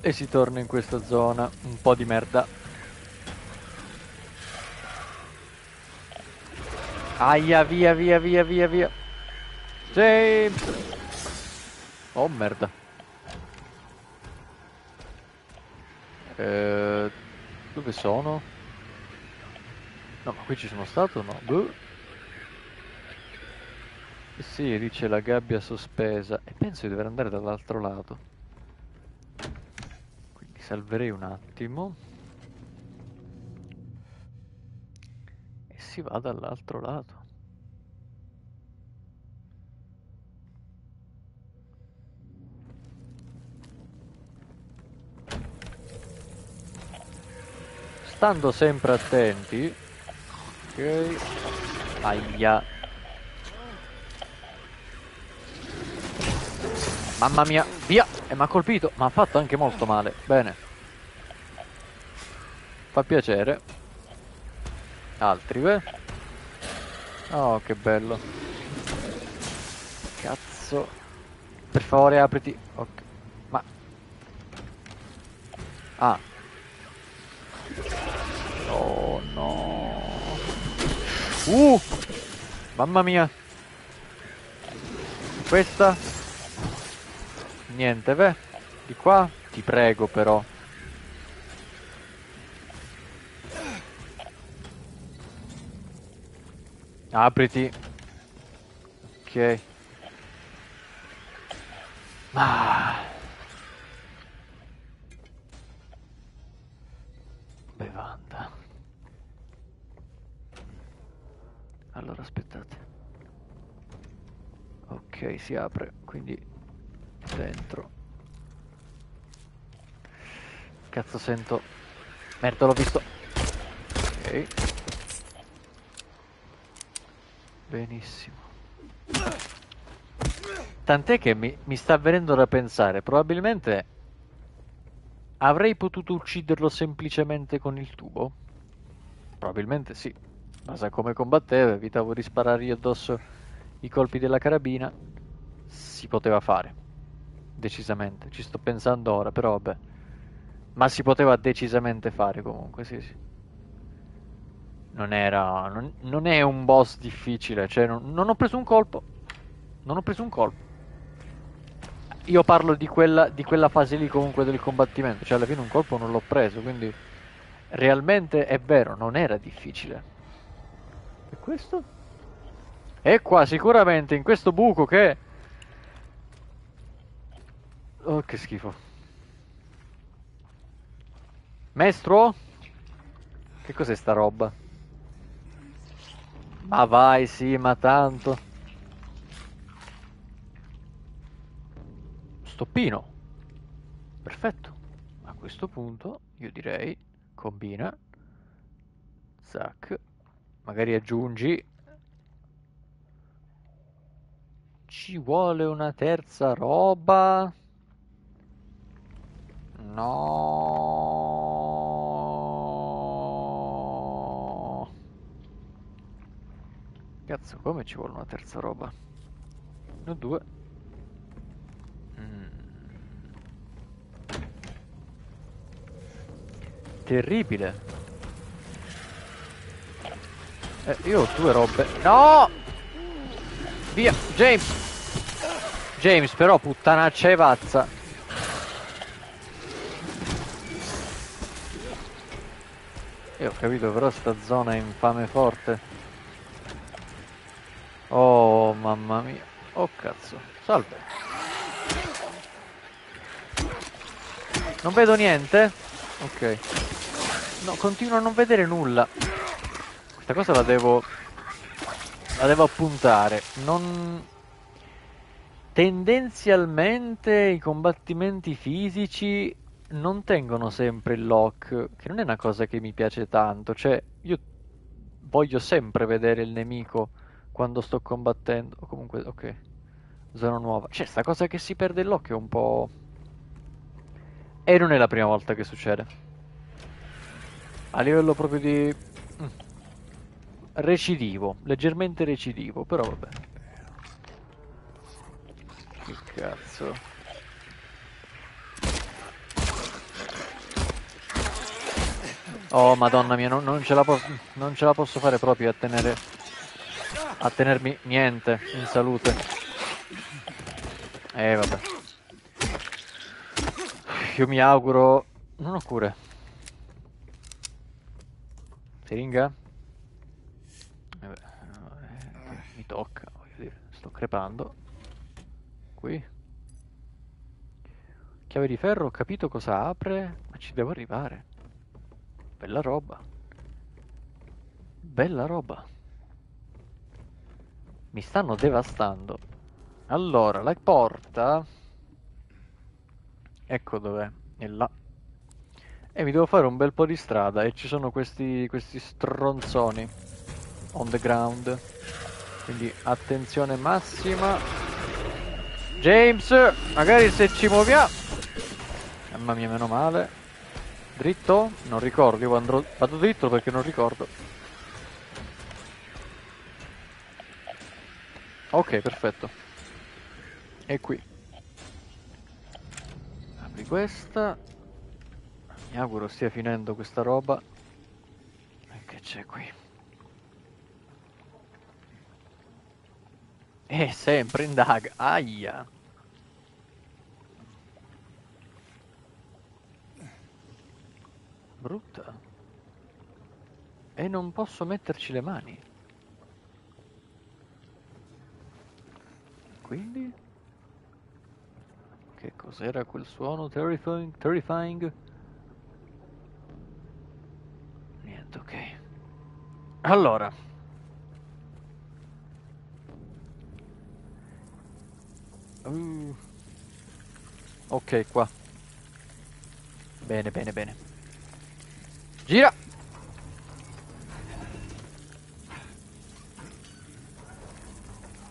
E si torna in questa zona. Un po' di merda. Aia, via, via, via, via, via. James! Oh, merda. Eh, dove sono? No, ma qui ci sono stato no? Eh Sì, c'è la gabbia sospesa. E penso di dover andare dall'altro lato. Salverei un attimo. E si va dall'altro lato. Stando sempre attenti. Ok. Aia. Mamma mia, via! E mi ha colpito, ma ha fatto anche molto male. Bene. Fa piacere. Altri, beh. Oh, che bello. Cazzo. Per favore, apriti. Ok. Ma... Ah. Oh, no. Uh! Mamma mia. Questa? Niente, beh. Di qua? Ti prego, però. Apriti. Ok. Ah. Bevanda. Allora aspettate. Ok, si apre, quindi dentro. Cazzo sento. Merda, l'ho visto. Ok. Benissimo. Tant'è che mi, mi sta venendo da pensare, probabilmente avrei potuto ucciderlo semplicemente con il tubo? Probabilmente sì. Ma sa come combatteva, evitavo di sparargli addosso i colpi della carabina. Si poteva fare. Decisamente. Ci sto pensando ora, però vabbè. Ma si poteva decisamente fare comunque, sì sì. non era. Non, non è un boss difficile. Cioè, non, non ho preso un colpo. Non ho preso un colpo. Io parlo di quella, di quella fase lì comunque del combattimento. Cioè, alla fine un colpo non l'ho preso. Quindi, realmente è vero, non era difficile. E questo? E qua sicuramente in questo buco che... Oh, che schifo. Maestro? Che cos'è sta roba? Ma vai, sì, ma tanto. Stoppino. Perfetto. A questo punto io direi combina. Zac. Magari aggiungi. Ci vuole una terza roba. No. Cazzo, come ci vuole una terza roba? No, due. Mm. Terribile. Eh, io ho due robe. No! Via, James! James, però, puttanaccia e pazza. Io ho capito, però sta zona è infame forte. Oh, mamma mia. Oh, cazzo. Salve. Non vedo niente? Ok. No, continuo a non vedere nulla. Questa cosa la devo... La devo appuntare. Non... Tendenzialmente i combattimenti fisici non tengono sempre il lock, che non è una cosa che mi piace tanto. Cioè, io voglio sempre vedere il nemico quando sto combattendo. O comunque, ok. Zona nuova. Cioè, sta cosa che si perde il lock è un po'... E non è la prima volta che succede. A livello proprio di... mm, Recidivo, leggermente recidivo, però vabbè. Che cazzo. Oh madonna mia, non, non ce non ce la posso fare proprio a tenere... A tenermi niente in salute. Eh vabbè. Io mi auguro... Non ho cure. Siringa? Eh eh, mi tocca, voglio dire, sto crepando. Qui. Chiave di ferro, ho capito cosa apre, ma ci devo arrivare. Bella roba. Bella roba. Mi stanno devastando. Allora, la porta... Ecco dov'è. È là. E mi devo fare un bel po' di strada e ci sono questi, questi stronzoni on the ground. Quindi attenzione massima. James, magari se ci muoviamo... Mamma mia, meno male. Dritto? Non ricordo, io andrò... vado dritto perché non ricordo. Ok, perfetto. E qui. Apri questa. Mi auguro stia finendo questa roba. E che c'è qui? E sempre indaga. Aia. Brutta. E non posso metterci le mani. Quindi? Che cos'era quel suono terrifying? terrifying? Niente, ok. Allora. Uh. Ok, qua. Bene, bene, bene. Gira!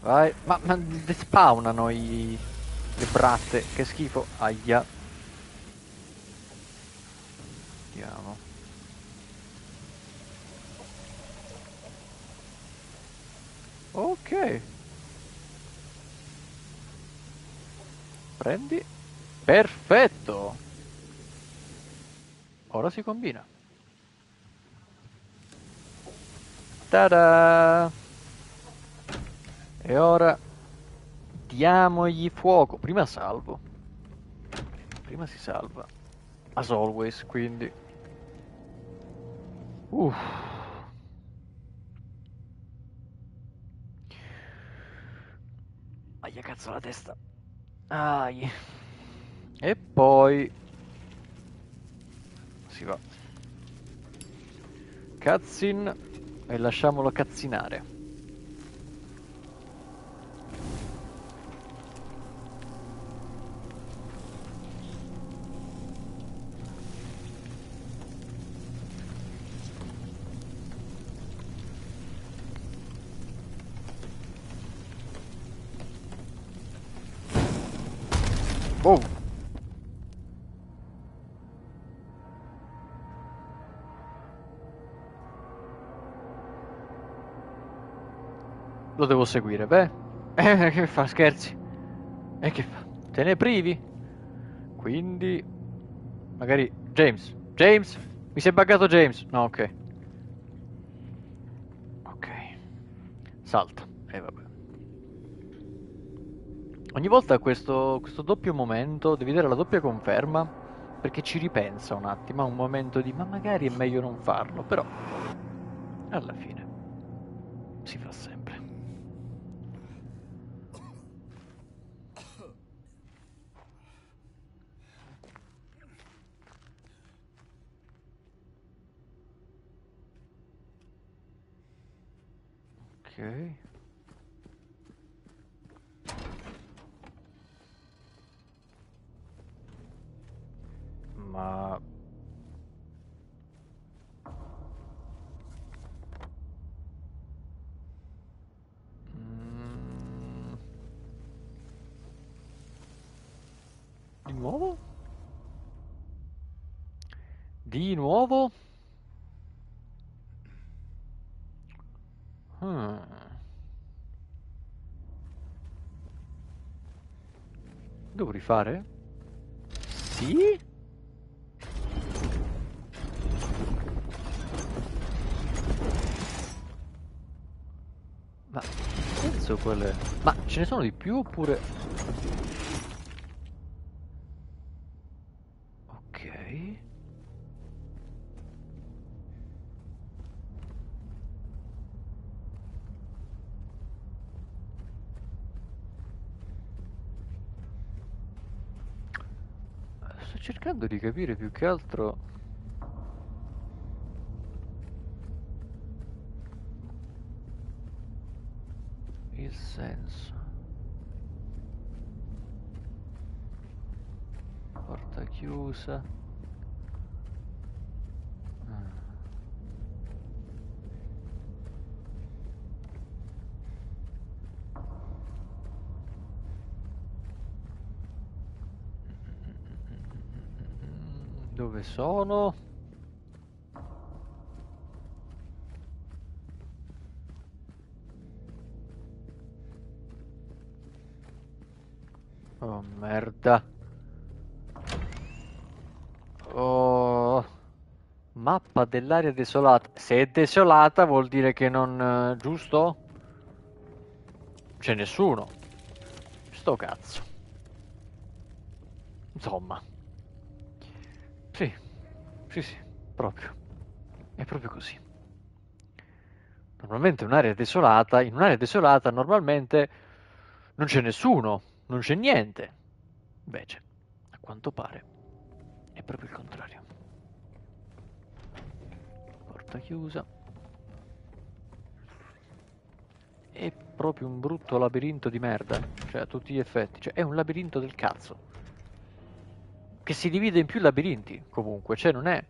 Vai, ma, ma despawnano i... le bratte, che schifo. Aia. Vediamo. Ok. Prendi. Perfetto. Ora si combina. Ta-da! E ora diamogli fuoco. Prima salvo. Prima si salva. As always, quindi. Uff. Aia cazzo la testa. Ai. E poi si va. Cutscene e lasciamolo cazzinare. Oh! Devo seguire, beh. [LAUGHS] Eh, che fa, scherzi? E che fa? Te ne privi? Quindi... Magari... James. James? Mi si è buggato James. No, ok. Ok. Salta. E vabbè. Ogni volta questo, questo doppio momento, devi dare la doppia conferma, perché ci ripensa un attimo, un momento di ma magari è meglio non farlo, però alla fine si fa sempre. Ok. Rifare? Sì? Ma penso quelle... Ma ce ne sono di più oppure... cercando di capire più che altro... Il senso. Porta chiusa. Ah. Dove sono? Oh merda. Oh. Mappa dell'area desolata. Se è desolata vuol dire che non... eh, giusto? C'è nessuno. Sto cazzo. Insomma. Sì, sì, proprio. È proprio così. Normalmente un'area desolata, in un'area desolata normalmente non c'è nessuno, non c'è niente. Invece, a quanto pare, è proprio il contrario. Porta chiusa. È proprio un brutto labirinto di merda, cioè a tutti gli effetti. Cioè, è un labirinto del cazzo che si divide in più labirinti comunque, cioè non è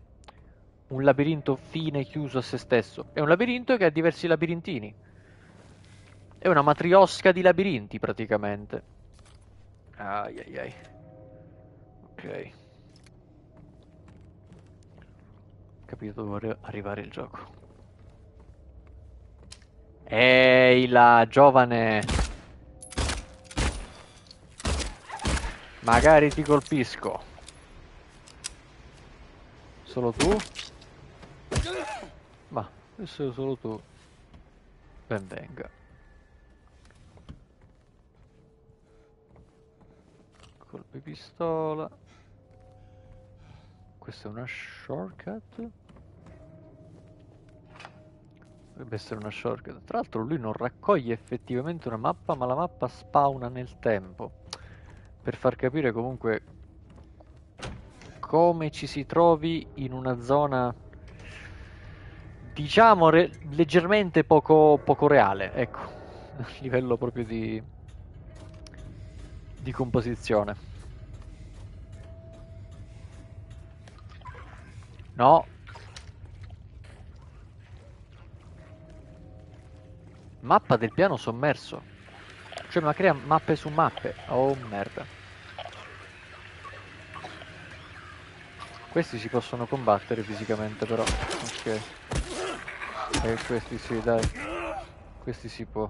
un labirinto fine chiuso a se stesso, è un labirinto che ha diversi labirintini. È una matriosca di labirinti praticamente. Ai ai ai. Ok. Capito dove arrivare il gioco. Ehi là, giovane. Magari ti colpisco. Solo tu? Ma, adesso solo tu. Ben venga. Colpi pistola. Questa è una shortcut. Dovrebbe essere una shortcut. Tra l'altro lui non raccoglie effettivamente una mappa, ma la mappa spawna nel tempo. Per far capire comunque come ci si trovi in una zona diciamo re- leggermente poco, poco reale, ecco, [LAUGHS] a livello proprio di, di composizione. No. Mappa del piano sommerso. Cioè, ma crea mappe su mappe. Oh, merda. Questi si possono combattere fisicamente, però. Ok. E questi sì, dai. Questi si può.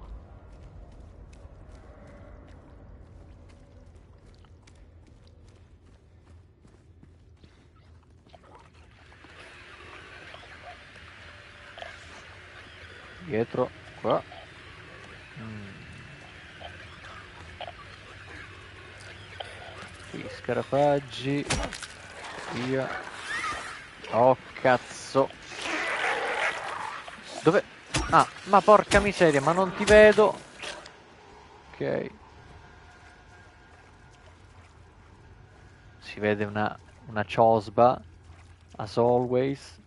Dietro, qua. Mm. Qui, scarafaggi. Via. Oh, cazzo. Dove? Ah, ma porca miseria, ma non ti vedo. Ok. Si vede una, una ciosba. As always.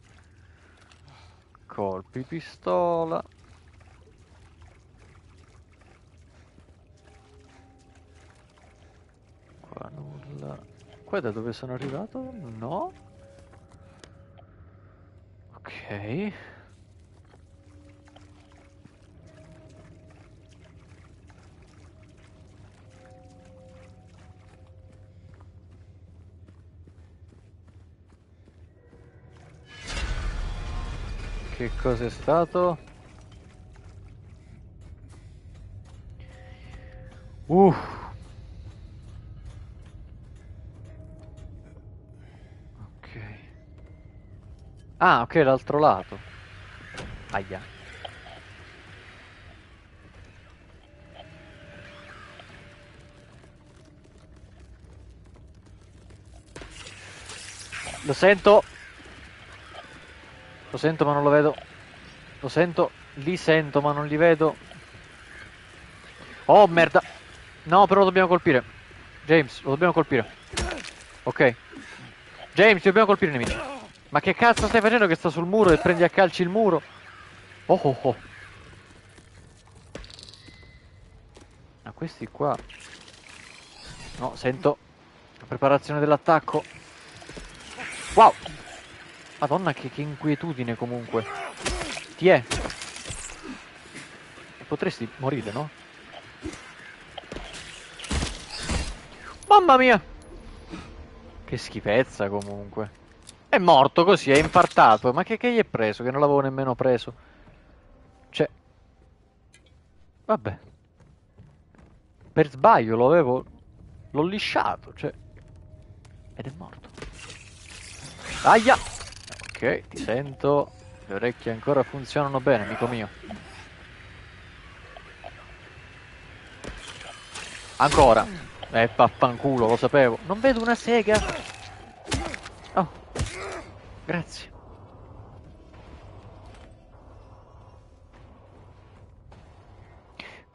Colpi pistola. Qua nulla. Qua da dove sono arrivato? No. Ok. Che cosa è stato? Uh. Ah, ok, l'altro lato. Aia. Lo sento. Lo sento ma non lo vedo. Lo sento. Li sento ma non li vedo. Oh merda. No, però lo dobbiamo colpire. James, lo dobbiamo colpire. Ok. James, dobbiamo colpire i nemici. Ma che cazzo stai facendo che sta sul muro e prendi a calci il muro? Oh oh oh. Ma questi qua... No, sento la preparazione dell'attacco. Wow! Madonna, che, che inquietudine comunque. Ti è? Potresti morire, no? Mamma mia! Che schifezza comunque. È morto così, è infartato. Ma che, che gli è preso? Che non l'avevo nemmeno preso. Cioè... Vabbè. Per sbaglio lo avevo... L'ho lisciato, cioè... Ed è morto. Aia! Ok, ti sento. Le orecchie ancora funzionano bene, amico mio. Ancora. Eh, vaffanculo, lo sapevo. Non vedo una sega. Grazie.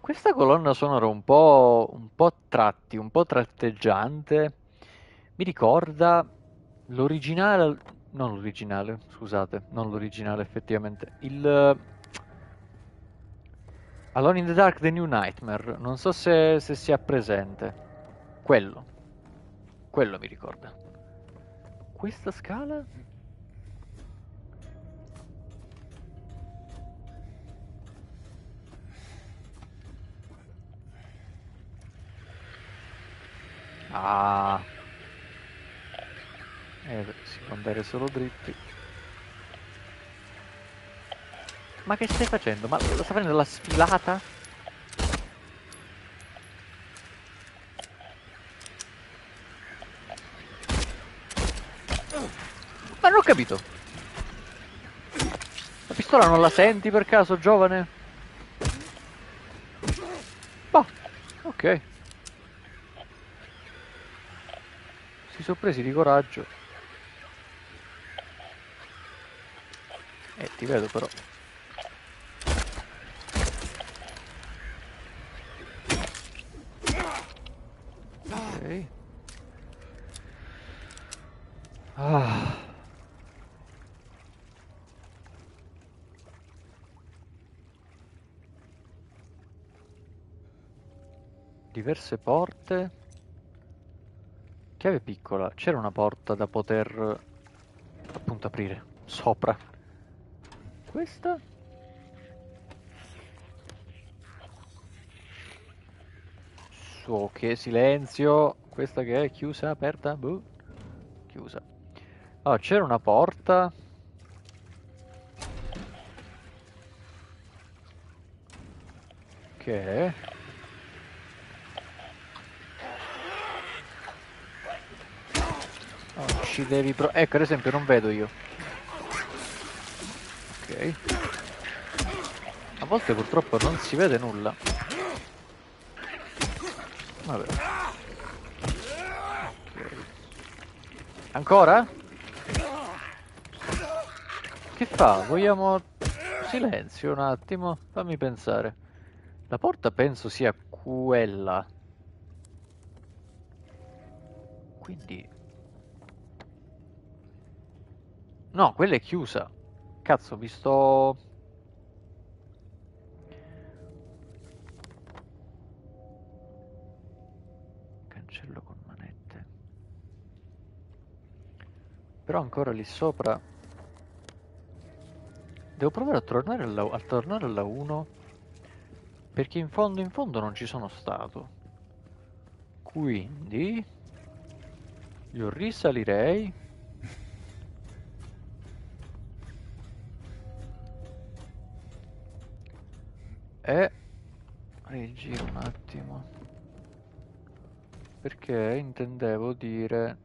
Questa colonna sonora un po', un po' tratti, un po' tratteggiante, mi ricorda l'originale, non l'originale, scusate, non l'originale effettivamente, il uh, Alone in the Dark The New Nightmare, non so se, se sia presente, quello, quello mi ricorda. Questa scala? Ah. Eh, si può andare solo dritti. Ma che stai facendo? Ma sta facendo la sfilata? Ma non ho capito. La pistola non la senti per caso, giovane? Ok. Sono di coraggio. Eh, ti vedo però. Ok. Ah. Diverse porte. Chiave piccola. C'era una porta da poter appunto aprire sopra. Questa? Su, che silenzio. Questa che è chiusa, aperta? Boh. Chiusa. Allora, c'era una porta. Che Oh, ci devi Ecco, ad esempio, non vedo io. Ok. A volte purtroppo non si vede nulla. Vabbè. Ok. Ancora? Che fa? Vogliamo... Silenzio un attimo, fammi pensare. La porta penso sia quella. Quindi... No, quella è chiusa. Cazzo, mi sto... Cancello con manette. Però ancora lì sopra... Devo provare a tornare alla, a tornare alla 1 perché in fondo in fondo non ci sono stato. Quindi io risalirei e rigiro un attimo perché intendevo dire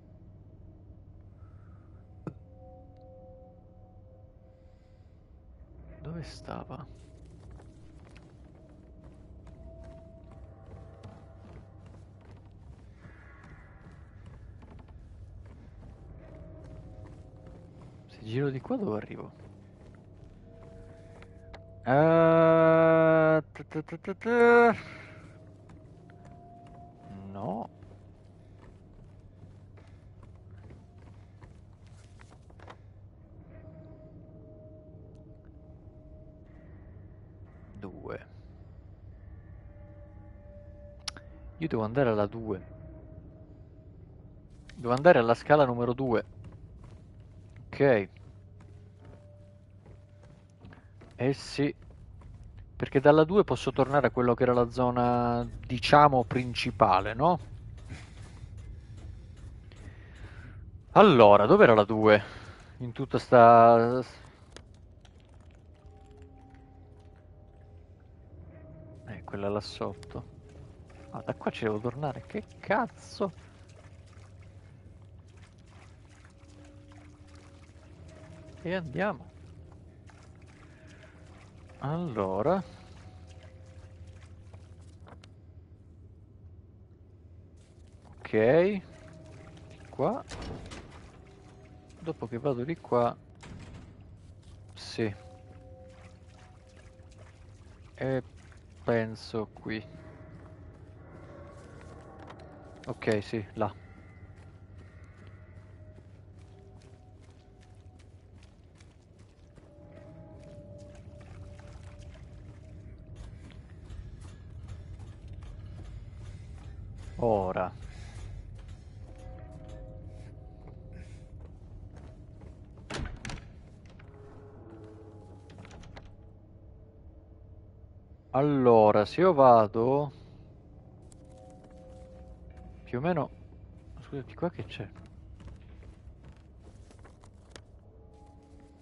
dove stava? giro di qua dove arrivo? Tu. No. Due. Io devo andare alla 2. Devo andare alla scala numero 2. Ok. Eh sì, perché dalla 2 posso tornare a quello che era la zona, diciamo, principale, no? Allora, dov'era la 2? In tutta sta... Eh, quella là sotto. Ah, da qua ci devo tornare, che cazzo? E andiamo. Allora. Ok. Qua. Dopo che vado di qua. Sì. E penso qui. Ok, sì, là. Ora. Allora, se io vado... Più o meno... Scusati, qua che c'è?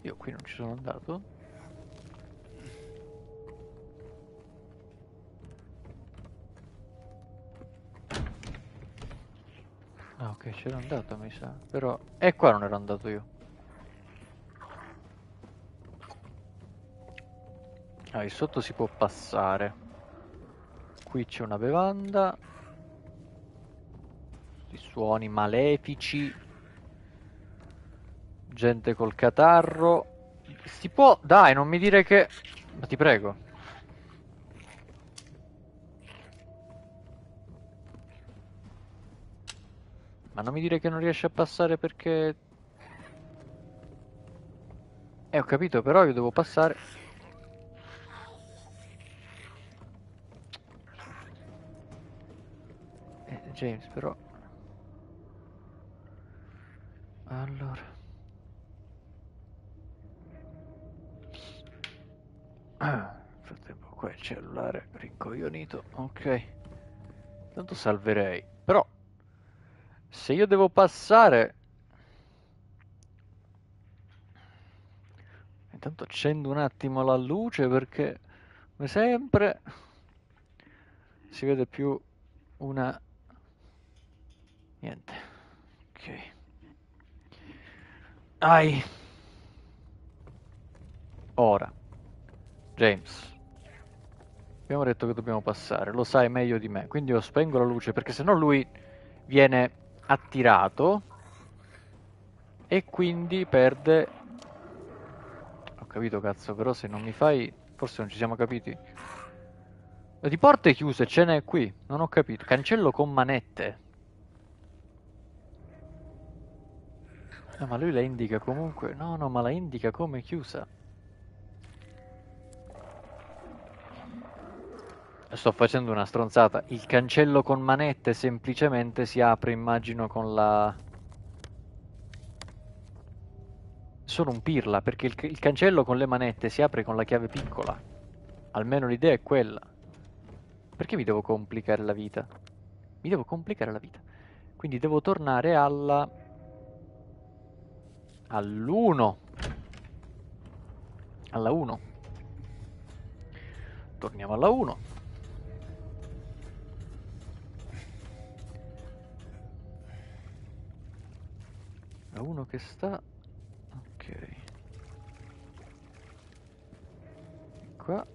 Io qui non ci sono andato? Ok, c'ero andato mi sa. Però... E qua non ero andato io. Ah, di sotto si può passare. qui c'è una bevanda. I suoni malefici. Gente col catarro. Si può... Dai, non mi dire che... Ma ti prego. Ma non mi dire che non riesce a passare perché... Eh, ho capito, però io devo passare... Eh, James, però... Allora... Ah, nel frattempo qua il cellulare rincoglionito, ok. Tanto salverei. Però, se io devo passare... Intanto accendo un attimo la luce perché, come sempre, si vede più una... Niente. Ok. Ai. Ora. James. Abbiamo detto che dobbiamo passare, lo sai meglio di me, quindi io spengo la luce perché sennò lui viene attirato e quindi perde... Ho capito cazzo, però se non mi fai... Forse non ci siamo capiti. Di porte chiuse, ce n'è qui, non ho capito. Cancello con manette. No, ma lui la indica comunque... No, no, ma la indica come chiusa. Sto facendo una stronzata. Il cancello con manette semplicemente si apre, immagino, con la... Sono un pirla, perché il, il cancello con le manette si apre con la chiave piccola. Almeno l'idea è quella. Perché mi devo complicare la vita? Mi devo complicare la vita. Quindi devo tornare alla... All'1. Alla 1. Torniamo alla 1. La 1 che sta... Ok. Qua.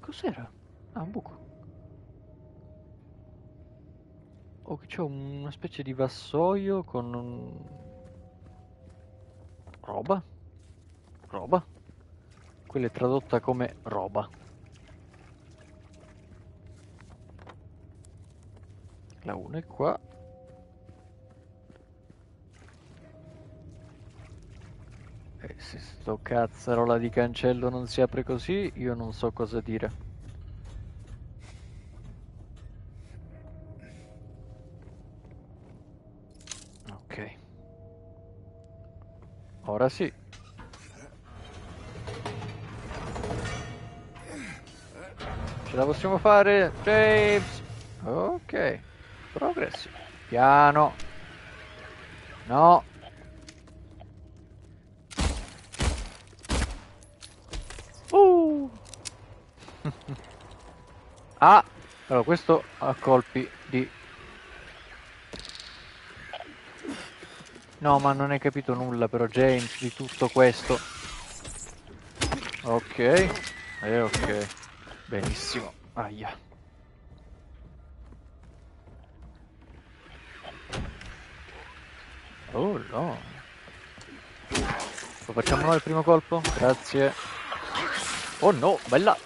Cos'era? Ah, un buco. Oh, c'è una specie di vassoio con un... roba? Roba? Quella è tradotta come roba. La 1 è qua. E se sto cazzarola di cancello non si apre così, io non so cosa dire. Ok. Ora sì. Ce la possiamo fare, James. Ok. Progresso. Piano. No. Uh. [LAUGHS] ah. Allora, questo a colpi di... No, ma non hai capito nulla però, James, di tutto questo. Ok. E eh, ok. Benissimo. Aia. Oh no. Lo facciamo noi il primo colpo? Grazie. Oh no, bella.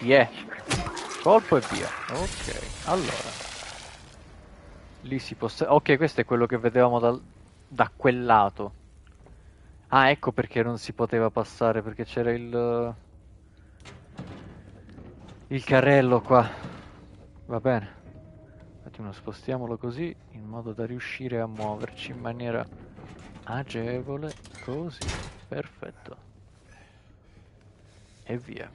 Yeah. Colpo e via. Ok, allora. Lì si può... Ok, questo è quello che vedevamo dal... da quel lato. Ah, ecco perché non si poteva passare, perché c'era il... Il carrello qua. Va bene attimo spostiamolo così in modo da riuscire a muoverci in maniera agevole così perfetto. E via.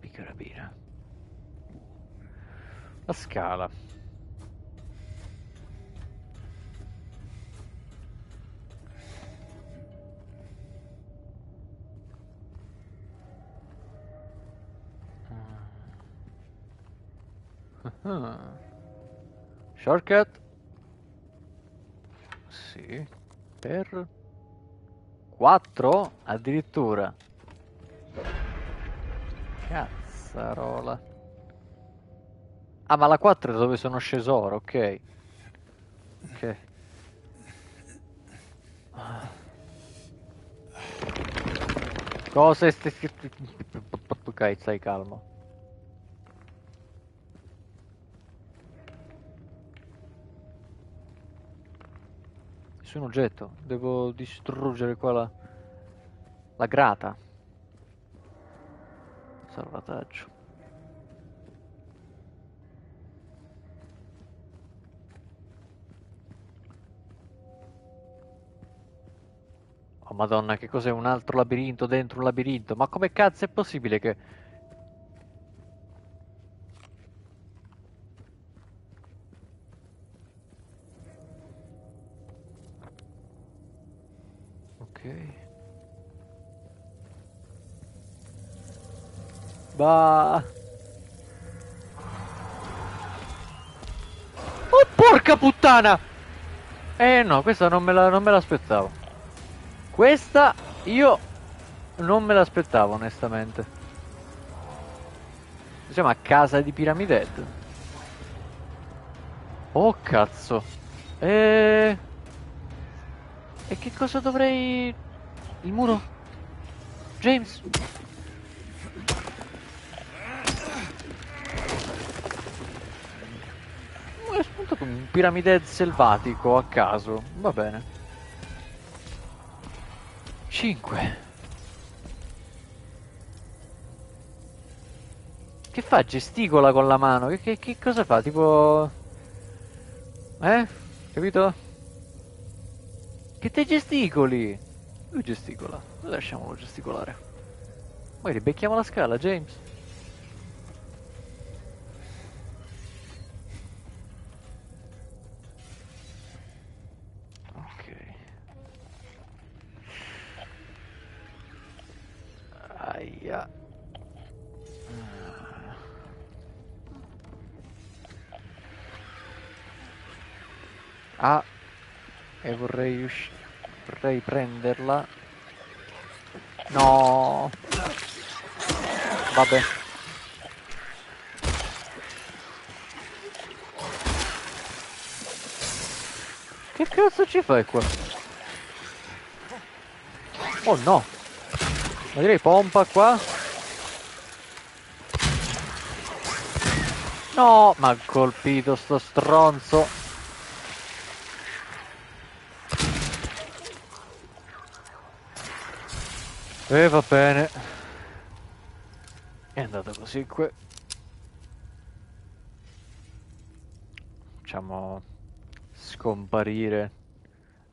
Picarabina la scala Ah. Shortcut? Sì. Per 4 addirittura. Cazzarola. Ah, ma la 4 è dove sono sceso ora, ok. Ok. Cosa stai... Ok, stai calmo. Nessun oggetto. Devo distruggere qua la... La grata. Salvataggio. Oh madonna, che cos'è un altro labirinto dentro un labirinto? Ma come cazzo è possibile che... Ok. Bah... Oh porca puttana! Eh no, questa non me la, non me l'aspettavo. Questa io non me l'aspettavo onestamente. Siamo a casa di Pyramid Oh cazzo. E... E che cosa dovrei... Il muro? James? È spuntato un Pyramid selvatico a caso. Va bene. 5 Che fa? Gesticola con la mano? Che, che, che cosa fa? Tipo... Eh? Capito? Che te gesticoli? Lui gesticola. Lasciamolo gesticolare. Poi ribecchiamo la scala, James. E vorrei uscire. Vorrei prenderla. No. Vabbè. Che cazzo ci fai qua? Oh no! Ma direi pompa qua. No, ma colpito sto stronzo. E va bene. È andato così qui. Facciamo scomparire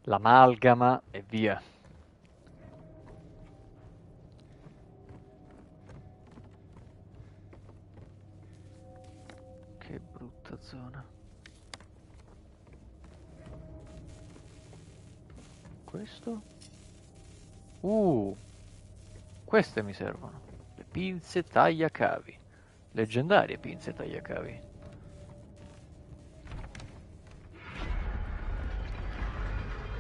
l'amalgama e via. brutta zona. Questo? Uh! Queste mi servono. Le pinze tagliacavi. Leggendarie pinze tagliacavi.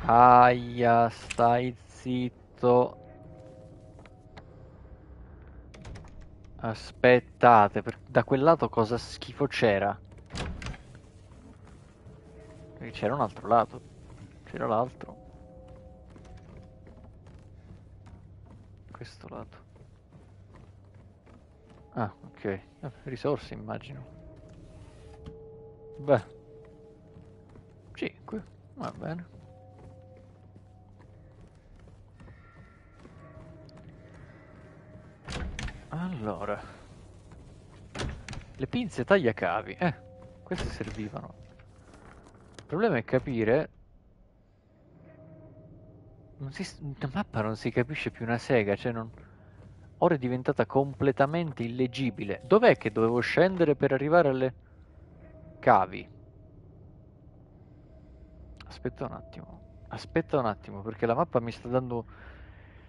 Aia, stai zitto. Aspettate, da quel lato cosa schifo c'era? c'era un altro lato. C'era l'altro. Questo lato. Ah, ok. Risorse immagino. Beh. 5. Va bene. Allora. Le pinze tagliacavi. Eh, queste servivano. Il problema è capire si, la mappa non si capisce più una sega, cioè non... Ora è diventata completamente illegibile. Dov'è che dovevo scendere per arrivare alle cavi? Aspetta un attimo. Aspetta un attimo, perché la mappa mi sta dando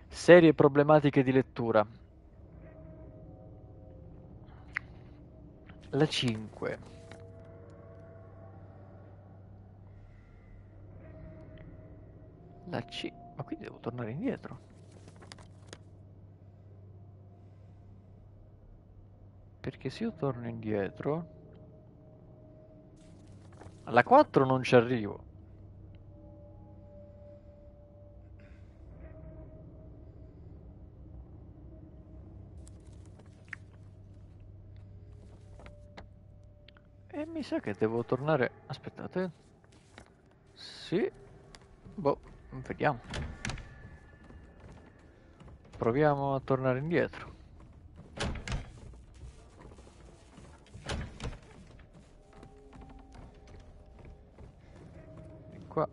serie problematiche di lettura. La 5. La 5. Ma quindi devo tornare indietro. Perché se io torno indietro... Alla 4 non ci arrivo. E mi sa che devo tornare... Aspettate. Sì. Boh, vediamo. Proviamo a tornare indietro. Di qua.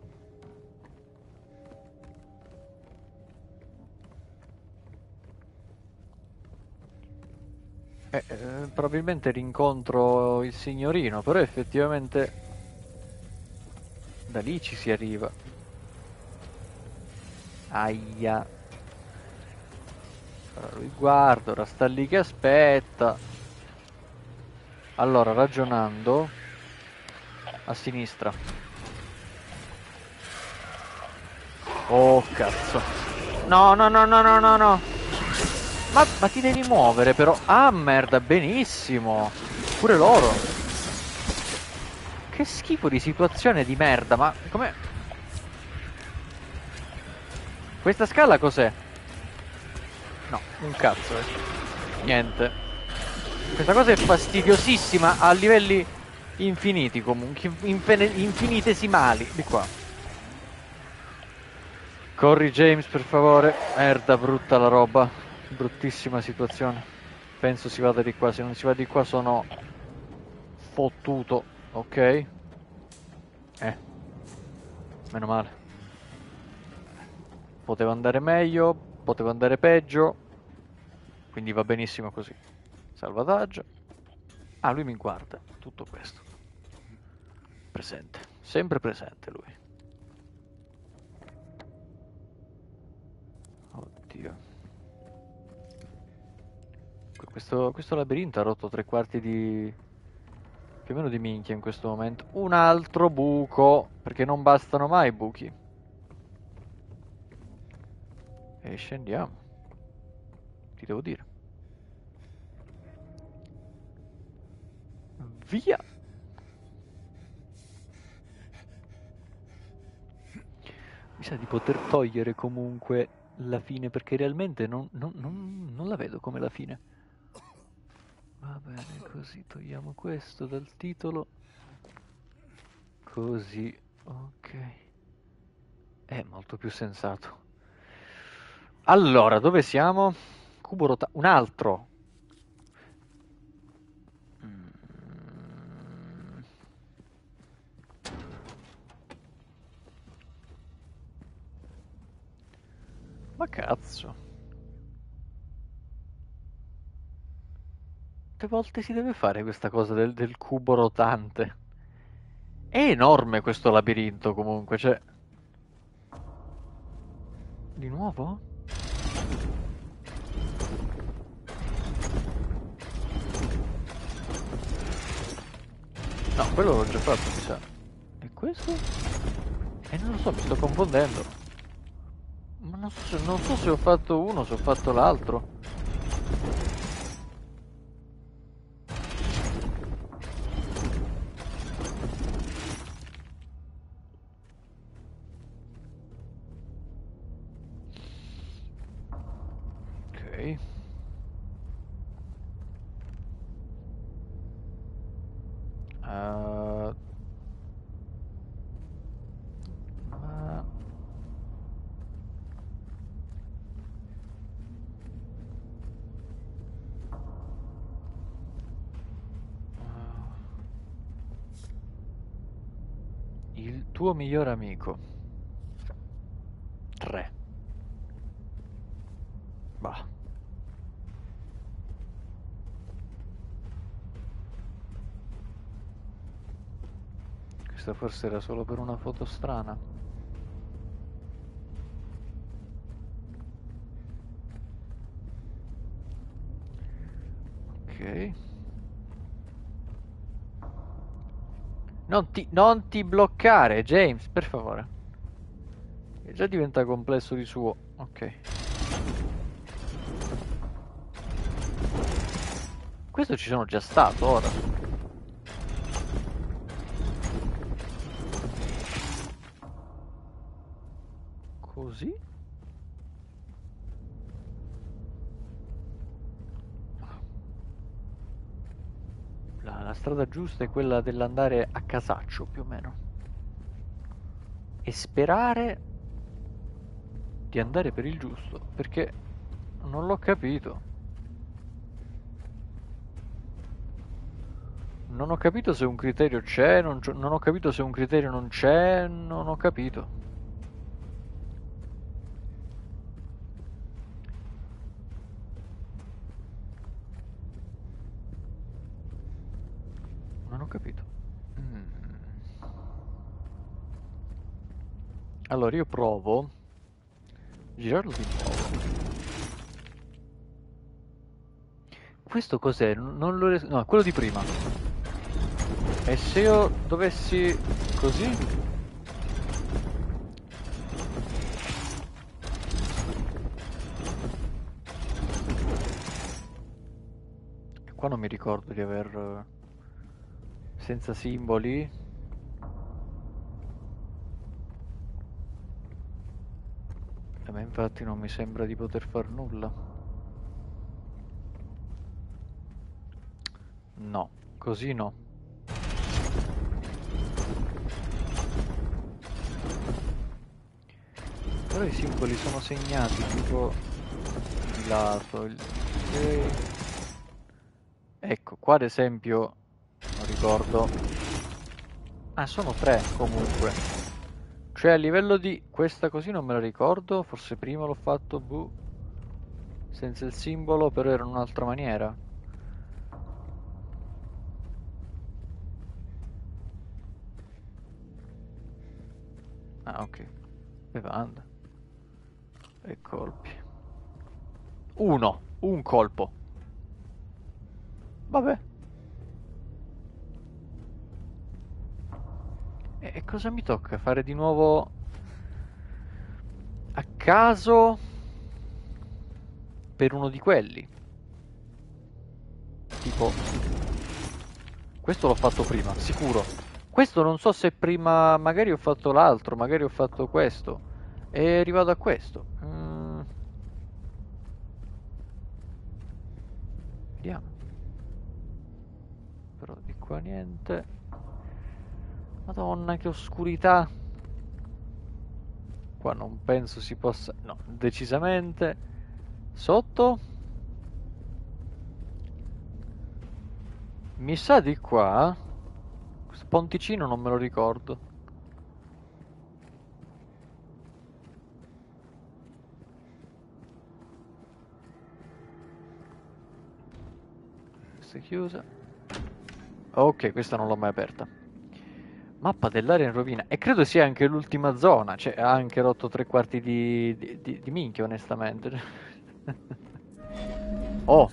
Eh, eh, probabilmente rincontro il signorino, però effettivamente da lì ci si arriva. Aia. Allora lui guarda, ora sta lì che aspetta. Allora, ragionando a sinistra. Oh cazzo. No, no, no, no, no, no, no. Ma, ma ti devi muovere però. Ah, merda, benissimo. Pure loro. Che schifo di situazione di merda, ma com'è? Questa scala cos'è? No, un cazzo, eh. Niente. Questa cosa è fastidiosissima a livelli infiniti comunque, infinitesimali. Di qua. Corri James, per favore. Merda, brutta la roba. Bruttissima situazione. Penso si vada di qua. Se non si va di qua sono fottuto. Ok. Eh. Meno male. Poteva andare meglio, poteva andare peggio. Quindi va benissimo così. Salvataggio. Ah, lui mi guarda. Tutto questo. Presente. Sempre presente lui. Oddio. Questo, questo labirinto ha rotto tre quarti di... più o meno di minchia in questo momento. Un altro buco, perché non bastano mai buchi. E scendiamo. Ti devo dire. Via! Mi sa di poter togliere comunque la fine perché realmente non, non, non, non la vedo come la fine. Va bene, così togliamo questo dal titolo. Così, ok. È molto più sensato. Allora, dove siamo? Cubo rota... Un altro. Mm. Ma cazzo. Quante volte si deve fare questa cosa del, del cubo rotante? È enorme questo labirinto comunque, cioè... Di nuovo? No, quello l'ho già fatto, mi sa. E questo? E non lo so, mi sto confondendo. Ma non so, non so se ho fatto uno, se ho fatto l'altro. Tuo miglior amico. 3. Bah. Questa forse era solo per una foto strana. Non ti, non ti bloccare, James, per favore. E già diventa complesso di suo. Ok. Questo ci sono già stato ora. Strada giusta è quella dell'andare a casaccio, più o meno. E sperare di andare per il giusto, perché non l'ho capito. Non ho capito se un criterio c'è, non, non ho capito se un criterio non c'è, non ho capito. Allora io provo girarlo di nuovo. Questo cos'è? Non lo riesco... No, quello di prima. E se io dovessi... così? Qua non mi ricordo di aver... senza simboli. A me infatti non mi sembra di poter far nulla. No, così no. Però i simboli sono segnati tipo di lato. il- ok. Ecco, qua ad esempio, non ricordo. Ah, sono tre comunque. Cioè a livello di questa così non me la ricordo, forse prima l'ho fatto, boh, senza il simbolo, però era in un'altra maniera. Ah, ok. Bevanda. E colpi. Uno, un colpo. Vabbè. E cosa mi tocca? Fare di nuovo a caso per uno di quelli? Tipo, questo l'ho fatto prima, sicuro. Questo non so se prima magari ho fatto l'altro, magari ho fatto questo. E arrivato a questo. Mm. Vediamo. Però di qua niente. Madonna, che oscurità. Qua non penso si possa... No, decisamente. Sotto? Mi sa di qua. Questo ponticino non me lo ricordo. Questa è chiusa. Ok, questa non l'ho mai aperta. Mappa dell'area in rovina. E credo sia anche l'ultima zona. Cioè, ha anche rotto tre quarti di, di, di- di minchia, onestamente. [LAUGHS] oh.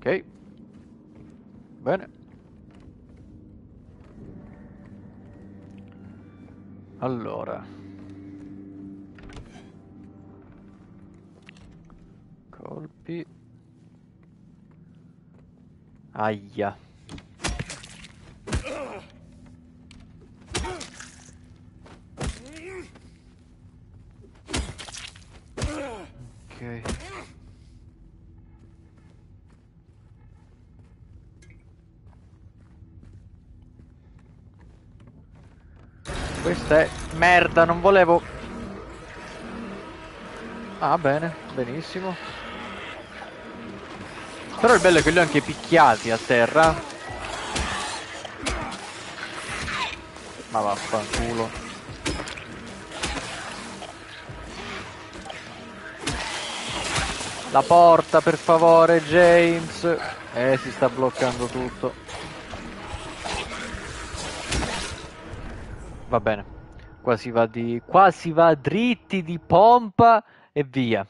Ok. Bene. Allora. Colpi. Aia. Ok. Questa è merda, non volevo. Ah, bene, benissimo. Però il bello è che li ho anche picchiati a terra. Ma vaffanculo. La porta, per favore, James. Eh, si sta bloccando tutto. Va bene. Qua si va di... Qua si va dritti di pompa e via.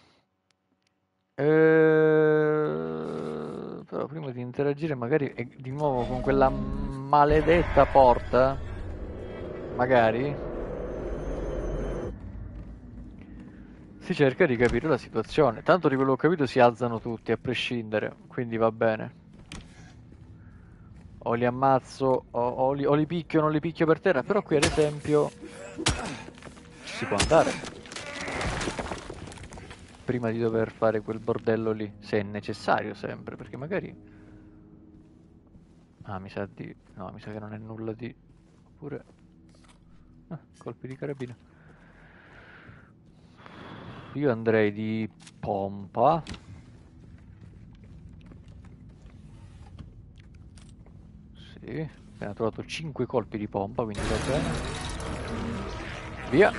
Eh, Però prima di interagire magari di nuovo con quella maledetta porta. Magari. Si cerca di capire la situazione. Tanto di quello che ho capito si alzano tutti a prescindere, quindi va bene. O li ammazzo, o, o li, o li picchio o non li picchio per terra. Però qui ad esempio ci si può andare prima di dover fare quel bordello lì, se è necessario sempre, perché magari... Ah, mi sa di... no, mi sa che non è nulla di... oppure... Ah, colpi di carabina. Io andrei di pompa. Sì, appena trovato 5 colpi di pompa, quindi va bene. Via.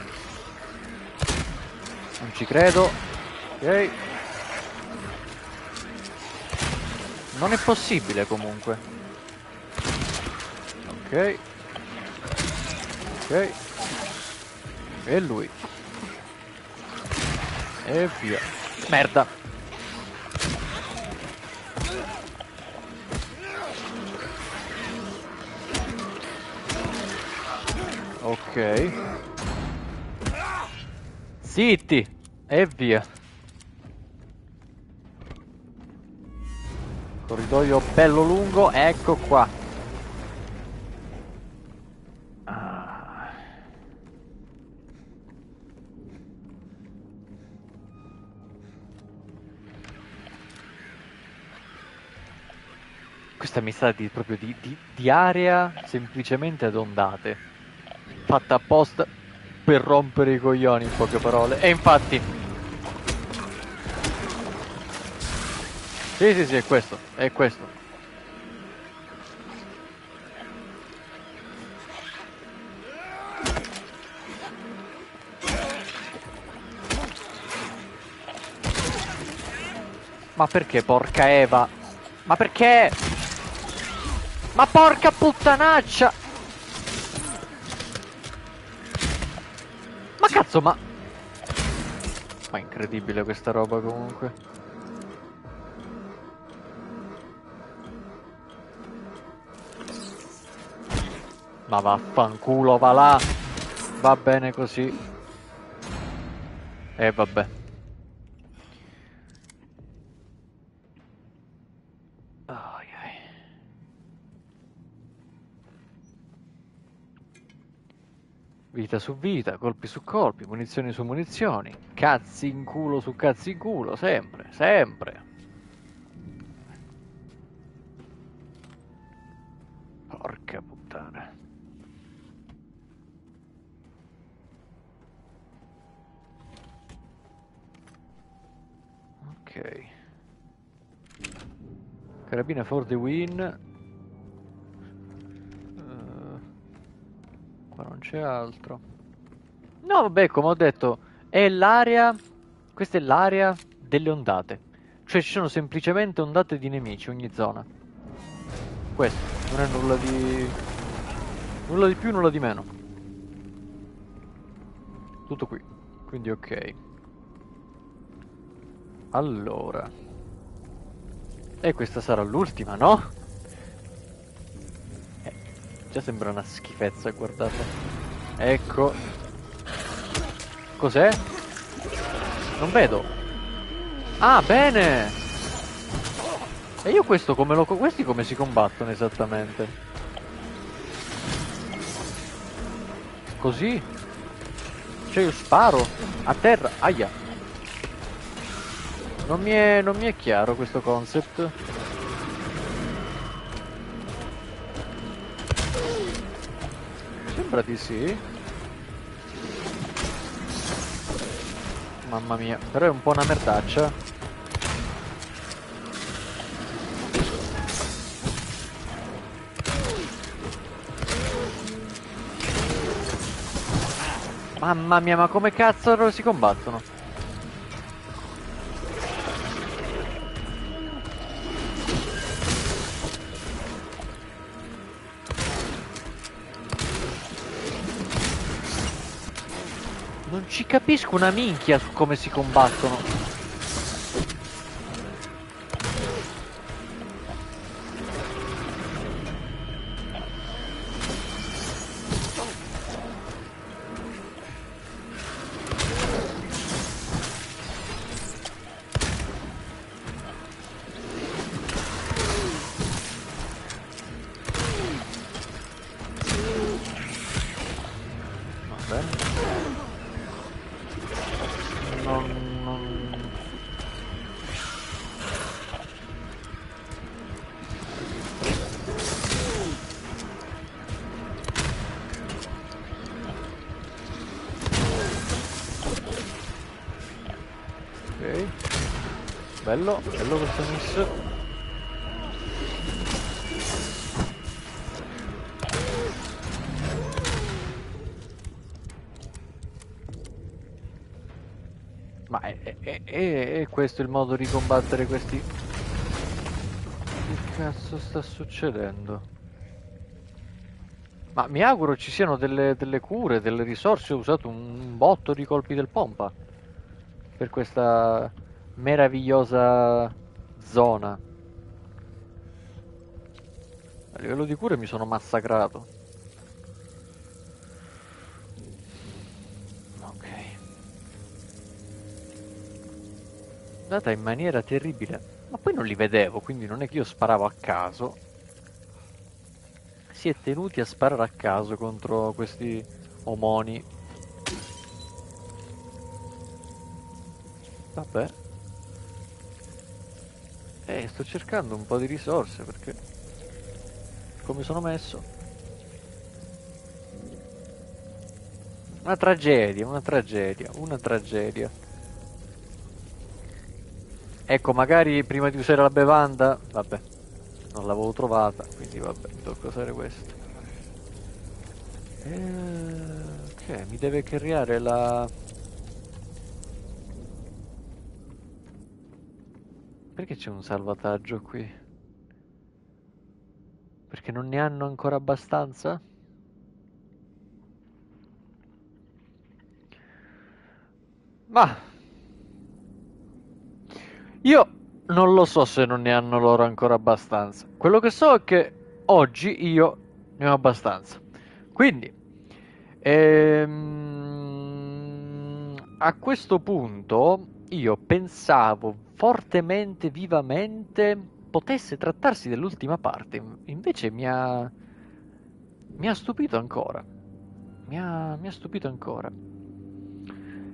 Non ci credo. Ok. Non è possibile comunque. Ok. Ok. E lui. E via. Merda. Ok. Zitti. E via. Corridoio bello lungo, ecco qua. Questa mi sa di, proprio di, di, di area semplicemente ad ondate. Fatta apposta per rompere i coglioni in poche parole. E infatti Sì, sì, sì, è questo, è questo. Ma perché, porca Eva? Ma perché? Ma porca puttanaccia! Ma cazzo, ma... Ma è incredibile questa roba comunque. Ma vaffanculo, va là. Va bene così. E eh, vabbè. Vita su vita, colpi su colpi, munizioni su munizioni, cazzi in culo su cazzi in culo, sempre, sempre. Porca puttana. Ok. Carabina for the win. Uh, qua non c'è altro. No, vabbè, come ho detto, è l'area... Questa è l'area delle ondate. Cioè ci sono semplicemente ondate di nemici ogni zona. Questo, non è nulla di... Nulla di più, nulla di meno. Tutto qui. Quindi ok. Allora. E questa sarà l'ultima, no? Eh, già sembra una schifezza guardarla. Ecco. Cos'è? Non vedo. Ah, bene! E io questo come lo... Questi come si combattono esattamente? Così? Cioè io sparo a terra. Aia. Non mi, è, non mi è chiaro questo concept. Sembra di sì. Mamma mia, però è un po' una merdaccia. Mamma mia, ma come cazzo si combattono? Capisco una minchia su come si combattono. Bello, bello questo miss. Ma è, è- è- è questo il modo di combattere questi... Che cazzo sta succedendo? Ma mi auguro ci siano delle, delle cure, delle risorse. Ho usato un botto di colpi del pompa per questa meravigliosa zona. A livello di cure mi sono massacrato. Ok. Data in maniera terribile. Ma poi non li vedevo, quindi non è che io sparavo a caso. Si è tenuti a sparare a caso contro questi omoni. Vabbè. Eh, sto cercando un po' di risorse perché... Come sono messo? Una tragedia, una tragedia, una tragedia. Ecco, magari prima di usare la bevanda... Vabbè, non l'avevo trovata, quindi vabbè, tocca usare questa. Eh, ok, mi deve carriare la... Perché c'è un salvataggio qui? Perché non ne hanno ancora abbastanza? Ma... Io non lo so se non ne hanno loro ancora abbastanza. Quello che so è che oggi io ne ho abbastanza. Quindi, ehm, a questo punto io pensavo fortemente, vivamente, potesse trattarsi dell'ultima parte. Invece mi ha, mi ha stupito ancora. Mi ha, mi ha stupito ancora.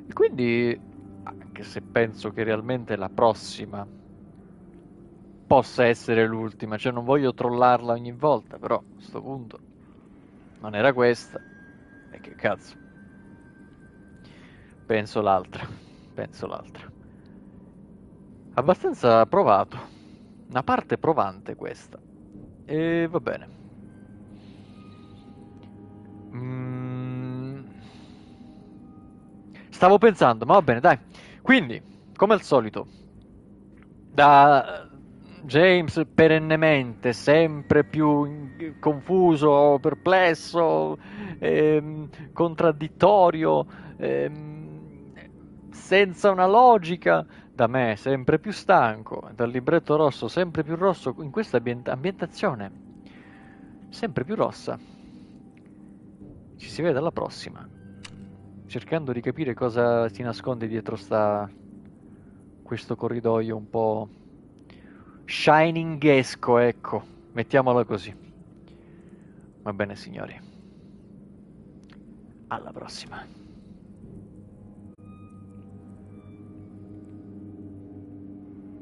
E quindi, anche se penso che realmente la prossima possa essere l'ultima, cioè non voglio trollarla ogni volta, però a questo punto non era questa. E che cazzo. Penso l'altra. [LAUGHS] Penso l'altra. Abbastanza provato. Una parte provante questa. E va bene. Mm. Stavo pensando, ma va bene, dai. Quindi, come al solito, da James perennemente sempre più confuso, perplesso, ehm, contraddittorio, ehm, senza una logica, da me sempre più stanco, dal libretto rosso sempre più rosso, in questa ambient- ambientazione sempre più rossa. Ci si vede alla prossima, cercando di capire cosa si nasconde dietro sta questo corridoio un po' shiningesco, ecco, mettiamola così. Va bene, signori. Alla prossima.